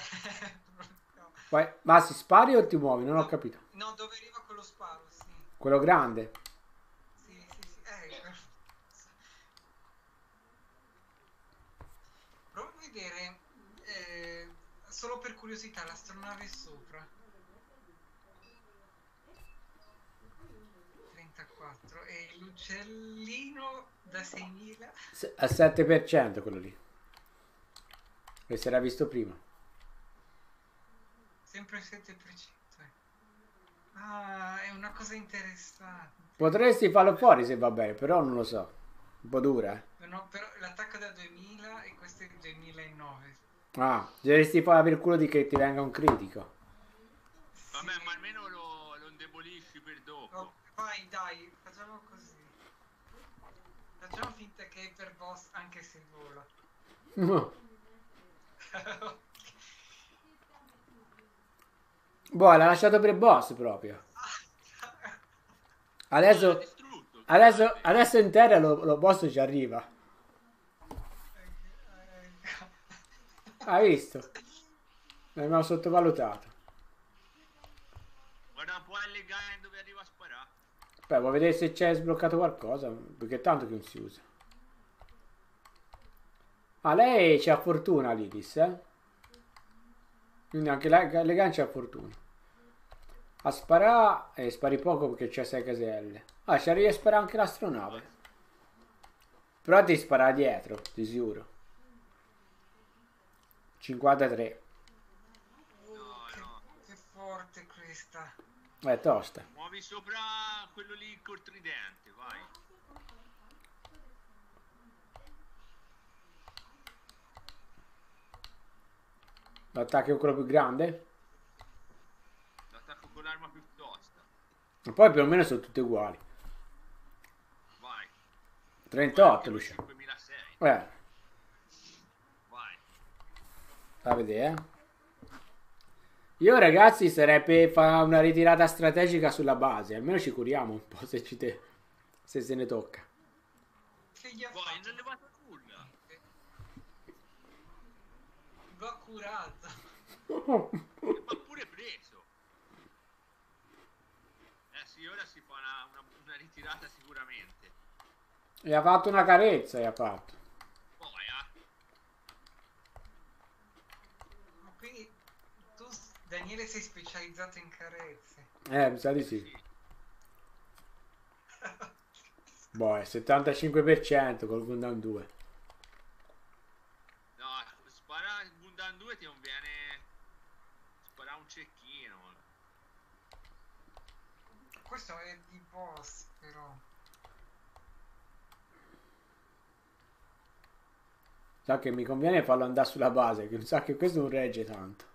no. Vai, ma si spari o ti muovi? Non ho capito. No, dove arriva quello sparo, sì. Quello grande. Sì, sì, sì. Eh, Provo a vedere, eh, solo per curiosità, l'astronave sopra. 34. E l'uccellino da 6.000? S- Al 7% quello lì. Che si era visto prima. Sempre il 7%. eh. Ah, è una cosa interessante. Potresti farlo fuori se va bene, però non lo so. Un po' dura, eh. No, però l'attacco da 2000 e questo è il 2009. Ah, dovresti fare per culo di che ti venga un critico. Vabbè, ma almeno lo, lo indebolisci per dopo. Oh, vai, dai, facciamo così. Facciamo finta che è per boss anche se vola. boh, l'ha lasciato per boss proprio. Adesso, adesso, adesso in terra lo, lo boss ci arriva. Hai visto? L'abbiamo sottovalutato. Guarda, puoi legare dove arriva a sparare. Beh, vuoi vedere se c'è sbloccato qualcosa? Perché tanto che non si usa. Ah, lei c'ha fortuna, Lidis, eh? Quindi anche la, le ganci ha fortuna. A sparare, e spari poco perché c'è 6 caselle. Ah, ci arrivi a sparare anche l'astronave. Però ti spara dietro, di sicuro. 53. Oh, che, che forte questa. È tosta. Muovi sopra quello lì col tridente, vai. L'attacco è quello più grande? L'attacco con l'arma più tosta. E poi più o meno sono tutte uguali. Vai. 38, Lucia. 5006. Eh, Vai. fa vedere. eh. Io ragazzi sarei per fare una ritirata strategica sulla base, almeno ci curiamo un po' se, ci te... se se ne tocca. Che gli ha non fatto? è levato nulla. L'ho curato. Ma pure preso. Eh sì, ora si fa una, una, una ritirata sicuramente. E ha fatto una carezza, e ha fatto. Poi, ah. Ma quindi tu, Daniele, sei specializzato in carezze. Eh, mi sa di sì. Boh, è 75% col Gundam 2. No, spara il Gundam 2 ti conviene spara un cecchino. Questo è di boss, però. Sa che mi conviene farlo andare sulla base, che non sa che questo non regge tanto.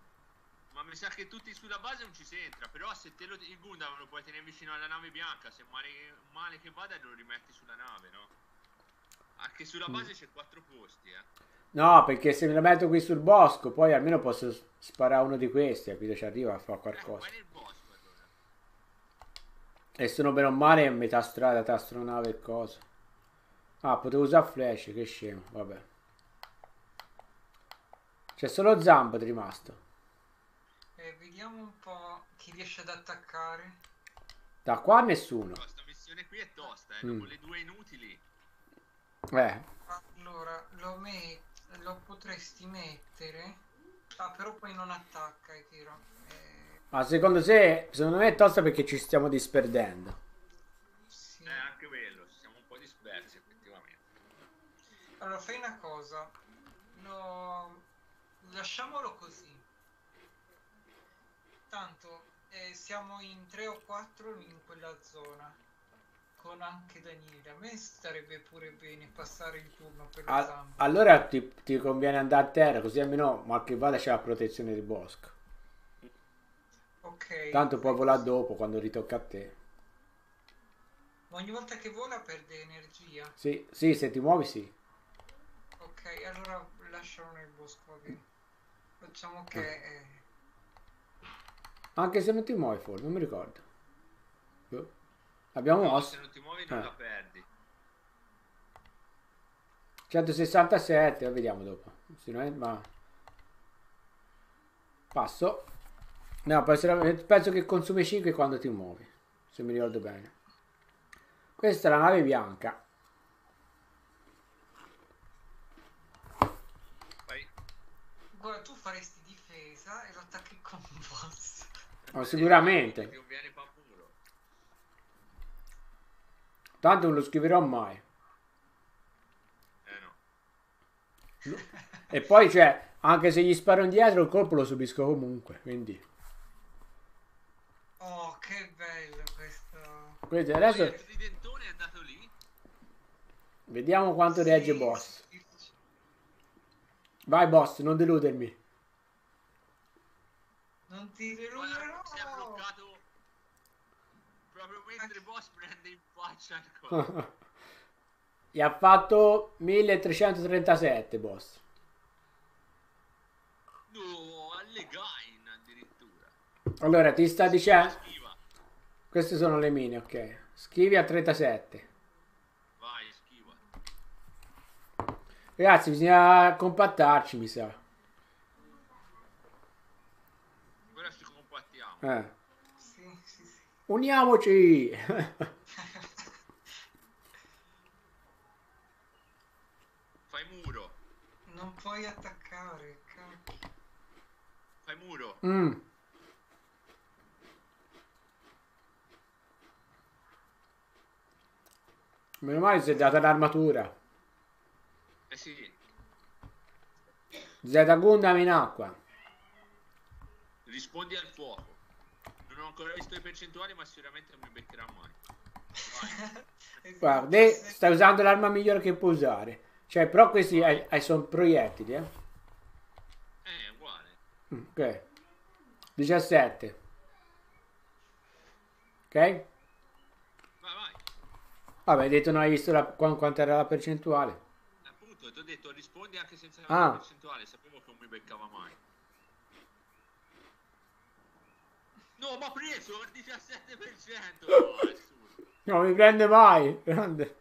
Mi sa che tutti sulla base non ci si entra, però se te lo, il Gundam lo puoi tenere vicino alla nave bianca, se male, male che vada lo rimetti sulla nave, no? Anche sulla base c'è quattro posti, eh. No, perché se me la metto qui sul bosco, poi almeno posso sparare uno di questi, capito? Ci arriva a fare qualcosa. bosco allora. E sono bene o male a metà strada tra astronave e cosa. Ah, potevo usare flash, che scemo, vabbè. C'è solo Zambat rimasto. Eh, vediamo un po' chi riesce ad attaccare. Da qua nessuno. Questa missione qui è tosta, eh. Mm. Dopo le due inutili. Eh, Allora, lo, me- lo potresti mettere. Ah, però poi non attacca, è vero. Eh, ma secondo te, secondo me è tosta perché ci stiamo disperdendo. sì. Eh, anche quello, ci siamo un po' dispersi effettivamente. Allora, fai una cosa. Lo... Lasciamolo così. Tanto eh, siamo in 3 o 4 in quella zona. Con anche Daniele. A me starebbe pure bene passare il turno per lo A- zampa. allora ti, ti conviene andare a terra, così almeno mal che vada c'è la protezione del bosco. Ok. Tanto puoi volare dopo quando ritocca a te. Ma ogni volta che vola perde energia. Sì, sì, se ti muovi sì. Ok, allora lascialo nel bosco. va bene. Facciamo che... eh, Anche se non ti muovi fuori, non mi ricordo. Boh. Abbiamo mosso. se non ti muovi non Eh. la perdi. 167, vediamo dopo. Ma... Passo. No, penso che consumi 5 quando ti muovi. Se mi ricordo bene. Questa è la nave bianca. Vai. Guarda, tu faresti difesa e lo attacchi con un Ma sicuramente. Tanto non lo scriverò mai. Eh no. E poi, cioè, anche se gli sparo indietro, il colpo lo subisco comunque. Quindi, Oh, che Quindi Poi adesso il tridentone è andato lì. vediamo quanto Sì, regge boss. Vai boss, non deludermi. Non ti deluderò. si è bloccato proprio mentre il boss prende in faccia il coso. Gli ha fatto 1337 boss. No, alle Gain addirittura. Allora ti sta dicendo... Queste sono le mine, ok. Scrivi a 37. Vai, schiva. Ragazzi, bisogna compattarci, mi sa. Ora ci compattiamo. Eh. Sì, sì, sì. Uniamoci! Fai muro. Non puoi attaccare, cacchio. Fai muro. Mm. Meno male si è data l'armatura. Eh sì. Z Gundam in acqua. Rispondi al fuoco. Ancora visto le percentuali, ma sicuramente non mi beccherà mai. Vai. Guarda, eh, stai usando l'arma migliore che puoi usare. Cioè, però questi hai- hai- sono proiettili, eh. Eh, è uguale. Mm, Ok. 17. Ok? Vai, vai. Vabbè, hai detto non hai visto la, qua- quanto era la percentuale. Appunto, ti ho detto rispondi anche senza Ah. la percentuale. Sapevo che non mi beccava mai. No, ma ha preso il 17%. No, è assurdo. Non mi prende mai. Grande.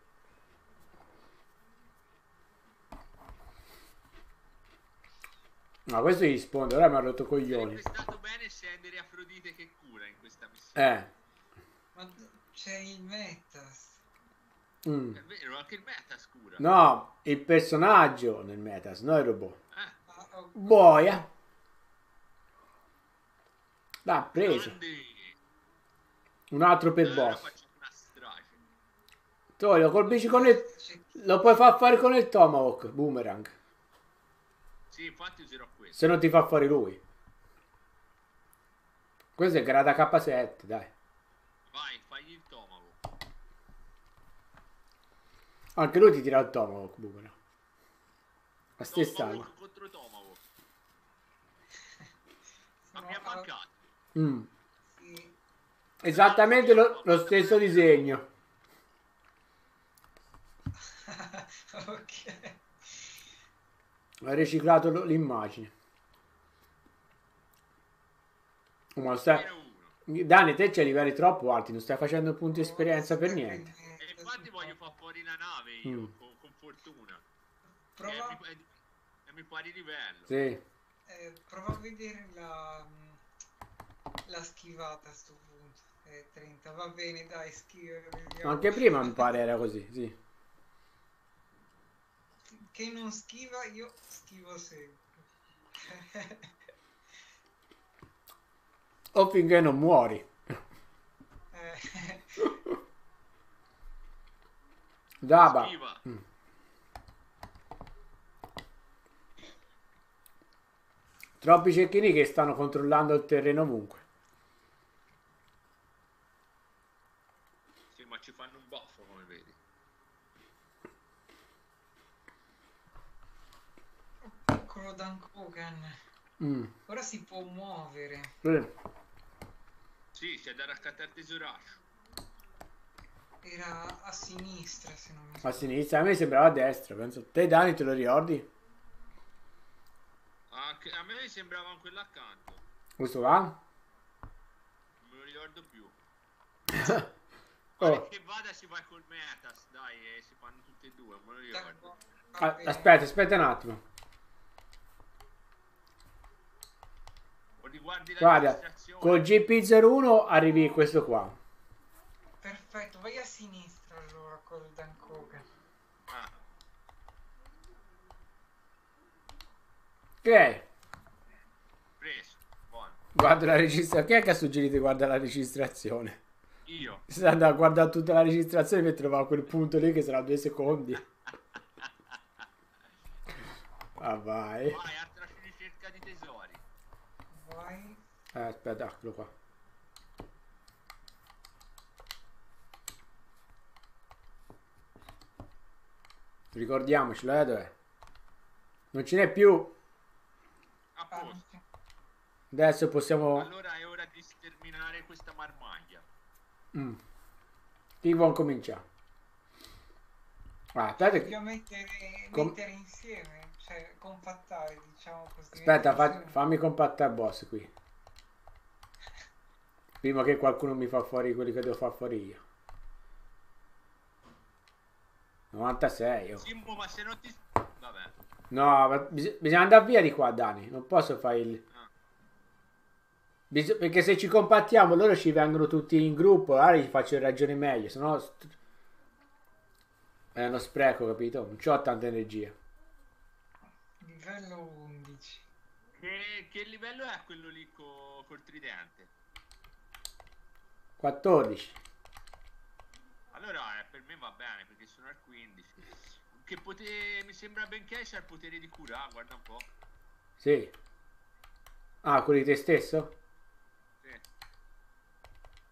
Ma questo gli risponde, ora mi ha rotto coglioni. Sarebbe stato bene scendere Afrodite che cura in questa missione. Eh. Ma c'è il Metas. mm. È vero, anche il meta scura. No, il personaggio nel metas, no il robot. Eh, Boia. L'ha preso. Un altro per boss. Tu lo colpisci con il... Lo puoi far fare con il tomahawk, boomerang. Sì, infatti userò questo. Se non ti fa fuori lui. Questo è grada K7, dai. Vai, fagli il tomago. Anche lui ti tira il tomahawk, boomerang. La stessa arma. Tomahawk contro Tomahawk. Ma mi ah, mancato. Mm. Esattamente lo, lo stesso disegno. ok. Ha riciclato l'immagine. Ma stai... Dani, te c'hai livelli troppo alti, non stai facendo punti esperienza per niente. E infatti voglio far fuori la nave io, Mm. con, con fortuna. Prova, E mi, e- e mi pari livello. Sì. eh, prova a vedere la, la schivata a sto punto. Eh, 30, va bene, dai, schiva. Anche prima mi pare era così, sì. Che non schiva, io schivo sempre. O finché non muori. Eh, Daba. Schiva. Mm. Troppi cecchini che stanno controllando il terreno ovunque. Sì, ma ci fanno un baffo come vedi. Piccolo Dan Kogan. Mm. Ora si può muovere. Sì. Sì, c'è da raccattare il tesoraccio. Era a sinistra, se non mi A sbaglio. sinistra, a me sembrava a destra. Penso. Te Dani te lo ricordi? Anche, a me sembrava quello accanto. Questo qua? Non me lo ricordo più. Oh. che vada si va col Metas, dai, e si fanno tutti e due, me lo ricordo. Va Ah, aspetta, aspetta un attimo. O riguardi la Guarda, col GP01 arrivi questo qua. Perfetto, vai a sinistra allora col Dan Kogan. Ah, Ok. preso. Buono. Guarda la registrazione. Chi è che ha suggerito di guardare la registrazione? Io. Si sta andando a guardare tutta la registrazione per trovare quel punto lì che sarà due secondi. Ah vai. Vai, Eh, aspetta, eccolo qua. Ricordiamocelo, eh, dov'è? Non ce n'è più. A posto. Adesso possiamo... Allora è ora di sterminare questa marmaglia. Mm. Tivon comincia. Ah, aspetta che... mettere, Com... mettere insieme, cioè compattare, diciamo così. Aspetta, fa... fammi compattare il boss qui. Prima che qualcuno mi fa fuori quelli che devo far fuori io. 96. oh. Simbo, ma se non ti... Vabbè. No, ma bis- bisogna andare via di qua, Dani. Non posso fare il... Ah. Bis- perché se ci compattiamo loro ci vengono tutti in gruppo, allora gli faccio ragione meglio, sennò st- è uno spreco, capito? Non ho tanta energia. Livello 11. Che, che livello è quello lì co- col tridente? 14. Allora eh, per me va bene perché sono al 15. Che potere... Mi sembra benché c'ha il potere di cura, guarda un po'. Sì. Ah, quelli di te stesso? Sì.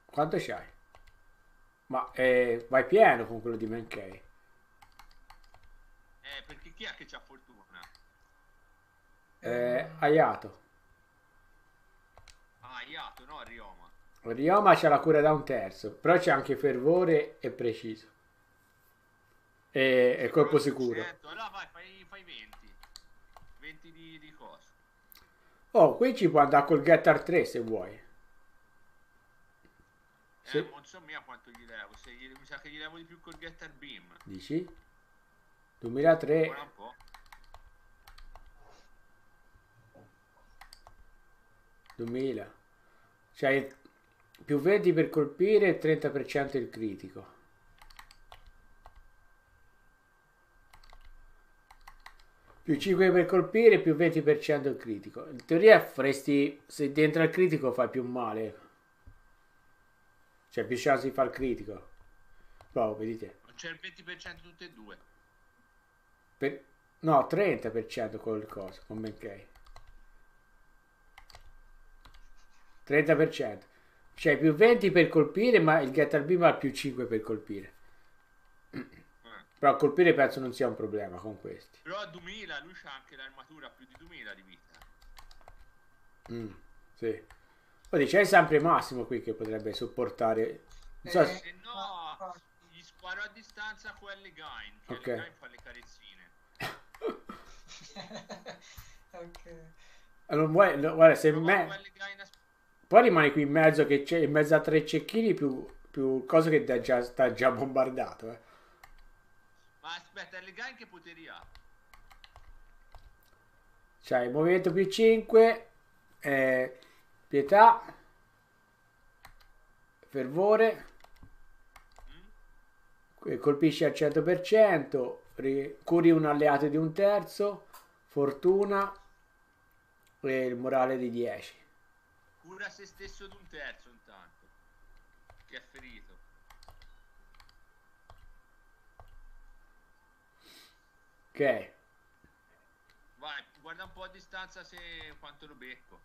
Quanto c'hai? Ma eh, vai pieno con quello di Mankey. Eh, perché chi è che c'ha fortuna? Eh, Ayato. Ah, Iato, no, Rioma. Ryoma c'ha la cura da un terzo, però c'è anche fervore e preciso. E, e colpo sicuro. Certo, allora vai, fai, fai 20. 20 di, di cosa? Oh, qui ci può andare col Getter 3 se vuoi. Sì. Eh, non so mia quanto gli levo. Se gli- mi sa che gli levo di più col Getter Beam. Dici? 2003. Guarda un po'. 2000. C'hai più 20 per colpire e 30% il critico. Più 5 per colpire più 20% il critico. In teoria faresti, se dentro il critico fai più male. C'è più chance di far critico. Provo, vedete. C'è il 20% tutte e due. Per- no, 30% col coso, con Benkei. 30%. C'è più 20 per colpire, ma il Get al Beam ha più 5 per colpire. Eh. Però colpire penso non sia un problema con questi. Però a 2000 lui c'ha anche l'armatura più di 2000 di vita. Mm, sì. Poi c'è sempre Massimo qui che potrebbe sopportare. Non so Eh, se- Se no, gli sparo a distanza con Gain. Che Ok. Gain fa le carezzine. ok. Allora, vuoi- no, guarda, se Prova me... con Gain a sp- Poi rimani qui in mezzo che c'è in mezzo a tre cecchini più, più cose che ti già, sta già bombardato. Eh. Ma aspetta, Gain che poteri ha? C'hai movimento più 5, eh, pietà, fervore, Mm? eh, colpisci al 100%, ri- curi un alleato di un terzo, fortuna e il morale di 10. Cura se stesso d'un terzo intanto. Che è ferito. Ok, Vai, guarda un po' a distanza se quanto lo becco.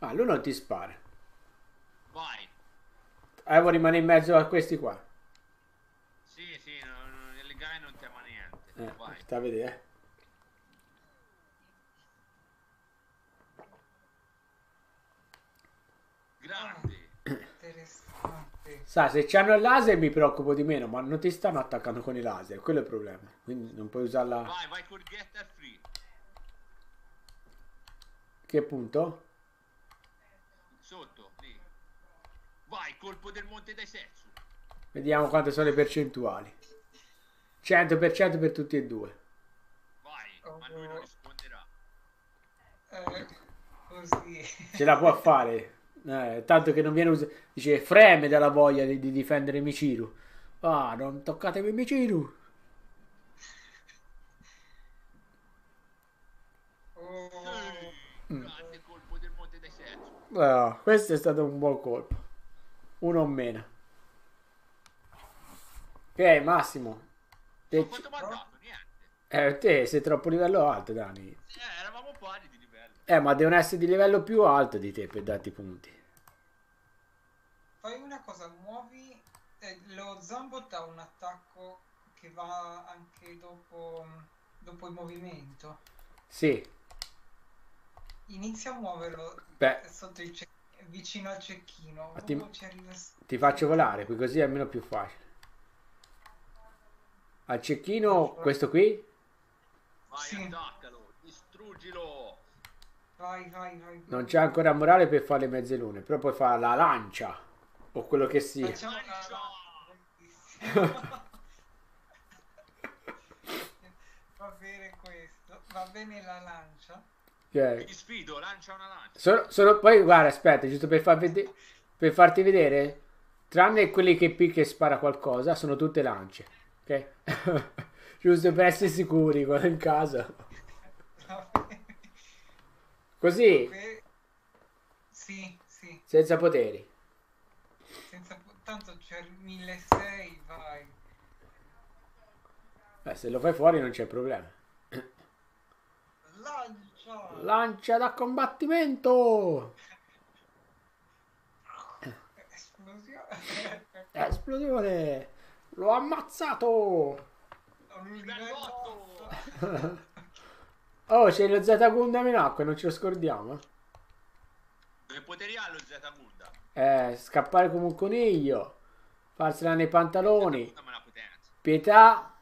ah, lui non ti spara. Vai. Ah, vuoi rimanere in mezzo a questi qua. Sì, sì, no, no, Gain non tema niente. Eh, Vai. sta a vedere. Grande. Interessante. Sa, se c'hanno il laser mi preoccupo di meno, ma non ti stanno attaccando con i laser, quello è il problema. Quindi non puoi usarla. Vai, vai col getter free. Che punto? Sotto, lì. Vai, colpo del monte dai Setsu. Vediamo quante sono le percentuali. 100% per tutti e due. Vai, ma lui non risponderà. Eh, così. Ce la può fare. Eh, tanto che non viene usato. Dice freme dalla voglia di, di difendere Michiru. Ah, non toccatemi Michiru. Oh, Setsu. Ah, questo è stato un buon colpo. Uno o meno. Ok, Massimo. Te, Quanto mi ha dato? Niente. eh, te sei troppo livello alto, Dani. Eh, eravamo pari di. Eh, ma devono essere di livello più alto di te per darti punti. fai una cosa, muovi... eh, lo Zambot ha un attacco che va anche dopo, dopo il movimento. Sì. Inizia a muoverlo Beh, sotto il ce- vicino al cecchino. Ti- Oh, ti faccio volare, qui così è almeno più facile. Al cecchino, questo qui? Vai, Sì. attaccalo, distruggilo. Vai, vai, vai. Non c'è ancora morale per fare le mezze lune, però puoi fare la lancia o quello che sia. Facciamo una Lancia! Va bene questo. Va bene la lancia. Cioè, Ti sfido, lancia una lancia. sono, sono- poi guarda, aspetta, giusto per, far vede- per farti vedere, tranne quelli che picchia e spara qualcosa, sono tutte lance. Ok? giusto per essere sicuri qua in casa. Così, Que- Sì, sì. senza poteri. Senza... Tanto c'è 1600, vai. Beh, se lo fai fuori non c'è problema. Lancia! Lancia da combattimento! Esplosione. Esplosione! L'ho ammazzato! 8. Oh, c'è lo Z Gundam in acqua, non ce lo scordiamo. Che poteri ha lo Z Gunda? Eh, scappare come un coniglio, farsela nei pantaloni, pietà,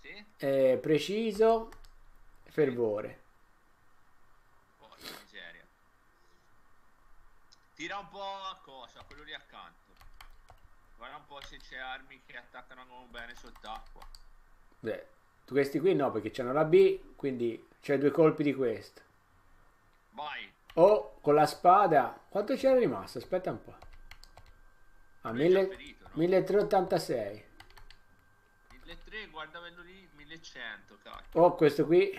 Sì? eh, preciso, fervore. Porca miseria. Tira un po' a cosa, quello lì accanto. Guarda un po' se c'è armi che attaccano bene sott'acqua. Beh, tu questi qui no, perché c'hanno la B, quindi c'è due colpi di questo. Vai. O con la spada, quanto c'era rimasto? Aspetta un po'. A Lui è già 1000 ferito, no? 1386. 1300, guarda quello lì, 1100, cacchio. O questo qui,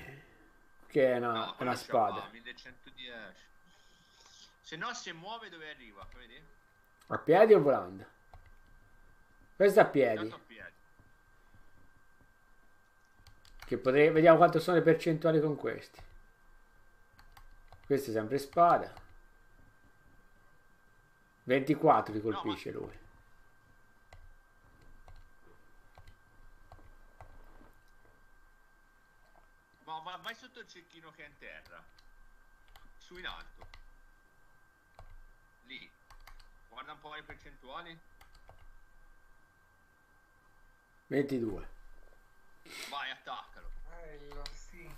che è una, No, una spada. qua, 1110. Se no se muove dove arriva, vedi? A piedi o volando? Questo a piedi. A piedi. Che potrei... Vediamo quanto sono le percentuali con questi. Questo è sempre spada. 24 li colpisce lui. Ma va- vai sotto il cecchino che è in terra. Su in alto. Lì. Guarda un po' le percentuali. 22. Vai, attaccalo. Bello, sì.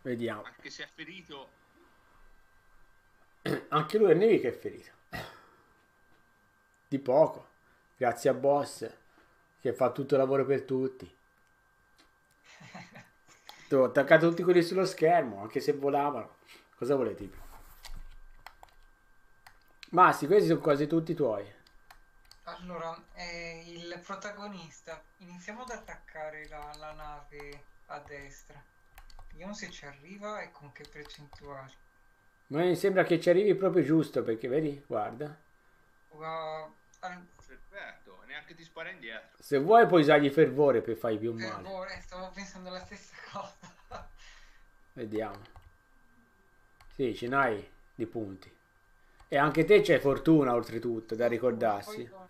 Vediamo. Anche se è ferito. Anche lui è Nevi che è ferito. Di poco. Grazie a Boss che fa tutto il lavoro per tutti. Tu, ho attaccato tutti quelli sullo schermo, anche se volavano. Cosa volete? Ma sì, questi sono quasi tutti tuoi. Allora, eh, il protagonista, iniziamo ad attaccare la, la nave a destra. Vediamo se ci arriva e con che percentuali. Ma mi sembra che ci arrivi proprio giusto perché vedi, guarda. Ua- al- Perfetto. Neanche ti spara indietro. Se vuoi puoi usargli fervore per fargli più male. fervore, stavo pensando la stessa cosa. Vediamo. Sì, ce n'hai di punti. E anche te c'è fortuna oltretutto da ricordarsi. Poi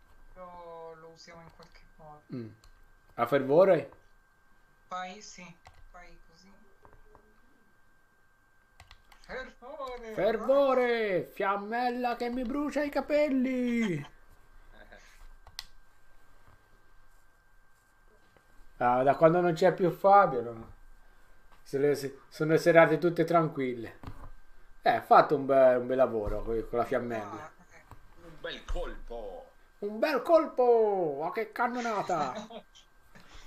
usiamo in qualche modo. Mm. A fervore? Fai, sì, fai così. Fervore! Fervore! Fiammella che mi brucia i capelli! Ah, da quando non c'è più Fabio, no? Se le- se- sono serate tutte tranquille. Eh, ha fatto un, be- un bel lavoro co- con la fiammella. Ah, eh. Un bel colpo. Un bel colpo! Ma che cannonata!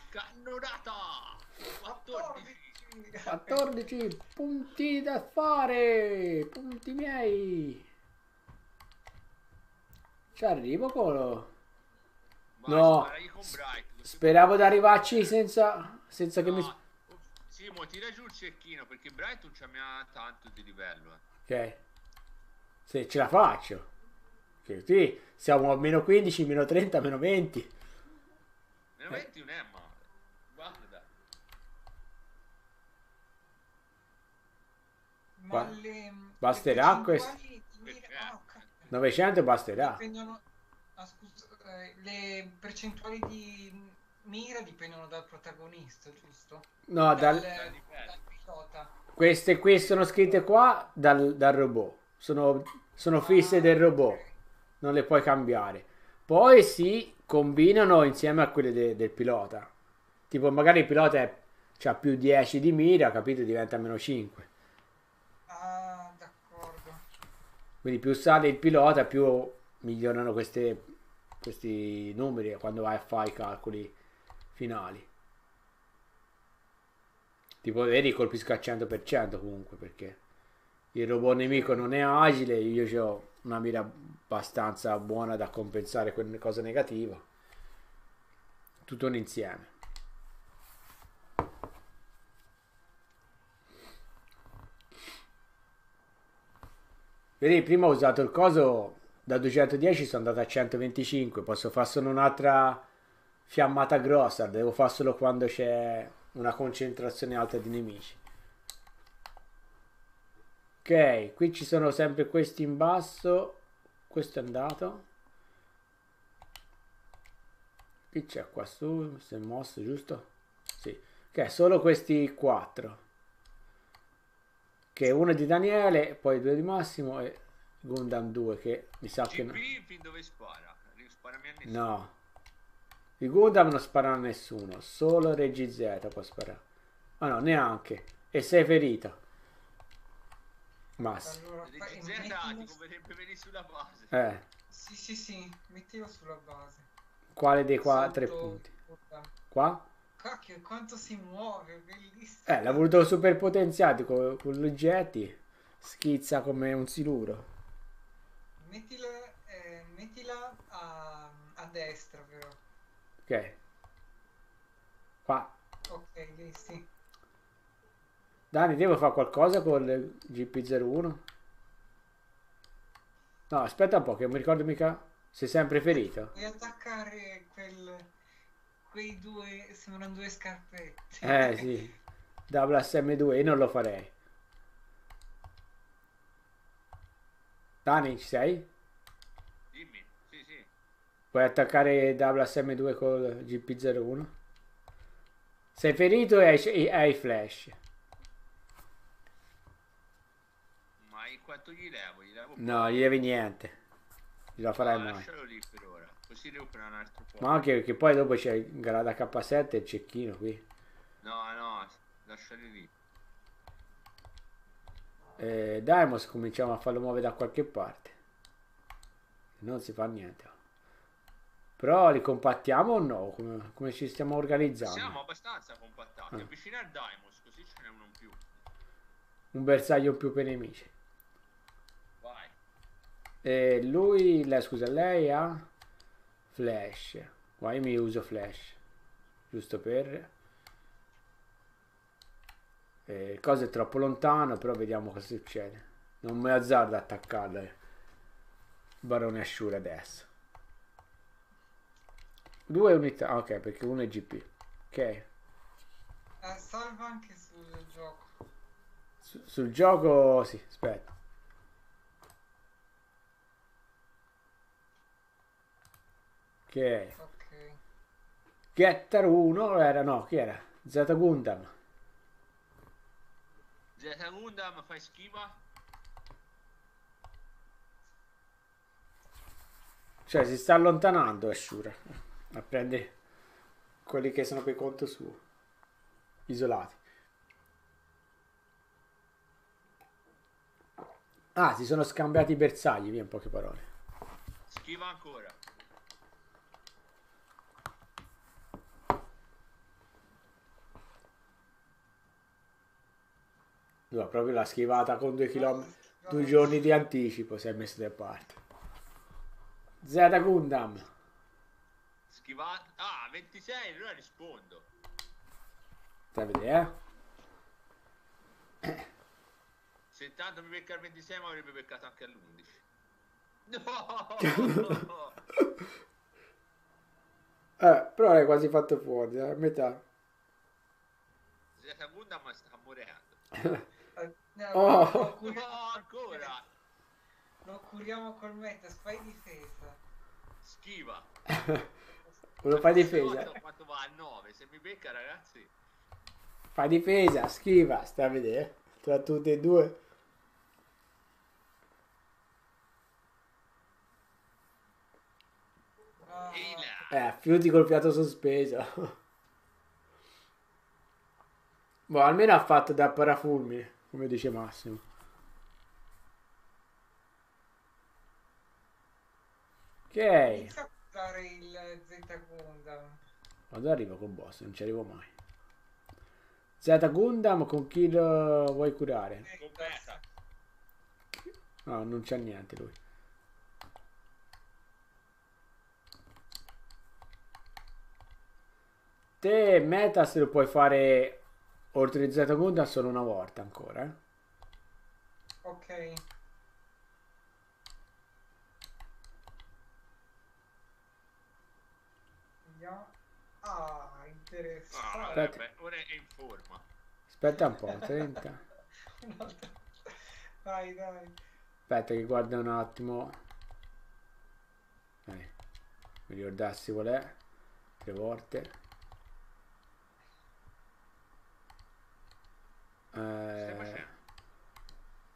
Cannonata. 14. 14 punti da fare! Punti miei! Ci arrivo. Vai, No. Speravo di arrivarci senza, senza che mi... No. Sì, mo tira giù il cecchino perché Bright non c'ha tanto di livello. eh. Ok. Se ce la faccio. Che qui siamo a meno 15, meno 30, meno 20. Meno 20 non è male. Guarda. Ma Ba- le, basterà le questo? percentuali di mira- ah, Perfetto. ok. 900 basterà. Dipendono, ah, scusa, eh, le percentuali di mira dipendono dal protagonista, giusto? No, Dal, dal- dal pilota. queste qui sono scritte qua dal, dal robot. Sono, sono fisse del robot. Non le puoi cambiare. Poi si combinano insieme a quelle de- del pilota. Tipo, magari il pilota ha più 10 di mira, capito? Diventa meno 5. Ah, d'accordo. Quindi più sale il pilota, più migliorano queste- questi numeri quando vai a fare i calcoli finali. Tipo, vedi, colpisco al 100% comunque perché il robot nemico non è agile, io ho una mira abbastanza buona da compensare quelle cose negative. Tutto un insieme. Vedi, prima ho usato il coso da 210, sono andato a 125. Posso fare solo un'altra fiammata grossa. Devo fare solo quando c'è una concentrazione alta di nemici. Ok, qui ci sono sempre questi in basso. Questo è andato. Chi c'è qua su? Si è mosso, giusto? Sì. Ok, solo questi quattro. Che uno è di Daniele, poi due di Massimo e Gundam 2 che mi sa che no. GP fin dove spara? Sparami a nessuno. No. I Gundam non sparano a nessuno, solo Regi Z può sparare. Ah no, neanche. E sei ferito. Massimo. Allora, fai- Regi Z mettilo- ti converrebbe venire sulla base. Eh, Sì, sì, sì, mettilo sulla base. quale dei qua Sotto- tre punti? Qua? Cacchio, quanto si muove, bellissimo. Eh, l'ha voluto super potenziato con, con gli oggetti. Schizza come un siluro. Mettila, eh, mettila a, a destra, però. Ok. Qua. Ok, lì sì. Dani, devo fare qualcosa con il GP01? No, aspetta un po', che non mi ricordo mica. Sei sempre ferito? Puoi attaccare quel, quei due, sembrano due scarpette. Eh sì, WSM2 io non lo farei. Dani, ci sei? Dimmi. Sì, sì. Puoi attaccare WSM2 col GP01? Sei ferito e hai, e hai flash. Ma in quanto gli levo? Gli levo No, gli devi niente. Lo farai No, mai. Lascialo lì per ora. Così prendere un altro po'. Ma anche perché poi dopo c'è Garada K7 e il cecchino qui. No, no, lasciali lì. Eh, Daimos cominciamo a farlo muovere da qualche parte. Non si fa niente. Però li compattiamo o no? Come, come ci stiamo organizzando? Siamo abbastanza compattati. Ah. Avvicina Daimos, così ce n'è uno in più. Un bersaglio in più per i nemici. E lui, lei, scusa, lei ha flash. Qua io mi uso flash. Giusto per... Eh, il coso è troppo lontano, però vediamo cosa succede. Non mi azzardo ad attaccarlo. eh. Barone Ashura adesso. Due unità, ok, perché uno è GP. Ok. Eh, salva anche sul gioco. Su- sul gioco, sì, aspetta. Ok. Ok. Getter 1 era no, chi era? Z Gundam. Zeta Gundam fai schiva? Cioè si sta allontanando Ashura a prendere quelli che sono per conto suo. Isolati. Ah, si sono scambiati i bersagli, via in poche parole. Schiva ancora. No, proprio la schivata con due chilometri, due giorni di anticipo si è messo da parte. Z Gundam. Schivata. Ah, 26, allora rispondo. Stai a vedere, eh? Se tanto mi becca il 26, mi avrebbe beccato anche all'11. No! Eh, però l'hai quasi fatto fuori, eh, a metà. Zeta Gundam sta morendo. No, Oh. qualcuno- No, ancora! Lo curiamo col meta, fai difesa. Schiva. Quello fai difesa. Quanto va a 9? Se mi becca, ragazzi. Fai difesa, schiva, stai a vedere. Tra tutti e due. Là. Eh, fiuti col fiato sospeso. boh, almeno ha fatto da parafulmine, come dice Massimo. Ok, usare il Z Gundam. quando arrivo con boss, non ci arrivo mai. Z Gundam con chi lo vuoi curare? Meta. No, non c'è niente lui. Te Metas lo puoi fare oltre di Z Gundam solo una volta ancora, eh? Ok. Ah, Ah, interessante. vabbè, beh, ora è in forma. Aspetta un po', 30. Un'altra- Vai, dai. Aspetta che guarda un attimo. Eh, mi ricordassi qual è. Tre volte. Eh,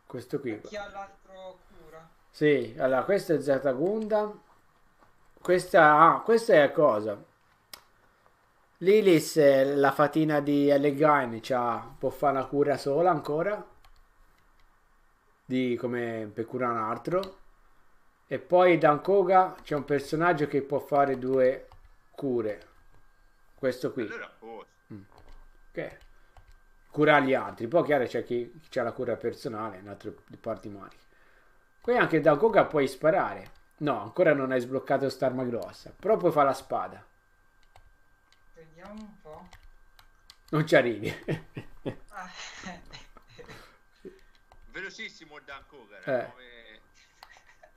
questo qui. Chi ha l'altro cura? Sì, allora questo è Z Gundam. Questa, ah, questa è cosa. Lilis, eh, la fatina di Allegain, c'ha, può fare una cura sola ancora. Di come per curare un altro. E poi Dankoga c'è un personaggio che può fare due cure. Questo qui. Allora a posto. Ok. Cura gli altri. Poi chiaro c'è chi, chi ha la cura personale, un altro parti maniche. Qui anche da Goga puoi sparare. No, ancora non hai sbloccato st'arma grossa. Però puoi fare la spada. Vediamo un po'. Non ci arrivi. Ah, Velocissimo Dan Kogar. Eh. Come...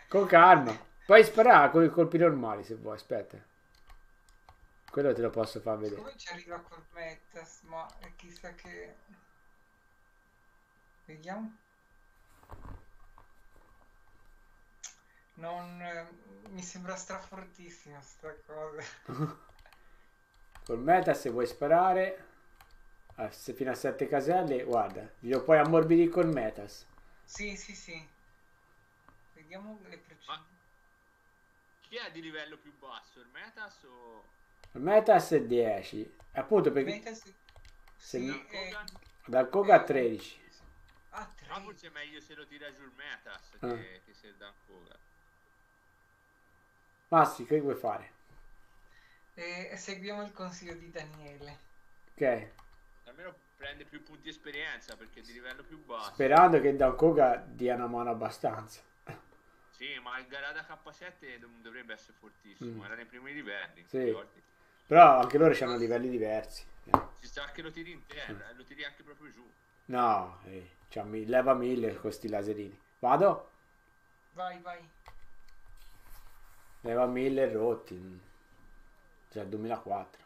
Con calma. Puoi sparare con i colpi normali se vuoi. Aspetta. Quello te lo posso far vedere. Come ci arriva col Metas? Ma chissà che... Vediamo. Non... eh, mi sembra strafortissima sta cosa. Col meta se vuoi sparare. ah, se fino a 7 caselle, guarda. Glielo puoi ammorbidire col metas. Sì, sì, sì. Vediamo le precisioni. chi è di livello più basso? Il Metas o Il metas è 10. Appunto perché Metas... se Sì, no- eh, dal Koga a 13. Ah, Ma 3. forse è meglio se lo tira giù il Metas Ah. che, che se il Dan Kogar. Massi, che vuoi fare? E seguiamo il consiglio di Daniele. Ok. Almeno prende più punti esperienza perché è di livello più basso. Sperando che Dan Koga dia una mano abbastanza. Sì, ma il Garada K7 dov- dovrebbe essere fortissimo. Mm. Era nei primi livelli. Sì. Però anche loro hanno livelli diversi. Eh. Ci sta che lo tiri in terra, Mm. lo tiri anche proprio giù. No, eh, c'ha mi- leva 1000 con questi laserini. Vado? Vai, vai. Leva 1000 rotti. Cioè 2004.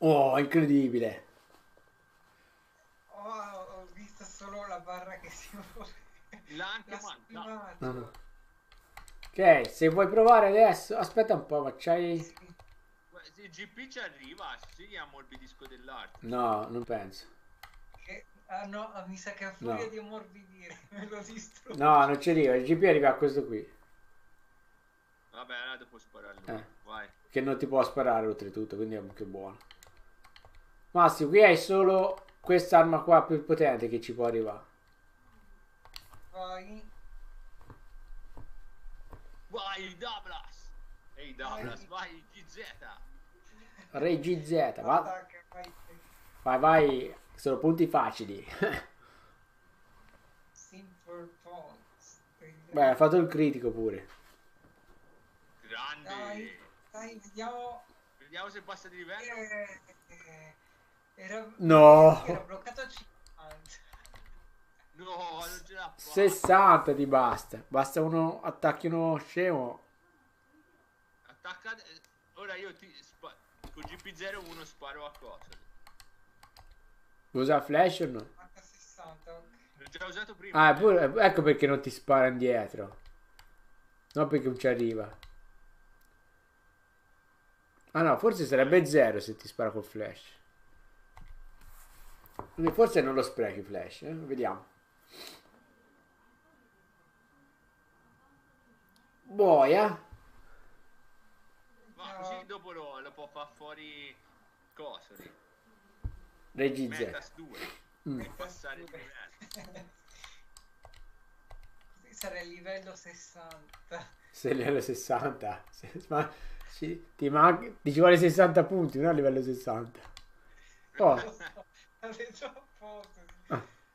Oh, incredibile. Oh, ho visto solo la barra che si muove. Schivato. Ok, se vuoi provare adesso, aspetta un po', ma c'hai... Il GP ci arriva, si gli ammorbidisco dell'arte. No, non penso. Che- ah no, ah, mi sa che a furia No. di ammorbidire me lo distruggo. No, non ci arriva. Il GP arriva a questo qui. Vabbè, allora dopo sparare lui. Eh. Vai. Che non ti può sparare oltretutto, quindi è anche buono. Massimo, qui hai solo quest'arma qua più potente che ci può arrivare. Vai. Vai, Douglas! Ehi, Douglas, vai, GZ! Re GZ, va- vai. vai, vai, sono punti facili. Beh, ha fatto il critico pure. Grande! Dai, dai, vediamo. Vediamo se passa di livello. Eh, eh, era, No. era bloccato a 50. No, non ce l'ha fatta. 60 ti basta. Basta uno attacchi uno scemo. Attacca... Ora io ti... Con GP01 sparo a cosa? Usa flash o no? 60, ok. L'ho già usato prima. Ah, pure- ecco perché non ti spara indietro. No, perché non ci arriva. Ah no, forse sarebbe zero se ti spara col flash. Forse non lo sprechi flash, eh? Vediamo. Boia. Ma No. così dopo lo, lo può far fuori coso lì. Regi Z. Metas 2. Mm. Per passare di livello. Così sarà il livello 60. Sei a livello 60. Se- Ma ci- ti, manca, ti ci vuole 60 punti, non a livello 60. Oh, già posto.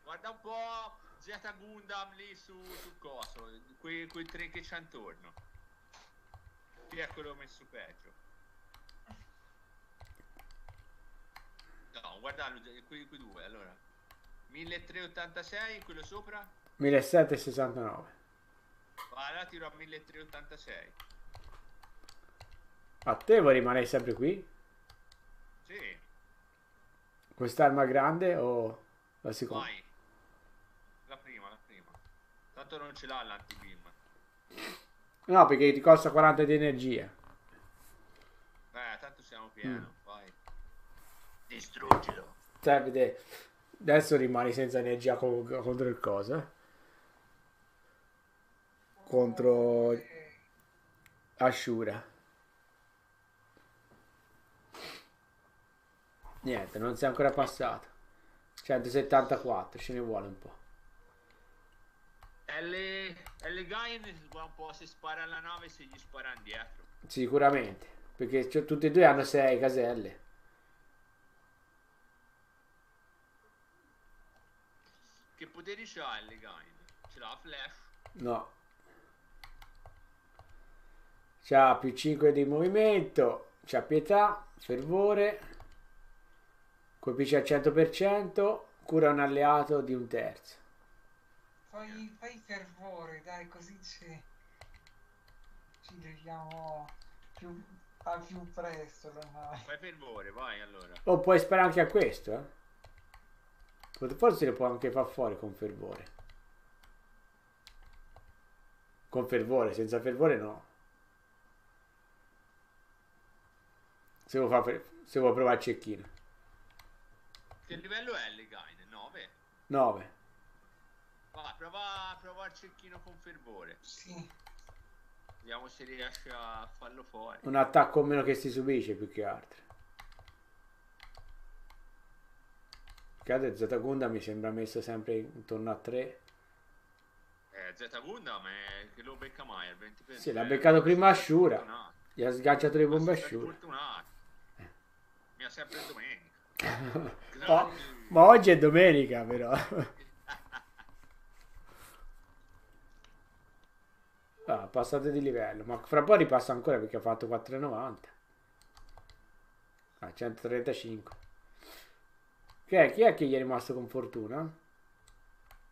Guarda un po' Z Gundam lì su, su coso, quei, quei tre che c'è intorno. È quello messo peggio? No, guardalo, quei, quei due, allora. 1386, quello sopra? 1769. Va, là tiro a 1386. A te vuoi rimanere sempre qui? Sì, Quest'arma grande o la seconda? vai. La prima, la prima. Tanto non ce l'ha l'antibeam. No, perché ti costa 40 di energia. Eh, tanto siamo pieno, Mm. vai. Distruggilo. Cioè, vede, adesso rimani senza energia co- contro il coso. eh? Contro Ashura. Niente, non sei ancora passato. 174, ce ne vuole un po'. L, L guarda un po' se spara alla nave se gli spara indietro. Sicuramente, perché c'è- tutti e due hanno 6 caselle. Che poteri c'ha L Gain? Ce l'ha Flash. No. C'ha più 5 di movimento, c'ha pietà, fervore, colpisce al 100%, cura un alleato di un terzo. Fai, fai fervore, dai, così ci, ci leviamo più, a più presto nave. Fai fervore, vai allora. O puoi sparare anche a questo, eh? Forse lo può anche far fuori con fervore. Con fervore, senza fervore no. Se vuoi, fa fer- se vuoi provare il cecchino. Che livello è L Gain? 9? 9. Va, prova, prova il cecchino con fervore. Sì, Vediamo se riesce a farlo fuori. Un attacco meno che si subisce più che altro. Cade Z Gundam mi sembra messo sempre intorno a 3. Eh, Z Gundam è che lo becca mai al 20%. Sì, l'ha beccato prima Ashura. Gli ha sganciato le bombe Ma a sei Shura. fortunato. Mi ha sempre domenica. Oh, ma oggi è domenica però. Ah, passate di livello, ma fra un po' ripassa ancora perché ha fatto 4,90. Ah, 135. Che è? Chi è che gli è rimasto con fortuna?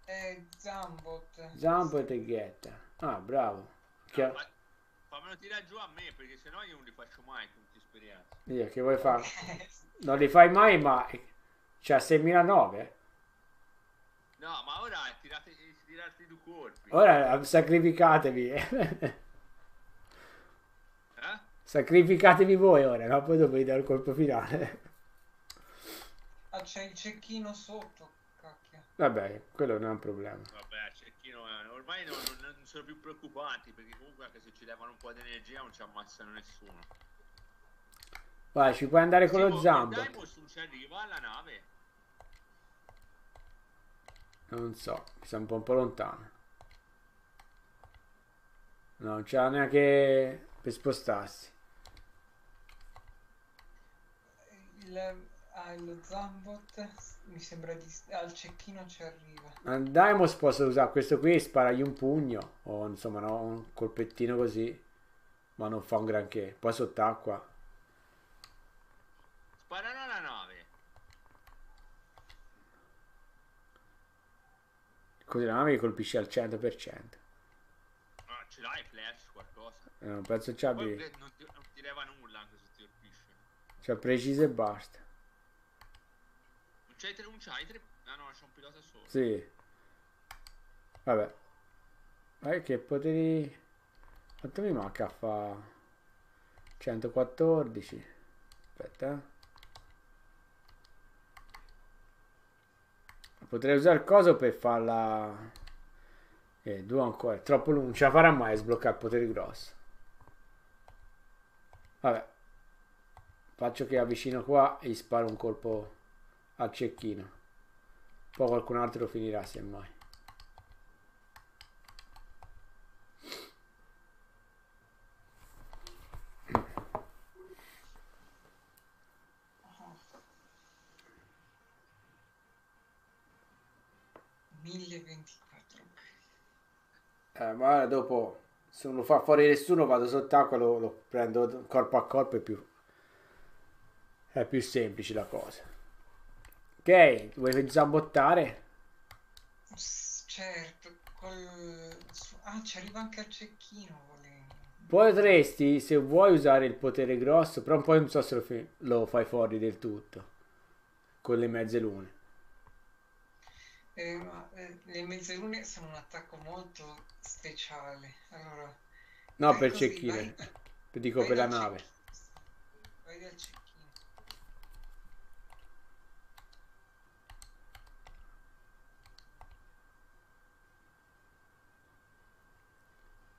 è Zambot. Zampo e Teghetta. Ah, bravo. Che, No, fa- fammelo tirare giù a me perché sennò io non li faccio mai tutti esperienza. Dio, che vuoi fare? Eh, Non li fai mai, ma c'ha 6.009. No, ma ora tirate. Ora sacrificatevi. Eh? Sacrificatevi voi ora, no? Poi dopo vi do il colpo finale. Ah, c'è il cecchino sotto, cacchio. Vabbè, quello non è un problema. Vabbè, cecchino, eh, ormai non, non- non sono più preoccupanti perché comunque anche se ci levano un po' di energia non ci ammazzano nessuno. Vai, ci puoi andare con Sì, lo ma zambo. Non ci arriva alla nave. Non so, mi un po', un po' lontano. No, non c'ha neanche per spostarsi. Il, ah, lo Zambot mi sembra di... Al cecchino ci arriva. Daimos posso usare questo qui, sparagli un pugno o insomma no, un colpettino così, ma non fa un granché. Poi sott'acqua. Sparano alla nave. La nave colpisce al 100%. Ma ce l'hai flash, qualcosa. Eh, non penso ci abbia. non ti, non ti leva nulla anche se ti colpisce. C'ha preciso e basta. Non c'hai tre, un c'hai tre... Ah no, c'è un pilota solo. Sì. Vabbè. Vai che poteri... Quanto mi manca a fa? 114. Aspetta. Potrei usare il coso per farla... Eh, due ancora. È troppo lungo. Non ce la farà mai a sbloccare il potere grosso. Vabbè. Faccio che avvicino qua e gli sparo un colpo al cecchino. Poi qualcun altro finirà semmai. Mille ventiquattro. Eh, ma dopo, se non lo fa fuori nessuno, vado sott'acqua lo, lo prendo corpo a corpo. È più, è più semplice la cosa. Ok, vuoi zambottare? Certo, col... Ah, ci arriva anche al cecchino. Potresti, se vuoi, usare il potere grosso, però poi non so se lo, lo fai fuori del tutto. Con le mezze lune. Eh, ma eh, le mezzalune sono un attacco molto speciale. Allora, No, per così, cecchine. vai- Ti dico vai per la nave. cecchino. Vai dal cecchino.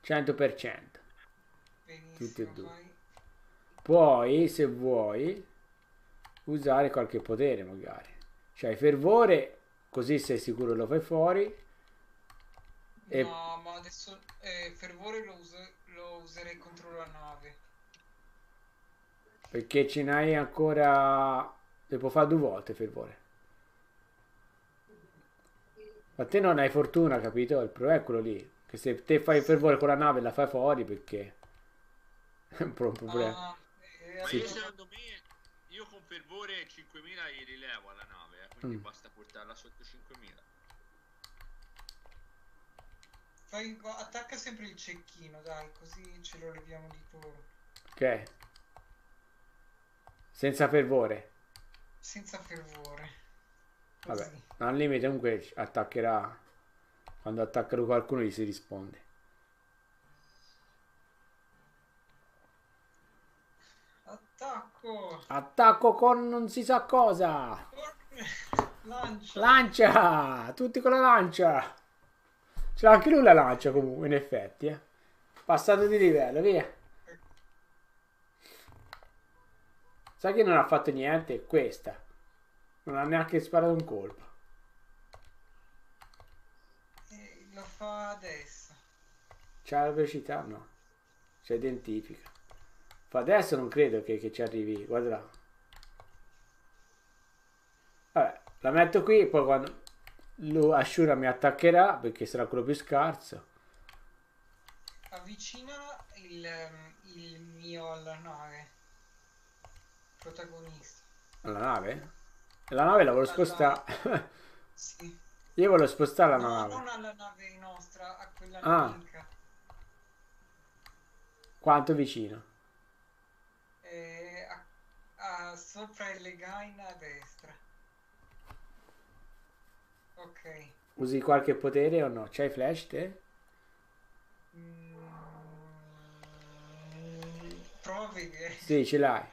100%. Benissimo, Tutti e due. vai. Puoi, se vuoi, usare qualche potere magari. Cioè fervore, così sei sicuro lo fai fuori. E- No, ma adesso eh, fervore lo, uso- lo userei contro la nave. Perché ce n'hai ancora... Le può fare due volte fervore. Ma te non hai fortuna, capito? Il problema è quello lì. Che se te fai fervore con la nave la fai fuori perché... È un pro- problema. Ah, eh, Ma Sì. secondo me, io con fervore 5000 gli rilevo alla nave, eh, quindi Mm. basta portarla sotto 5000. Fai- attacca sempre il cecchino, dai, così ce lo leviamo di torno. Ok. Senza fervore. Senza fervore. Vabbè. Così. Al limite comunque attaccherà. Quando attaccherò qualcuno gli si risponde. Attacco! Attacco con non si sa cosa. Lancia! Lancia! Tutti con la lancia! L'ha anche lui la lancia comunque, in effetti, eh. Passato di livello, via. Sai che non ha fatto niente? Questa. Non ha neanche sparato un colpo. Eh, lo fa adesso. C'ha la velocità? No. Si identifica. Fa adesso non credo che, che ci arrivi. Guarda. Vabbè, la metto qui, poi quando lo Ashura mi attaccherà, perché sarà quello più scarso. Avvicina il, il mio alla nave. Protagonista. La nave? La nave la volevo Alla- spostare. Sì. Io volevo spostare la no, nave. non alla nave nostra, a quella Ah. nemica. Quanto vicino? Eh, a, a- sopra il legain a destra. Ok. Usi qualche potere o no? C'hai flash te? Mm, prova a vedere. Sì, ce l'hai.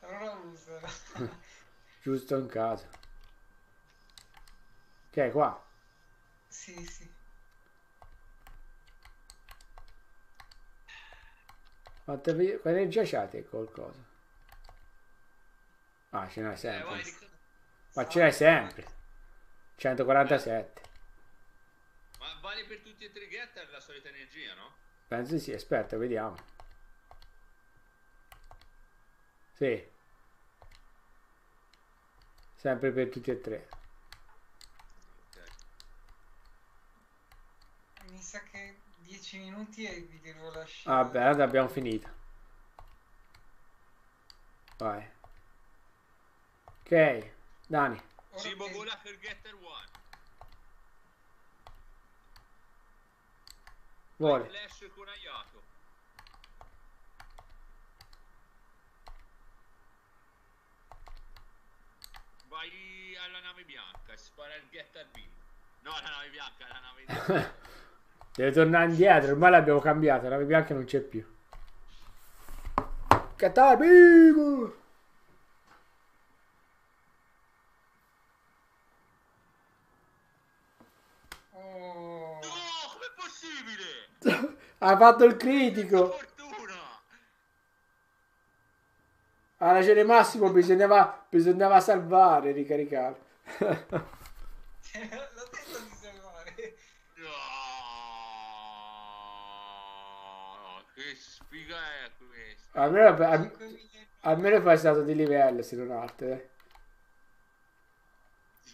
Allora usala. Giusto in caso. Ok, qua. sì, sì. Quanta, energia c'hate col coso? Ah, ce n'hai Eh, sempre. Ma ce l'hai sempre. 147. Ma vale per tutti e tre i getter la solita energia, no? Penso di sì, aspetta, vediamo. Sì. Sempre per tutti e tre. Ok. Mi sa che 10 minuti e vi devo lasciare. Vabbè, allora abbiamo finito. Vai. Ok, Dani. Cibo che- vola per getter 1. Vuole. Flash con Ayato. vai alla nave bianca e spara il get al beam. No, la nave bianca, la nave bianca. Deve tornare indietro, ormai l'abbiamo cambiata, la nave bianca non c'è più. Qatar beam! Oh, no, com'è possibile? Ha fatto il critico! fortuna! Alla cene massimo bisognava, bisognava salvare, ricaricare. l'ho detto di salvare. No, che sfiga è questa? almeno, al- 5.000 almeno fai stato di livello, se non altro. Eh.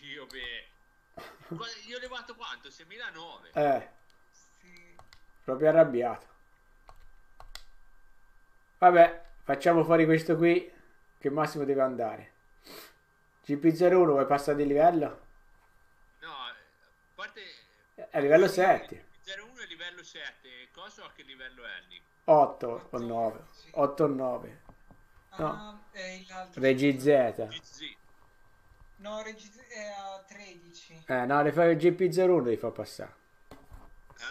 Dio beh. Io ho levato quanto? 6.009. eh. Proprio arrabbiato. Vabbè, facciamo fuori questo qui, che Massimo deve andare. GP01, vuoi passare di livello? No, a parte... È livello 7. 01 è livello 7. Cosa a che livello è Nick? 8 o 9. 8 o 9. No. Ah. Regi Z. GZ. No, Regi è a 13. Eh, no, le fai il GP01 devi far passare. Eh,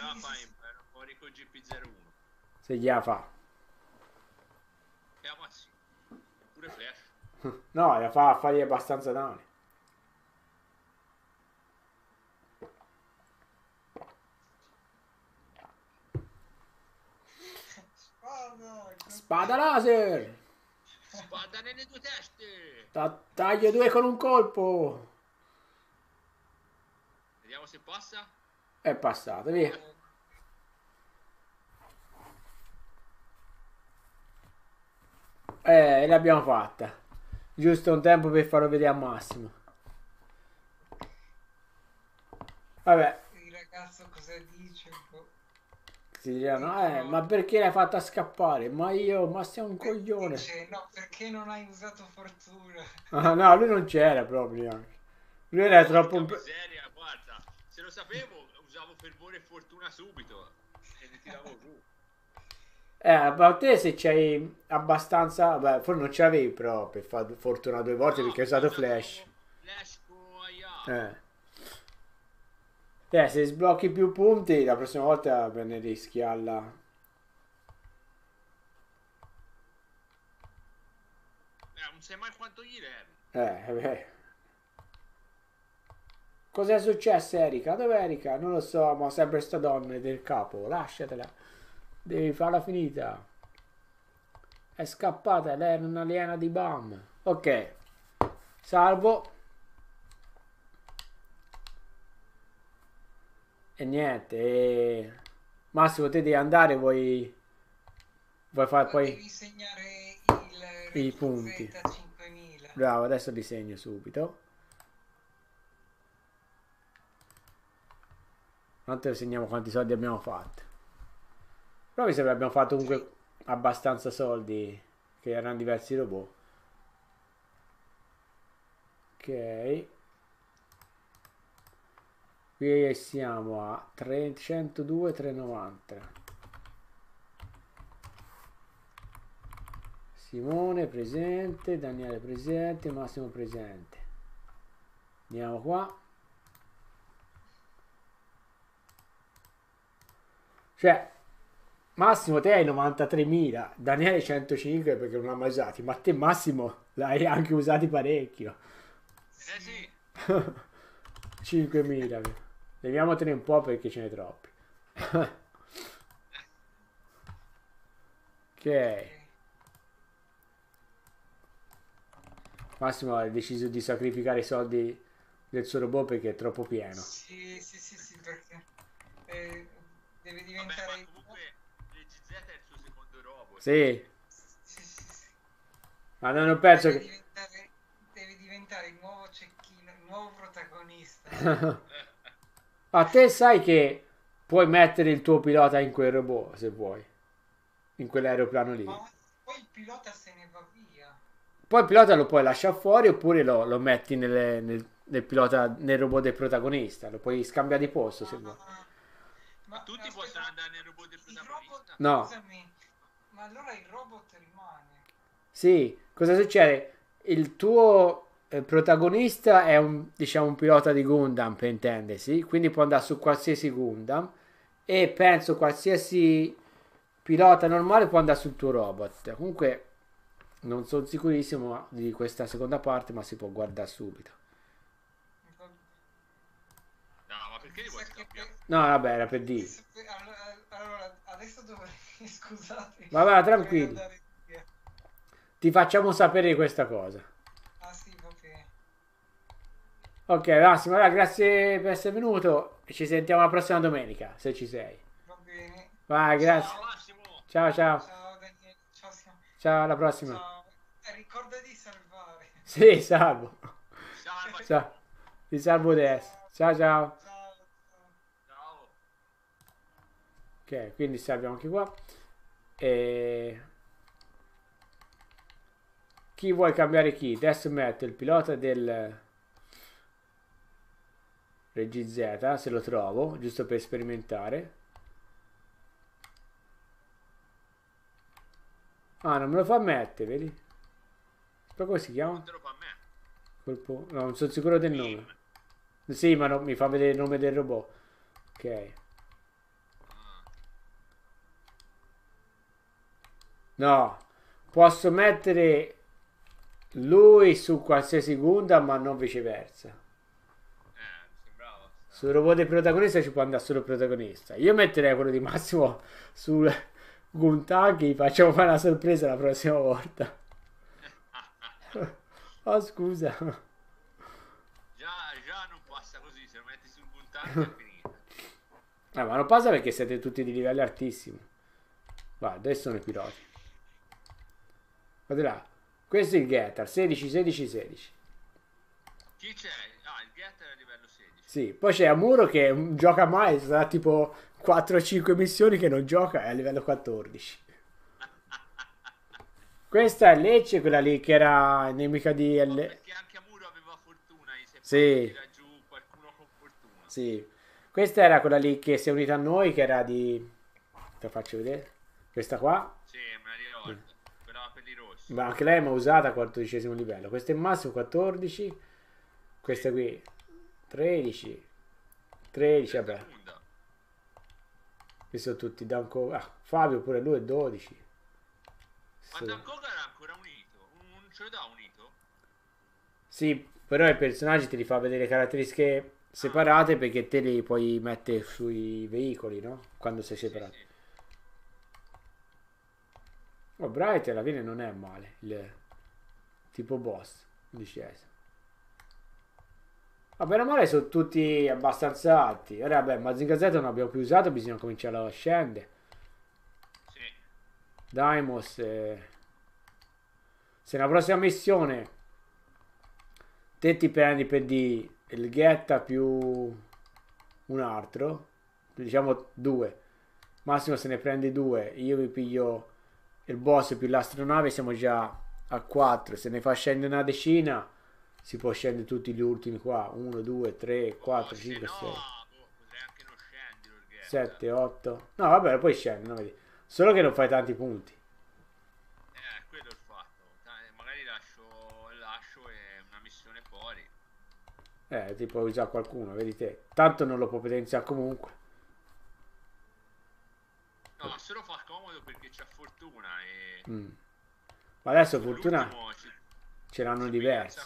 no, Sì, fai sì, sì. ero fuori con GP01. Se gliela fa. E ma sì. Pure Flash. No, la fa a fargli abbastanza danni. Spada! Spada laser! Spada nelle due teste! Ta- taglio due con un colpo! Vediamo se passa. È passato, via. Eh, l'abbiamo fatta. Giusto un tempo per farlo vedere a Massimo. Vabbè, Il ragazzo cosa dice? Boh. si diranno, eh, ma perché l'hai fatta scappare? Ma io, ma sei un coglione. Dice, no, perché non hai usato fortuna? Ah, no, lui non c'era proprio neanche. Lui era troppo... Porca miseria, guarda. Se lo sapevo, usavo fervore e fortuna subito. E li tiravo giù. Eh, ma te se c'hai abbastanza... Beh, forse non ce l'avevi però per fare fortuna due volte No, perché hai usato flash. Flash Aya. Eh. Eh, se sblocchi più punti, la prossima volta me ne rischi alla... Eh, non sai mai quanto gli levi. Eh, beh. Cos'è successo, Erika? Dov'è Erika? Non lo so, ma sempre sta donna del capo. Lasciatela. Devi farla finita. È scappata, lei era un'aliena di BAM. Ok. Salvo. E niente. E... Massimo, te devi andare, vuoi... Vuoi fare poi... Devi segnare il I punti. Z 5000. Bravo, adesso disegno subito. Tanto segniamo quanti soldi abbiamo fatto. Però mi sembra abbiamo fatto comunque abbastanza soldi, che erano diversi robot. Ok. Qui siamo a 302, 390. Simone presente, Daniele presente, Massimo presente. Andiamo qua. Cioè, Massimo te hai 93.000, Daniele 105 perché non l'ha mai usati, ma te Massimo l'hai anche usati parecchio. Eh sì. 5.000. Leviamotene un po' perché ce ne troppi. ok. Massimo ha deciso di sacrificare i soldi del suo robot perché è troppo pieno. Sì, sì, sì, sì, perché eh, deve Vabbè, diventare... comunque l'EGZ è il suo secondo robot. Sì, ma non ho perso Deve che... diventare, deve diventare il nuovo cecchino, il nuovo protagonista. Ma te sai che puoi mettere il tuo pilota in quel robot se vuoi, in quell'aeroplano lì. Ma poi il pilota se ne va via. Poi il pilota lo puoi lasciare fuori oppure lo, lo metti nelle- nel, nel pilota, nel robot del protagonista, lo puoi scambiare di posto se vuoi. Ma, ma Tutti possono andare nel robot del protagonista. robot, No. scusami, allora il robot rimane. Sì, cosa succede? Il tuo il protagonista è un, diciamo, un pilota di Gundam, per intendersi, quindi può andare su qualsiasi Gundam e penso qualsiasi pilota normale può andare sul tuo robot. Comunque non sono sicurissimo di questa seconda parte, ma si può guardare subito. No, ma perché li vuoi scambiare? No, vabbè, era per dire. Allora, allora, adesso dovrei scusate. Va bene, tranquillo. Ti facciamo sapere questa cosa. Ah sì, va bene. Ok, Massimo, allora, grazie per essere venuto ci sentiamo la prossima domenica, se ci sei. Va bene. Vai, grazie. Ciao Massimo! Ciao, ciao. Ciao Daniele. Ciao. Ciao, alla prossima. Ciao. Eh, ricorda di salvare. Sì, salvo. Ciao Massimo! Ciao. Ti salvo adesso. Ciao, ciao. Ciao. ciao. Ciao! Ok, quindi salviamo anche qua. E... Chi vuole cambiare chi? Adesso metto il pilota del Regi Z, se lo trovo, giusto per sperimentare. Ah, non me lo fa mettere, vedi? Però come si chiama? Non. Colpo... No, non sono sicuro del nome. Sì, ma no, mi fa vedere il nome del robot. Ok. No, posso mettere lui su qualsiasi Gundam, ma non viceversa. eh, sembrava. Sul robot del protagonista ci può andare solo il protagonista. Io metterei quello di Massimo sul gli facciamo fare una sorpresa la prossima volta. Oh, scusa. Già, già non passa così, se lo metti sul puntante è finita. Ah, ma non passa perché siete tutti di livello altissimo. Guarda, dove sono i piloti? Guarda là. Questo è il Getter, 16, 16, 16. Chi c'è? Ah, il getter è a livello 16. Sì, poi c'è Amuro che non gioca mai, sarà tipo 4 o 5 missioni che non gioca, è a livello 14. Questa è Lecce, quella lì che era nemica di No, perché anche Amuro aveva fortuna, è Sì. tira giù qualcuno con fortuna. Sì. Questa era quella lì che si è unita a noi, che era di... Te la faccio vedere. Questa qua, ma anche lei mi ha usata a 14 livello. Questa è massimo 14. Questa qui 13. 13, vabbè. Questi sono tutti Danco. Ah, Fabio pure lui è 12. Ma Sì. Dankoga era ancora unito. Un, un- ce lo dà unito? Sì, però i personaggi te li fa vedere caratteristiche separate perché te li puoi mettere sui veicoli, no? Quando sei Sì, separato. sì. Oh, Bright alla fine non è male, il tipo boss, undicesimo. Vabbè, o male sono tutti abbastanza alti. Ora, vabbè, Mazinga Z non abbiamo più usato, bisogna cominciare a scendere. Sì. Daimos, eh, se nella prossima missione te ti prendi per di il Ghetta più un altro, diciamo due, massimo se ne prendi due, io vi piglio il boss più l'astronave, siamo già a 4, se ne fa scendere una decina si può scendere tutti gli ultimi qua, 1, 2, 3, 4, Oh, 5, se 6. no, boh, potrei anche non scendere il getter. 7, 8. No, vabbè, poi scende, no, vedi. Solo che non fai tanti punti. Eh, quello è il fatto. Magari lascio, lascio una missione fuori. Eh, ti puoi usare qualcuno, vedi te. Tanto non lo può potenziare comunque. No, ma se lo fa comodo perché c'ha fortuna e... Mm. Ma adesso fortuna ce l'hanno diversi.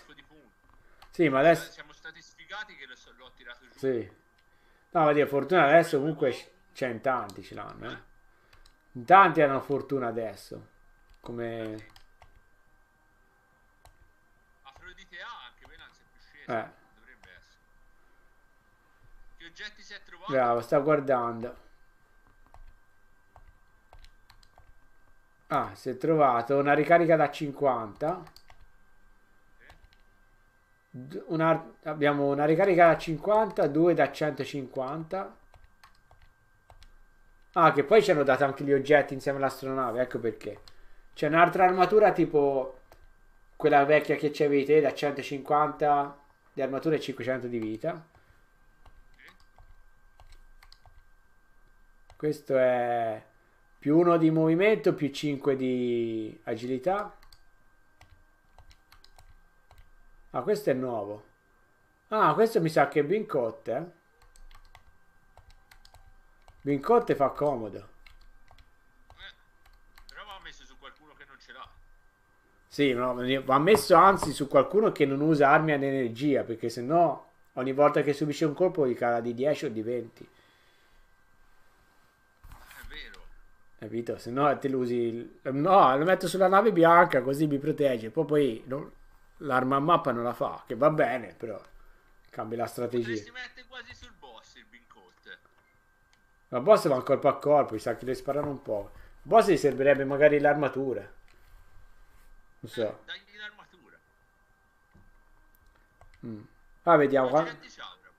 Sì, ma adesso... Siamo stati sfigati che lo l'ho tirato giù. Sì. No, ma dire, fortuna adesso comunque c'è in tanti ce l'hanno, eh. In tanti hanno fortuna adesso. Come... Afrodite A, anche quella non si è più scesa. Eh. Dovrebbe essere. Che oggetti si è trovato? Bravo, sta guardando. Ah, si è trovato una ricarica da 50. D- una- abbiamo una ricarica da 50, due da 150. Ah, che poi ci hanno dato anche gli oggetti insieme all'astronave, ecco perché. C'è un'altra armatura tipo quella vecchia che c'avevi te da 150 di armatura e 500 di vita. Questo è più 1 di movimento, più 5 di agilità. Ah, questo è nuovo. Ah, questo mi sa che è Bincotte, eh? Bincotte fa comodo. Eh, però va messo su qualcuno che non ce l'ha. Sì, no, va messo anzi su qualcuno che non usa armi ad energia, perché sennò ogni volta che subisce un colpo gli cala di 10 o di 20. È vero. Capito? Se no te lo usi... No, lo metto sulla nave bianca così mi protegge. Poi poi non- l'arma a mappa non la fa, che va bene, però cambia la strategia. Potresti mettere quasi sul boss il Bincote. Ma boss va colpo a colpo, mi sa che deve sparare un po'. Boss gli servirebbe magari l'armatura. Non so. Eh, dagli l'armatura. Mm. Ah, vediamo. Quanti qua- anni c'ha ora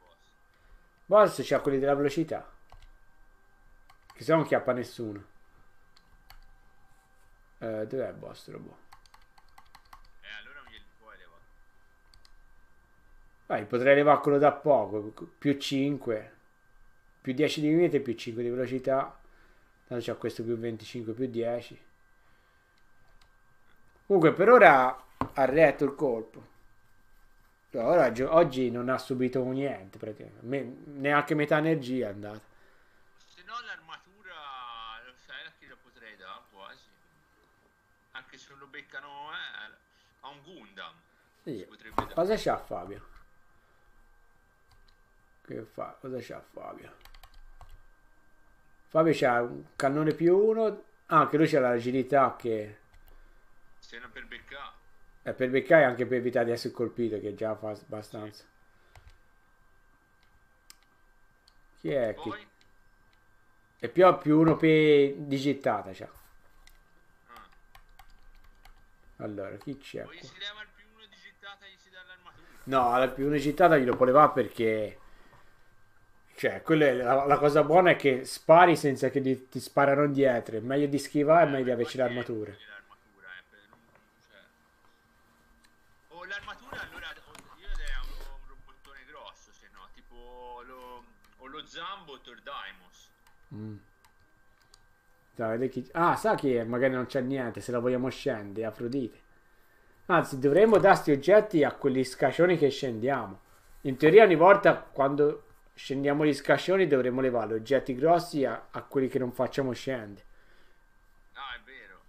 boss? C'ha quelli della velocità. Che se no non chiappa nessuno. Eh, dov'è il boss robot? Eh, allora non glieli puoi levare. Dai, potrei levare quello da poco. Più 5. Più 10 di limite, più 5 di velocità. Tanto c'ha questo più 25, più 10. Comunque, per ora ha retto il colpo. No, ora oggi- non ha subito niente, praticamente. Me- neanche metà energia è andata. Se no l'armatura, lo sai a chi la potrei dare quasi. Anche se non lo beccano, eh, a un Gundam. Sì. Cosa c'ha Fabio? Che fa? Cosa c'ha Fabio? Fabio c'ha un cannone più uno. Ah, anche lui c'ha l'agilità che Se non per beccare. è per beccare anche per evitare di essere colpito, che già fa abbastanza. Chi è? Chi? E più ha più uno per digitata c'ha. ah, Allora, chi c'è? poi si leva il più uno digitata e gli si dà l'armatura. No, la più una digitata glielo può levare perché... Cioè, la, la cosa buona è che spari senza che ti, ti sparano dietro. È meglio di schivare, è meglio di averci l'armatura. L'armatura, eh, per cioè. O l'armatura allora io direi un, un robottone grosso, se no, tipo lo, o lo Zambot o il Daimos. Mm. Vedi chi- Ah, sa che magari non c'è niente, se la vogliamo scendere, Afrodite. Anzi, dovremmo dare sti oggetti a quegli scascioni che scendiamo. In teoria ogni volta quando scendiamo gli scascioni dovremmo levare oggetti grossi a, a quelli che non facciamo scendere. Ah, è vero.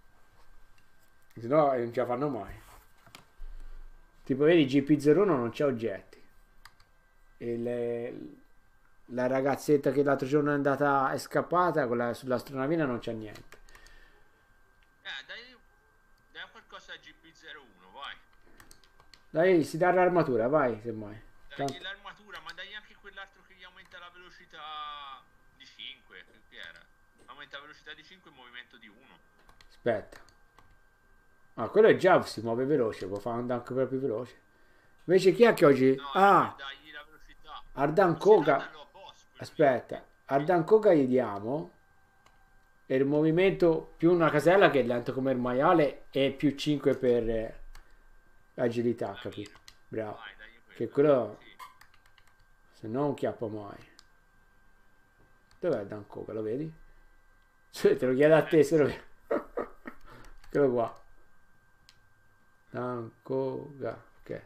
Se no non ce la fanno mai. Tipo, vedi, GP01 non c'ha oggetti. E le- la ragazzetta che l'altro giorno è andata, è scappata, quella sull'astronavina non c'ha niente. Eh, dai, dai qualcosa a GP01, vai. Dai, si dà l'armatura, vai, semmai. Tanto- l'armatura, ma dai anche quell'altro che gli aumenta la velocità di 5. Che era? Aumenta la velocità di 5 in movimento di 1. Aspetta. Ah, quello è già si muove veloce, può fare andare anche più veloce. Invece chi è che oggi... No, ah, velocità. Ardan Koga... Aspetta, Ardan Koga gli diamo e il movimento più una casella che è lento come il maiale e più 5 per eh, agilità, capito? Bravo. Che quello. quello-. Se no non chiappa mai. Dov'è Ardan Koga? Lo vedi? Cioè, te lo chiedo a te se lo vedi. Eccolo qua. Dan Koga. Ok.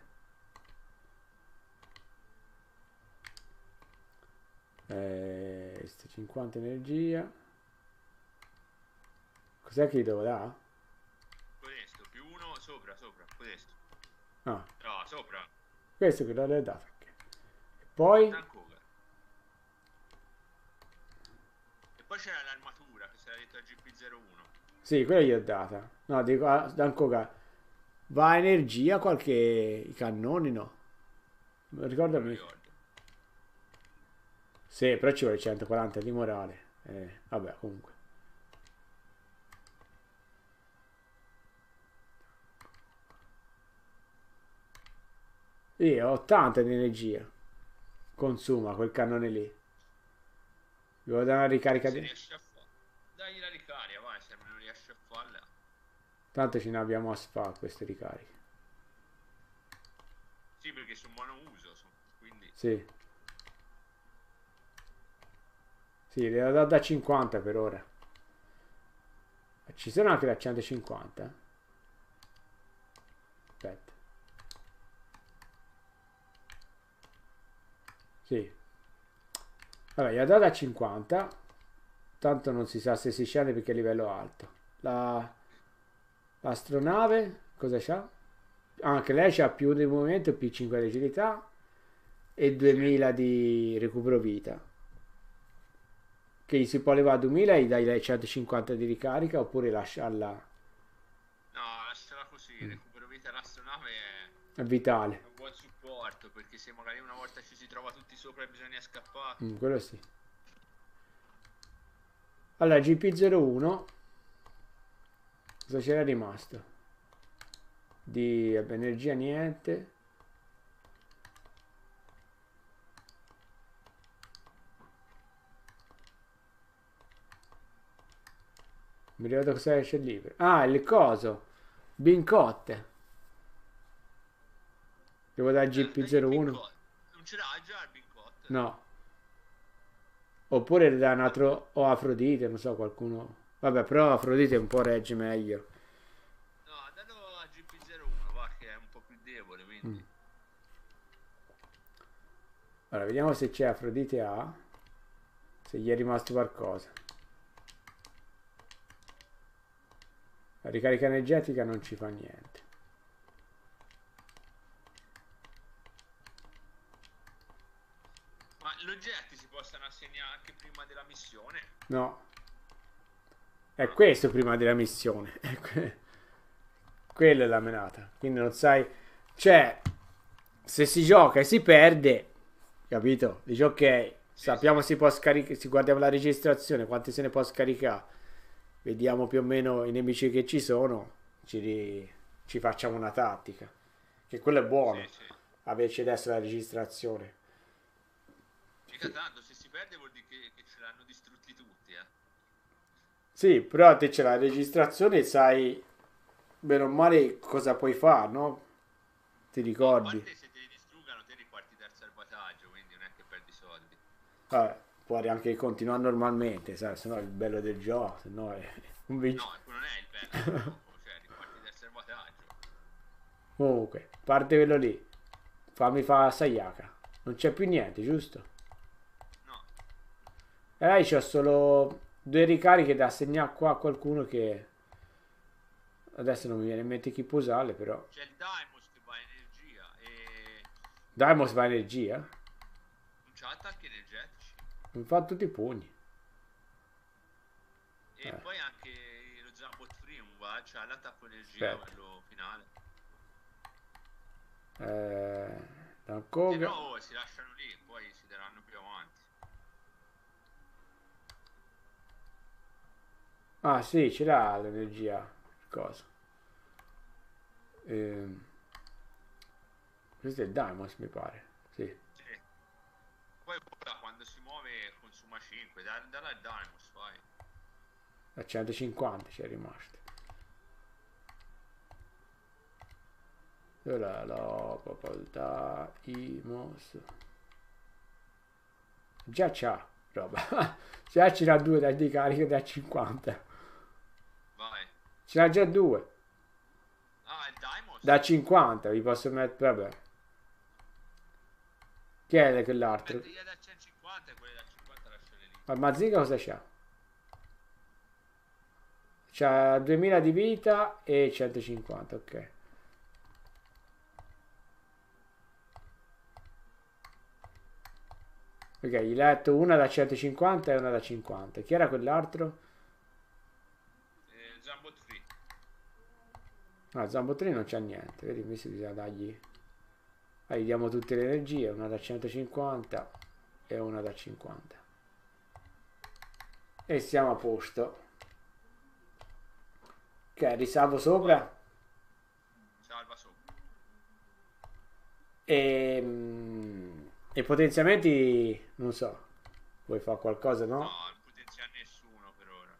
Eh, sto 50 energia. Cos'è che gli devo dare? Questo, più 1 sopra, sopra, questo. Ah, No, sopra. questo che l'ho dato. E poi... Dankoga. E poi c'era l'armatura che si era detto a GP01. Sì, quella gli ho data. No, dico, ah, Dan Koga. Va a energia qualche... I cannoni no. Mica. ricordo. Sì, però ci vuole 140 di morale. Eh, vabbè, comunque. Sì, ho 80 di energia. Consuma quel cannone lì. Devo dare una ricarica di... Dai la ricarica, vai, se non riesce a farla. Tanto ce ne abbiamo a sfa queste ricariche. Sì, perché sono monouso, so- quindi... Sì. Sì, le ho dato da 50 per ora. Ci sono anche da 150. Aspetta. Sì. Vabbè, gli ha dato a 50. Tanto non si sa se si scende perché è livello alto. La... L'astronave, cosa c'ha? Anche lei c'ha più di movimento, più 5 di agilità e 2000 di recupero vita. Che gli si può levare 2000 e gli dai lei 150 di ricarica oppure lasciarla... No, lasciala così, mm. recupero vita l'astronave è... è vitale. È un buon supporto perché se magari una volta ci si trova tutti sopra e bisogna scappare. Mm, quello sì. Allora, GP01 cosa c'era rimasto? Di energia niente. Mi ricordo cosa esce il libro. Ah, il coso. Bincotte. Devo dare GP01. Non ce l'ha già il Bincotte? No. Oppure da un altro o Afrodite, non so, qualcuno. Vabbè, però Afrodite un po' regge meglio. No, dallo a GP01, va che è un po' più debole, quindi. Mm. Allora, vediamo se c'è Afrodite A. Se gli è rimasto qualcosa. La ricarica energetica non ci fa niente. Ma gli oggetti si possono assegnare anche prima della missione? No. È questo prima della missione. Quella è la menata. Quindi non sai... Cioè, se si gioca e si perde, capito? Dici ok, sappiamo si può scaricare, si guardiamo la registrazione, quanti se ne può scaricare vediamo più o meno i nemici che ci sono, ci, ci facciamo una tattica. Che quello è buono, sì, sì. averci adesso la registrazione. Mica tanto, se si perde vuol dire che, che ce l'hanno distrutti tutti, eh. Sì, però te c'è la registrazione sai bene o male cosa puoi fare, no? Ti ricordi? No, se te li distruggano te riparti dal salvataggio, quindi non è che perdi soldi. Vabbè puoi anche continuare normalmente, sai, se no è il bello del gioco, se no è un vince. No, non è il bello, cioè riparti del salvataggio. Comunque, parte quello lì. Fammi fare Sayaka. Non c'è più niente, giusto? No. E là c'ho solo due ricariche da assegnare qua a qualcuno che... Adesso non mi viene in mente chi può usarle, però... C'è il Daimos che va energia e... Daimos va energia? Non c'ha attacchi. Mi fa tutti i pugni. E eh. poi anche lo Zambot Free un va, cioè l'attacco energia, quello finale. Eh, Dankoga. Però oh, si lasciano lì, poi si daranno più avanti. Ah sì, ce l'ha l'energia. Cosa? Eh, questo è il Dimos mi pare. Sì. sì. Poi 105, da, dalla Dymus, vai. A 150 ci è rimasto. Dove la facoltà Imos? Già c'ha roba. Già c'era due da di carica da 50. Vai. C'era già due. Ah, il Dimos. Da 50 vi posso mettere, vabbè. Chi è quell'altro? Aspetta, ma Mazinga cosa c'ha? C'ha 2000 di vita e 150, ok. Ok, gli letto una da 150 e una da 50. Chi era quell'altro? Eh, Zambot Free. No, Zambot 3 non c'ha niente. Vedi, invece bisogna dargli... Ah, gli diamo tutte le energie, una da 150 e una da 50. E siamo a posto. Ok, risalvo sopra. Salva sopra. E, mm, e potenziamenti, non so, vuoi fare qualcosa, no? No, non potenzia nessuno per ora.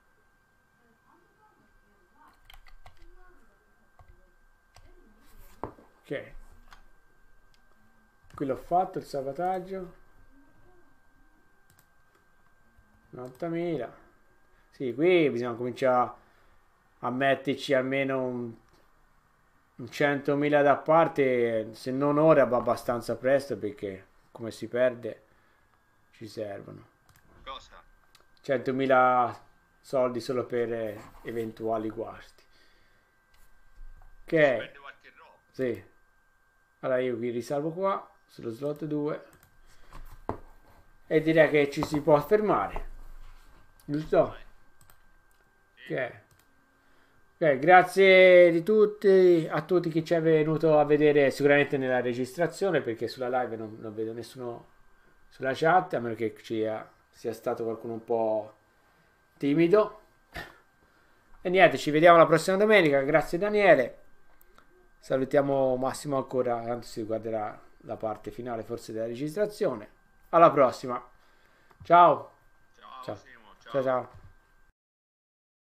Ok. Qui l'ho fatto il salvataggio. 90.000. Sì, qui bisogna cominciare a metterci almeno un, un 100.000 da parte, se non ora va abbastanza presto perché come si perde ci servono. Cosa? 100.000 soldi solo per eventuali guasti. Roba. Sì. Allora io vi risalvo qua, sullo slot 2. E direi che ci si può fermare. Giusto? Ok. Ok, grazie di tutti, a tutti chi ci è venuto a vedere sicuramente nella registrazione perché sulla live non, non vedo nessuno sulla chat a meno che ci sia, sia stato qualcuno un po' timido. E niente, ci vediamo la prossima domenica. Grazie Daniele. Salutiamo Massimo ancora, tanto si guarderà la parte finale forse della registrazione. Alla prossima. Ciao. Ciao, Ciao. Simo, Ciao ciao.